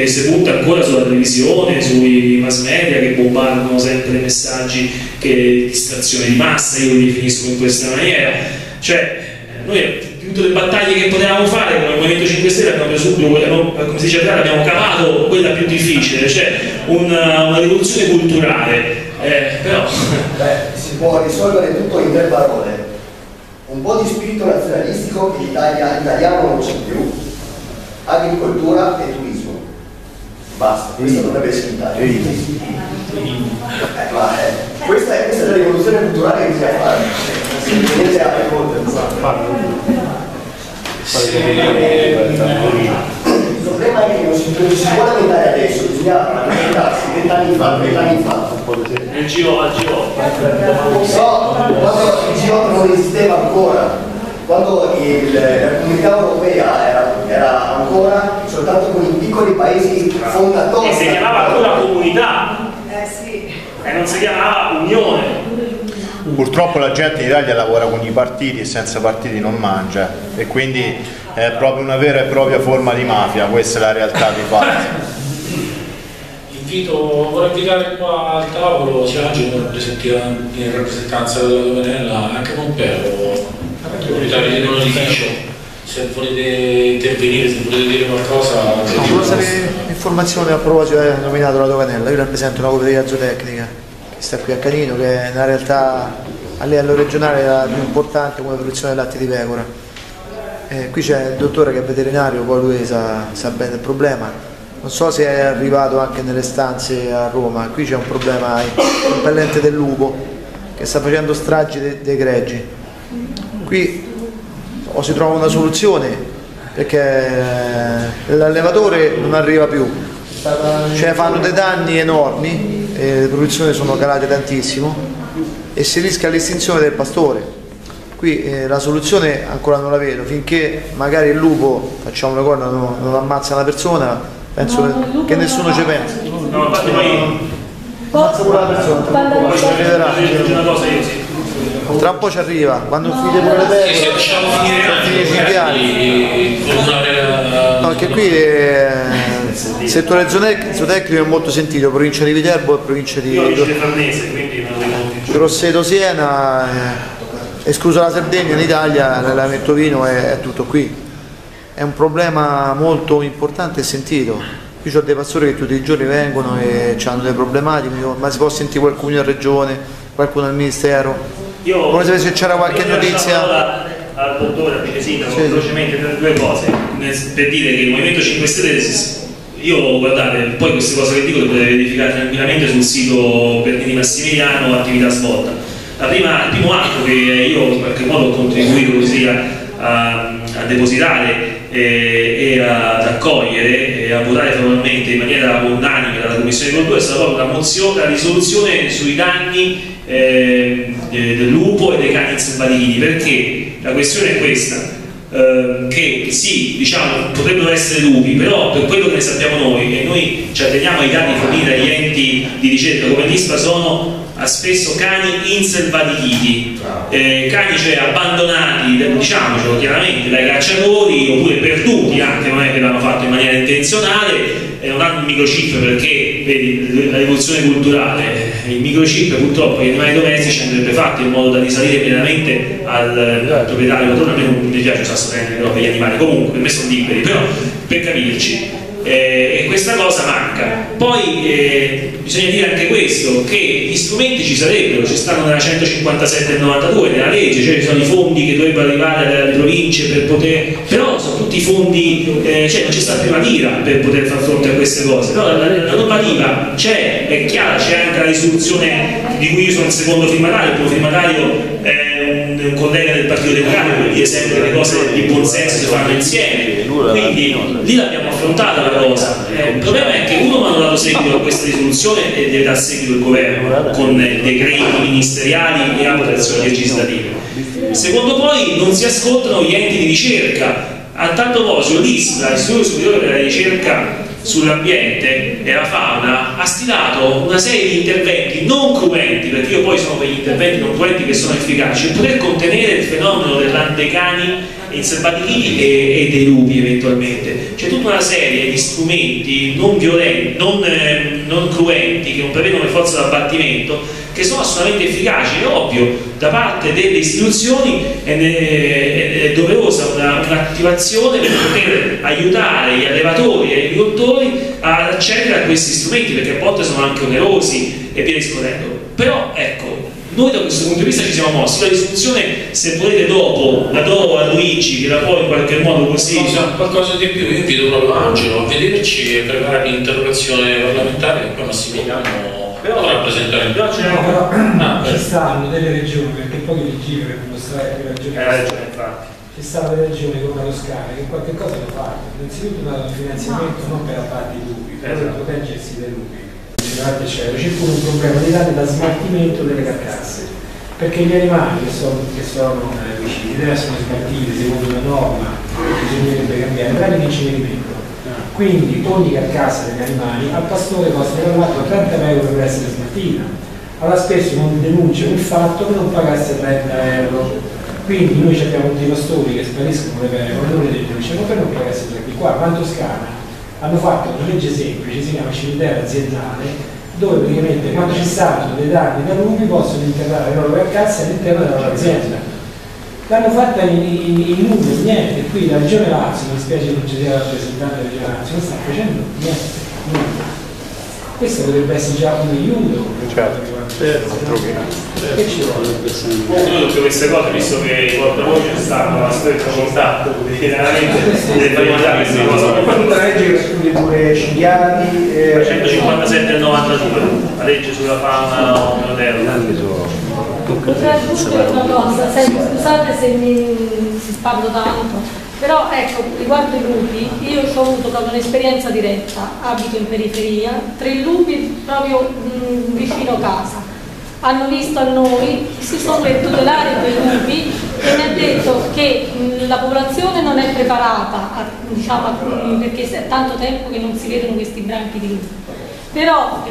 si punta ancora sulla televisione, sui mass media che bombardano sempre messaggi che distrazione di massa, io li definisco in questa maniera. Cioè, noi tutte le battaglie che potevamo fare come Movimento 5 Stelle abbiamo preso subito come si dice abbiamo cavato quella più difficile, cioè una, una rivoluzione culturale. Eh, però... Beh, si può risolvere tutto in tre parole. Un po' di spirito nazionalistico che l'Italia italiano non c'è più, agricoltura e turismo. Basta, questo dovrebbe essere l'Italia. Eh, ma, eh, questa, è, questa è la rivoluzione culturale che bisogna fare. Niente altre il problema è che non si, non si può lamentare adesso, bisogna lamentarsi vent'anni fa, vent'anni fa. Il GO al GO. No, quando il GO non esisteva ancora, quando il, la comunità europea era, era, ancora soltanto con i piccoli paesi fondatori. E si chiamava ancora comunità. Eh sì. E non si chiamava unione. Purtroppo la gente in Italia lavora con i partiti e senza partiti non mangia e quindi è proprio una vera e propria forma di mafia, questa è la realtà di fatto. Invito, vorrei invitare qua al tavolo sia Angelo in rappresentanza della Domenella, anche Pompeo, proprietario di un edificio, se volete intervenire, se volete dire qualcosa. Volevo sapere informazioni a proposito del nominato la Doganella, io rappresento una cooperativa zootecnica che sta qui a Canino, che è una realtà a livello regionale la più importante come produzione del latte di pecora. Eh, qui c'è il dottore che è veterinario, poi lui sa, sa bene il problema. Non so se è arrivato anche nelle stanze a Roma, qui c'è un problema impellente del lupo che sta facendo stragi dei, dei greggi. Qui o si trova una soluzione perché eh, l'allevatore non arriva più, cioè fanno dei danni enormi, e le produzioni sono calate tantissimo e si rischia l'estinzione del pastore. Qui eh, la soluzione ancora non la vedo, finché magari il lupo, facciamo una cosa, non, non ammazza una persona, penso No, che, nessuno no. ci pensa. No, infatti poi Ammazza pure la persona, poi ci vedrà. c'è una cosa io sì. Tra un po' ci arriva, quando fide pure le pecore, se riusciamo a finire i cinghiali. No, perché qui eh, il settore zootec- zootecnico è molto sentito, provincia di Viterbo e provincia di. Grosseto Siena, eh, esclusa la Sardegna, in Italia l'elemento vino è, è tutto qui. È un problema molto importante e sentito. Qui ho dei pastori che tutti i giorni vengono e hanno delle problematiche, ma si può sentire qualcuno in regione, qualcuno al ministero. Io Come se c'era qualche la notizia. al dottore, al vice sindaco, Sì. velocemente per due cose, per dire che il Movimento 5 Stelle, si- io guardate, poi queste cose che dico le potete verificare tranquillamente sul sito Bernini Massimiliano, attività svolta. La prima, il primo atto che io in qualche modo ho contribuito così a, a- a depositare eh, e ad accogliere e a votare favorevolmente in maniera unanime dalla Commissione di Cultura è stata proprio la, mozione, la risoluzione sui danni eh, de- del lupo e dei cani inselvatichini perché la questione è questa ehm, che sì, diciamo, potrebbero essere lupi, però per quello che ne sappiamo noi, e noi ci atteniamo ai dati forniti dagli enti di ricerca come l'ISPA, sono spesso cani inselvatichiti, eh, cani cioè abbandonati, diciamocelo chiaramente, dai cacciatori oppure perduti anche, non è che l'hanno fatto in maniera intenzionale, e non hanno il microchip perché vedi la rivoluzione culturale, il microchip purtroppo gli animali domestici andrebbe fatto in modo da risalire pienamente al, al proprietario padrone, a me non mi piace usare sostenere gli animali, comunque per me sono liberi, però per capirci. Eh, e questa cosa manca. Poi eh, bisogna dire anche questo, che gli strumenti ci sarebbero, ci stanno nella 157 e 92 nella legge, cioè ci sono i fondi che dovrebbero arrivare dalle province per poter, però tutti fondi, eh, cioè non c'è sta prima lira per poter far fronte a queste cose, però la, la normativa c'è, è chiara, c'è anche la risoluzione di cui io sono il secondo firmatario, il primo firmatario è un, un collega del Partito Democratico che dice sempre le cose di buon senso si fanno insieme, quindi lì l'abbiamo affrontata la cosa. Eh, il problema è che uno mi hanno dato seguito a questa risoluzione e deve dar seguito il governo con eh, decreti ministeriali e altre azioni legislative. Secondo poi non si ascoltano gli enti di ricerca. A tanto proposito l'ISPRA, l'Istituto Superiore per la Ricerca sull'ambiente e fauna ha stilato una serie di interventi non cruenti, perché io poi sono per gli interventi non cruenti che sono efficaci, per poter contenere il fenomeno dei cani inselvatichini e, e dei lupi eventualmente. C'è tutta una serie di strumenti non violenti, non, ehm, non cruenti, che non prevedono le forze d'abbattimento, che sono assolutamente efficaci. È ovvio, da parte delle istituzioni è, è- è doverosa una- un'attivazione per poter aiutare gli allevatori e gli agricoltori ad accedere a questi strumenti, perché a volte sono anche onerosi e via discorrendo. Però ecco, noi da questo punto di vista ci siamo mossi, la risoluzione se volete dopo la do a Luigi che la può in qualche modo così Qualcosa, qualcosa di più, io invito proprio Angelo a vederci e preparare l'interrogazione parlamentare che poi Massimiliano. Però c'è però Ah, ci beh. stanno delle regioni, perché poi leggevo per dimostrare che le regioni Eh, ragione, infatti. Ci stanno delle regioni come la Toscana che qualche cosa lo fanno. Innanzitutto danno un finanziamento non per abbattere i lupi, però per Esatto. proteggersi dai lupi. C'è pure un problema di danni da smaltimento delle carcasse. Perché gli animali che sono, che sono eh, vicini devono essere smaltiti secondo una norma che bisognerebbe cambiare, tranne che ci viene meno. Quindi ogni carcassa degli animali al pastore costa da 4 a 30 euro per essere smaltita. Allora spesso non denunciano il fatto che non pagasse 30 euro. Quindi noi abbiamo dei pastori che spariscono le pecore, non le denunciano per non pagasse 30 Qua, qua in Toscana hanno fatto una legge semplice, si chiama cimitero aziendale, dove praticamente quando ci stanno dei danni da lupi possono interrare le loro carcazze all'interno della loro azienda. L'hanno fatta in, in, in nulla, niente, qui la regione Lazio, mi spiace non ci sia rappresentante della regione Lazio, non sta facendo niente, nulla. Questo potrebbe essere già un aiuto. Certo. Che ci vuole? Noi tutte queste cose, visto che i portavoce stanno a stretto contatto quotidianamente, le faremo andare queste cose. la legge che esclude pure cinghiali e... 157 e 92, la legge sulla fauna moderna. Potrei aggiungere una cosa, scusate se mi parlo tanto, però ecco, riguardo i lupi, io ci ho avuto proprio un'esperienza diretta, abito in periferia, tre lupi proprio mh, vicino casa. Hanno visto a noi, si sono per tutelare quei lupi e mi ha detto che la popolazione non è preparata, diciamo, perché è tanto tempo che non si vedono questi branchi di lupi. Però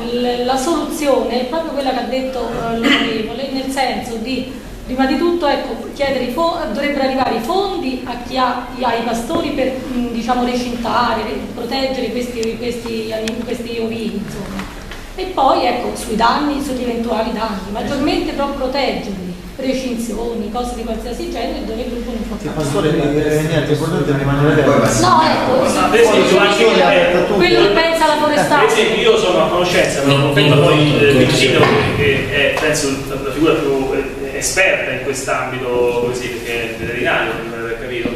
la soluzione è proprio quella che ha detto eh, l'onorevole, nel senso di prima di tutto ecco, dovrebbero arrivare i fondi ha, ai pastori per diciamo, recintare, re- proteggere questi, questi, questi ovini. Insomma. E poi ecco, sui danni, sugli eventuali danni, maggiormente però proteggerli, recinzioni, cose di qualsiasi genere dove il lupo non può Il pastore eh, niente, l'importante è rimanere. No, ecco, quello che pensa Per forestale. esempio io sono a conoscenza, non comprendo poi eh, Virginio che è penso la la figura più eh, esperta in quest'ambito così, perché è veterinario, per aver capito.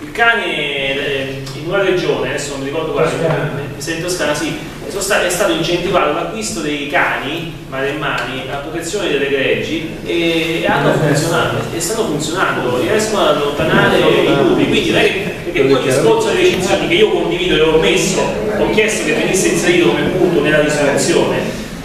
Il cane eh, una regione, adesso non mi ricordo quale, mi sento Toscana, sì, sono sta- è stato incentivato l'acquisto dei cani maremmani a protezione delle greggi e, e hanno funzionato, e stanno funzionando, riescono ad allontanare i lupi, quindi non è che- perché poi il discorso delle recinzioni che io condivido e ho messo, ho chiesto che venisse inserito come punto nella risoluzione,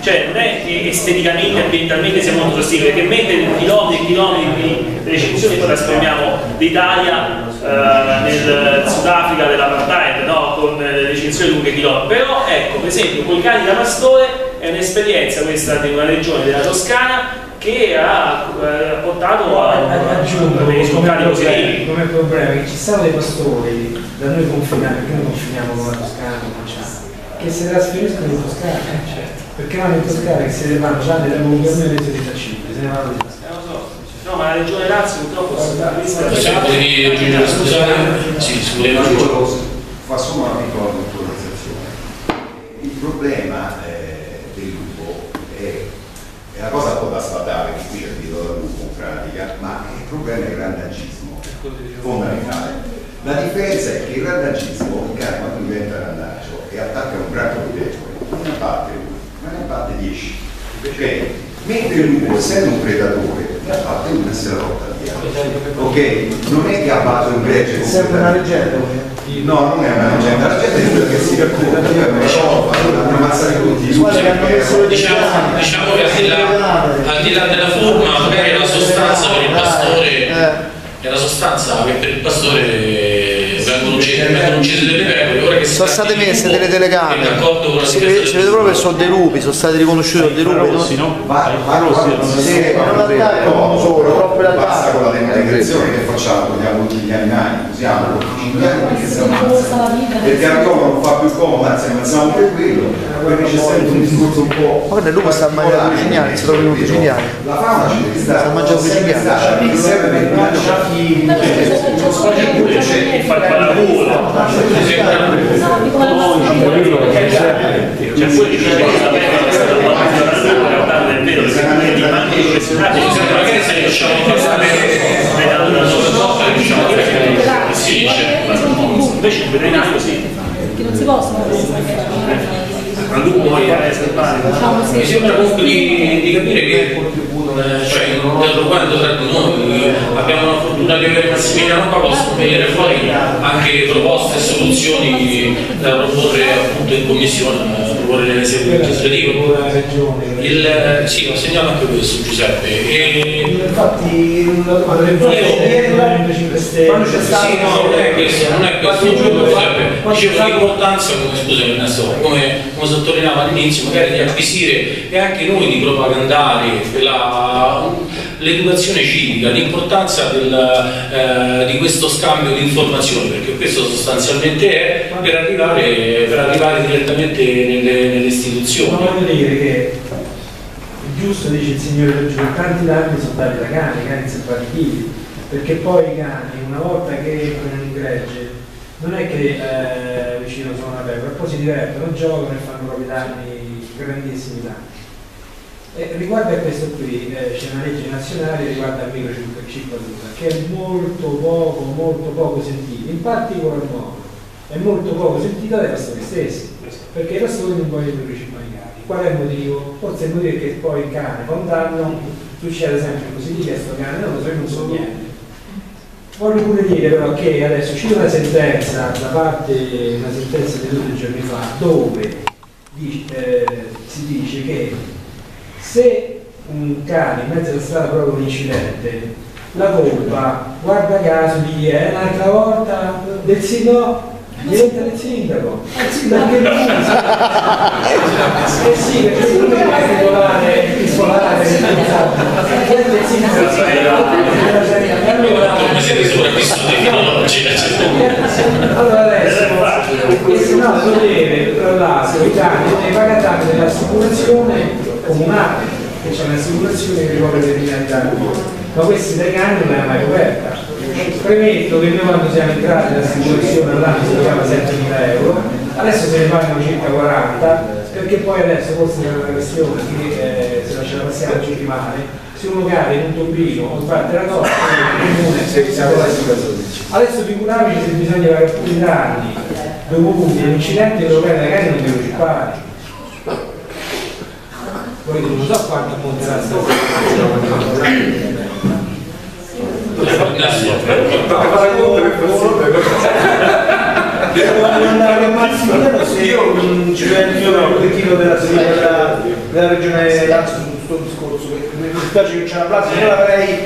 cioè non è che esteticamente, ambientalmente siamo molto sostenibili, perché mentre chilometri e chilometri di recinzioni poi trasformiamo l'Italia eh, nel Sudafrica dell'apartheid, no? con le recinzioni lunghe chilometri. Però ecco, per esempio, con i cani da pastore è un'esperienza questa di una regione della Toscana che ha eh, portato a, a aggiungo dei risultati come positivi. problema, come problema che ci sono dei pastori da noi confinati, perché noi confiniamo con la Toscana, Ciano, che si trasferiscono in Toscana, perché vanno in Toscana che se ne vanno già nella Bulgaria mese di Taciti, se ne vanno di Toscana. No, ma la regione Lazio purtroppo Possiamo dire aggiungere, scusate? Sì, si voleva aggiungere. Fa solo una piccola puntualizzazione. Il problema eh, del lupo è, è una cosa un po' da sfatare, che qui è il da lupo in pratica, ma il problema è il randagismo fondamentale. La differenza è che il randagismo, il cane quando diventa randagio e attacca un branco di pecore, non ne batte uno, ma ne batte 10. Ok? Mentre il lupo, essendo un predatore, ne abbatte una e se la porta via. Ok? Non è che abbatte un gregge È sempre una leggenda. No, non è una leggenda, la gente è quella che si racconta, io me ho fatto una mazzata di che le Diciamo, diciamo che al di, là, al di là della forma, magari è la sostanza per il pastore, è la sostanza che per il pastore delle che Sono sta state messe delle telecamere. Si vede, si vede proprio che sono dei lupi, sono stati riconosciuti dei lupi. Rossi, no? Va, va, Rossi, sì, non solo, Basta l'attacco. con la demonizzazione che facciamo, togliamo tutti gli animali, usiamo gli animali perché si. Perché a Roma non fa più comodo, anzi ammazziamo per quello, perché c'è sempre un discorso un po'. Ma guarda, il lupo sta a mangiare i cinghiali, si trovano i cinghiali. La fauna ci deve stare, Sta mangiando i che serve per bilanciare chi fa il è è perché invece il veterinario sì, Che non si possono ma lui puoi salvare. Mi sembra comunque di, di capire che eh, cioè, interrogando tra di noi abbiamo la fortuna di avere Massimiliano qua possono venire fuori anche proposte e soluzioni da proporre appunto in commissione, nelle sedi legislative. Il, eh, sì, ho segnato anche questo Giuseppe. E, Infatti potrebbe Io- essere 5 Stelle. Quando c'è stato sì, no, non è questo, non è questo Giuseppe. Dicevo l'importanza, come scusami Ernesto, come, come sottolineavo all'inizio, magari di acquisire e anche noi di propagandare la- l'educazione civica, l'importanza eh, di questo scambio di informazioni, perché questo sostanzialmente è per arrivare, per arrivare direttamente nelle, nelle Ma istituzioni. voglio dire che è giusto, dice il signore Ragione, tanti danni sono dati da cani, cani simpatichili, perché poi i cani, una volta che entrano in gregge, non è che eh, vicino sono una pecora, poi si divertono, giocano e fanno proprio danni, grandissimi danni. E riguardo a questo qui, eh, c'è una legge nazionale riguardo al microchip che è molto poco, molto poco sentita, in particolar modo è molto poco sentita dai pastori stessi, perché i pastori non vogliono i microchip mancati. Qual è il motivo? Forse il motivo è che poi il cane fa un danno succede sempre così, di chiesto cane, non lo so, io non so niente. Voglio pure dire però che adesso c'è una sentenza da parte, una sentenza di due giorni fa, dove dice- eh, si dice che se un cane in mezzo alla strada provoca un incidente, la colpa, guarda caso, di è? Un'altra volta del sindaco, diventa del sindaco. Eh sì, perché lui Eh sì, perché lui non è il titolare, il del sindaco. Come siete sopravvissuti fino ad oggi? Allora adesso, e se no dovere, tra l'altro, i danni dei pagatari dell'assicurazione comunale, che c'è un'assicurazione che ricopre determinati danni, ma questi dai cani non è mai coperta. Premetto che noi quando siamo entrati l'assicurazione all'anno si pagava 7.000 euro, adesso se ne pagano circa 40, perché poi adesso forse è una questione che eh, se non ce la passiamo ci rimane, se uno cade in un tombino o sbatte la cosa, il comune si Adesso figuratevi se bisogna avere alcuni danni dovuti a incidenti europei da cani non devo ci Poi non so quanto monterà Devo andare a Massimiliano se io ci pochettino della, della, della regione Lazio su questo discorso, perché mi dispiace che c'è la plaza, io l'avrei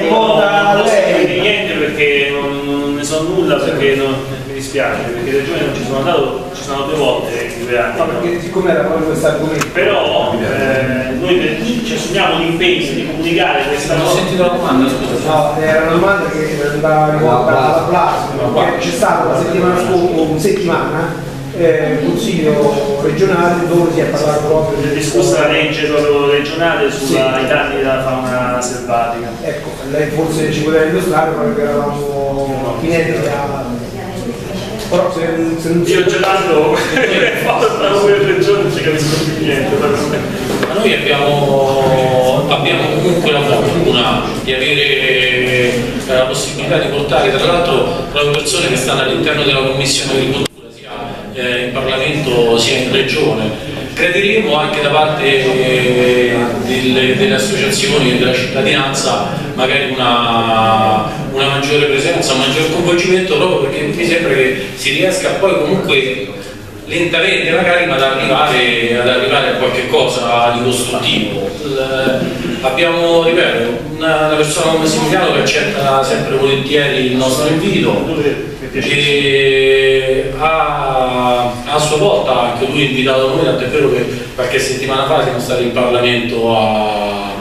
rivolta a lei. niente perché non, non ne so nulla perché non- mi dispiace perché le regioni non ci sono andato ci sono due volte in due anni No, perché siccome era proprio questo argomento. però eh, noi ci assumiamo l'impegno di comunicare questa Non ho cosa sentito la domanda, scusa. No, era una domanda che andava rivolta alla Plasma, perché c'è stata la settimana scorsa, una settimana, eh, consiglio regionale dove si è parlato proprio è discussa la legge proprio regionale sulla- i danni della fauna selvatica. Ecco, lei forse ci poteva illustrare che eravamo chinesi a... Però se, se non io già tanto stavo per regione non ci capisco più niente Ma noi abbiamo, abbiamo comunque la fortuna di avere eh, la possibilità di portare tra l'altro proprio persone che stanno all'interno della Commissione Agricoltura in Parlamento sia in Regione. Crederemo anche da parte eh, delle, delle associazioni e della cittadinanza magari una, una maggiore presenza, un maggior coinvolgimento proprio perché mi sembra che si riesca poi comunque lentamente magari ma ad arrivare, ad arrivare a qualche cosa di costruttivo. Abbiamo, ripeto, una, persona come Massimiliano che accetta sempre volentieri il nostro invito e ha a sua volta anche lui invitato noi, tant'è vero che qualche settimana fa siamo stati in Parlamento a,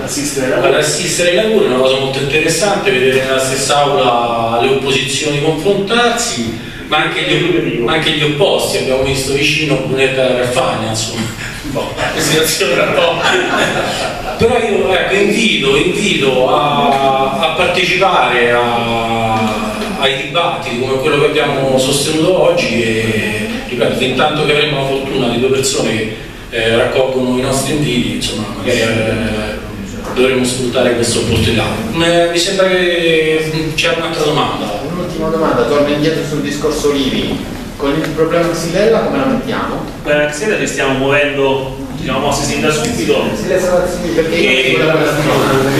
ad assistere ai lavori, una cosa molto interessante, vedere nella stessa aula le opposizioni confrontarsi, ma anche gli, ma anche gli opposti, abbiamo visto vicino Brunetta Campagna, insomma, boh, situazione un po'. Però io ecco, invito, invito a, a partecipare a- ai dibattiti come quello che abbiamo sostenuto oggi e ripeto, fin tanto che avremo la fortuna di due persone che eh, raccolgono i nostri inviti, insomma, magari eh, dovremmo sfruttare questa opportunità. Eh, mi sembra che c'è un'altra domanda. Un'ultima domanda, torno indietro sul discorso Livi. Con il problema Xylella come la mettiamo? per la Xenia ci stiamo muovendo siamo mossi sin da subito. Perché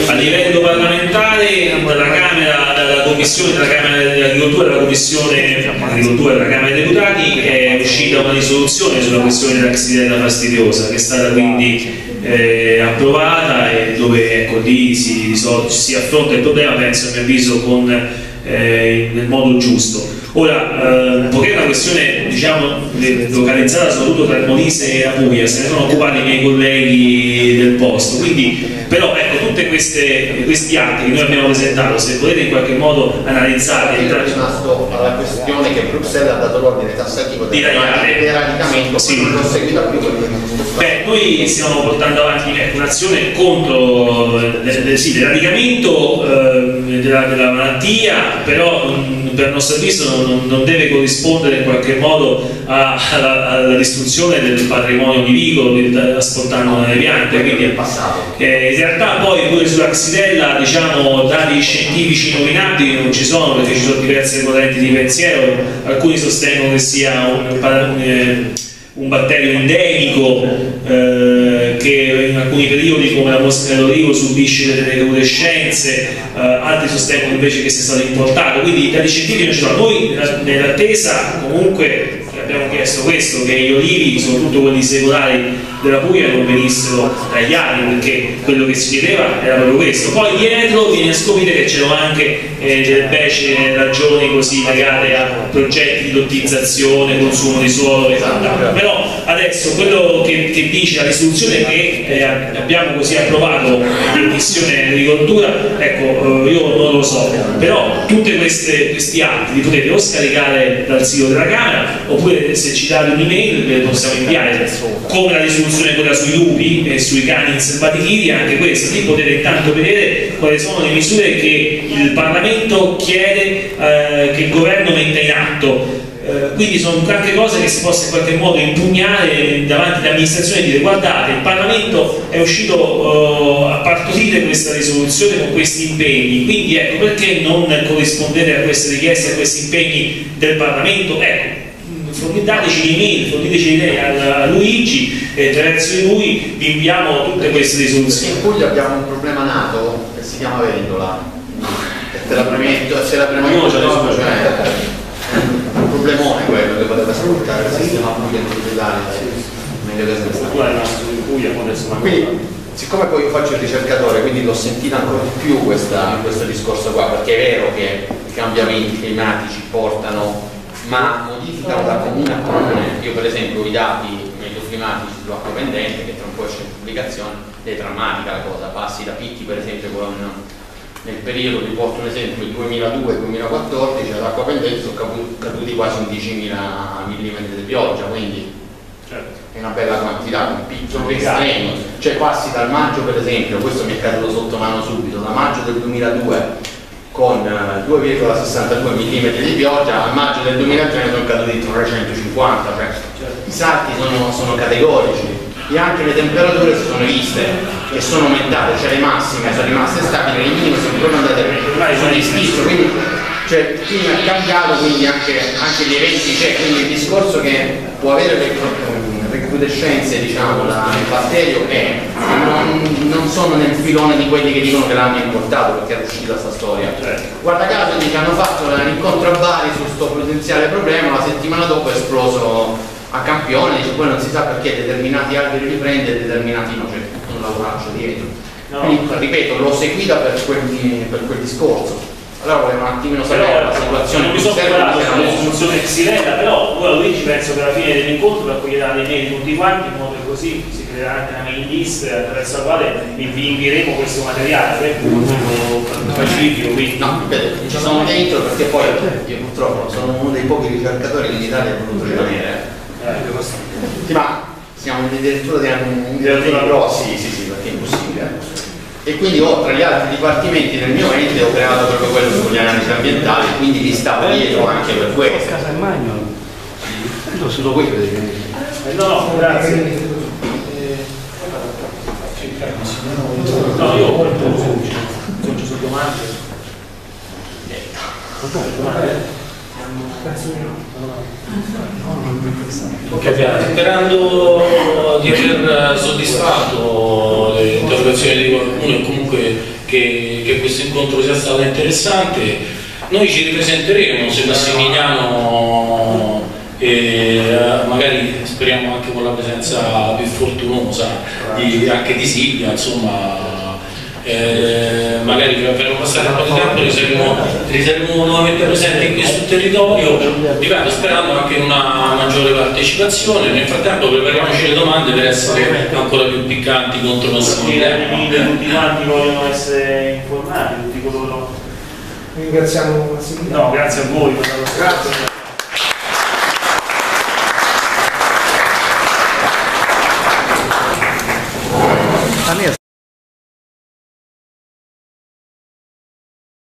a livello parlamentare dalla Camera, dalla Commissione della Camera dell'Agricoltura e dalla Commissione Agricoltura della Camera dei Deputati è uscita una risoluzione sulla questione della xylella fastidiosa che è stata quindi eh, approvata e dove ecco, lì si, si affronta il problema penso a mio avviso con, eh, nel modo giusto. Ora, eh, poiché è una questione diciamo, localizzata soprattutto tra il Molise e la Puglia, se ne sono occupati i miei colleghi del posto, quindi però ecco, tutti questi atti che noi abbiamo presentato, se volete in qualche modo analizzare Io ero rimasto alla questione che Bruxelles ha dato l'ordine tassativo del radicamento, Sì. non l'ho seguita più quello che Beh, noi stiamo portando avanti ecco, un'azione contro eh, sì, l'eradicamento eh, della, della malattia, però mh, per nostro avviso non, non deve corrispondere in qualche modo a- alla, alla distruzione del patrimonio olivicolo che sta asportando le piante. Quindi, eh, in realtà poi pure sulla xylella diciamo, dati scientifici nominabili non ci sono perché ci sono diverse correnti di pensiero, alcuni sostengono che sia un, pa- un, eh, un batterio endemico eh, che in alcuni periodi come la mosca dell'olivo subisce delle recrudescenze, eh, altri sostengono invece che sia stato importato, quindi dati scientifici non ci sono. Noi nell'attesa comunque abbiamo chiesto questo, che gli olivi, soprattutto quelli secolari della Puglia, non venissero tagliati, perché quello che si chiedeva era proprio questo. Poi dietro viene a scoprire che c'erano anche eh, delle becce ragioni così legate a progetti di lottizzazione, consumo di suolo e quant'altro. Però adesso quello che, che, dice la risoluzione che eh, abbiamo così approvato in Commissione Agricoltura, ecco, eh, io non lo so, però tutti questi atti li potete o scaricare dal sito della Camera oppure se ci date un'email ve le possiamo inviare come la risoluzione quella sui lupi e sui cani inselvatichiti anche questa lì potete intanto vedere quali sono le misure che il Parlamento chiede eh, che il governo metta in atto quindi sono tante cose che si possa in qualche modo impugnare davanti all'amministrazione e dire guardate il Parlamento è uscito uh, a partorire questa risoluzione con questi impegni quindi ecco perché non corrispondere a queste richieste a questi impegni del Parlamento? Ecco dateci l'email, forniteci l'idea a, a Luigi e attraverso di lui vi inviamo tutte queste risoluzioni. In Puglia abbiamo un problema nato che si chiama Vendola. Se la premetto, se la premetto, cioè, un problemone quello che potete ascoltare il sistema Puglia individuale, meglio che se ne sta. Quindi, siccome poi io faccio il ricercatore, quindi l'ho sentita ancora di più questa, questo discorso qua, perché è vero che i cambiamenti climatici portano ma modificano da comune a comune. Io per esempio i dati medio-climatici sull'acqua pendente, che tra un po' c'è pubblicazione, è drammatica la cosa, passi da picchi per esempio con nel periodo, vi porto un esempio, il 2002-2014 all'acqua pendente sono caduti quasi 11.000 mm di pioggia, quindi certo. è una bella quantità, un picco estremo. Cioè passi dal maggio per esempio, questo mi è caduto sotto mano subito, da maggio del 2002 con 2,62 eh, mm di pioggia, a maggio del 2003 sono caduti 350, cioè i salti sono, sono categorici e anche le temperature si sono viste che sono aumentate, cioè le massime sono rimaste stabili, le minime sono proprio andate su di stisso, quindi cioè, il clima è cambiato, quindi anche, anche gli eventi c'è, quindi il discorso che può avere le recrudescenze diciamo, il batterio è non, non, sono nel filone di quelli che dicono che l'hanno importato perché è uscita questa storia certo. guarda caso dice, hanno fatto l'incontro a Bari su questo potenziale problema la settimana dopo è esploso a campione dice poi non si sa perché determinati alberi li prende e determinati no c'è cioè, un lavoraccio dietro. No. quindi ripeto l'ho seguita per quel, per quel discorso. Allora volevo un attimino sapere la situazione non mi sono preparato per una soluzione xylella però ora Luigi penso che alla fine dell'incontro raccoglierà le mail tutti quanti in modo che così si creerà anche una mail list attraverso la quale vi invieremo questo materiale per un pacifico quindi. No, ripeto, ci sono dentro perché poi io purtroppo sono uno dei pochi ricercatori che in Italia ha voluto rimanere eh. ma siamo addirittura di un però sì sì sì perché è impossibile e quindi ho tra gli altri dipartimenti del mio ente ho creato proprio quello sugli analisi ambientali quindi vi stavo dietro anche per questo. Casa in magno. No, solo qui eh, no no grazie. No io ho faccio su domande Ok, sperando di aver soddisfatto le interrogazioni di qualcuno e comunque che, che questo incontro sia stato interessante, noi ci ripresenteremo se Massimiliano e magari speriamo anche con la presenza più fortunosa di, anche di Silvia, insomma eh, magari per passare un po' di tempo li saremo, li saremo nuovamente presenti qui sul territorio, ripeto, sperando anche in una maggiore partecipazione. Nel frattempo prepariamoci le domande per essere ancora più piccanti contro Massimiliano. Tutti quanti vogliono essere informati, tutti coloro. Ringraziamo Massimiliano. No, grazie a voi. Grazie.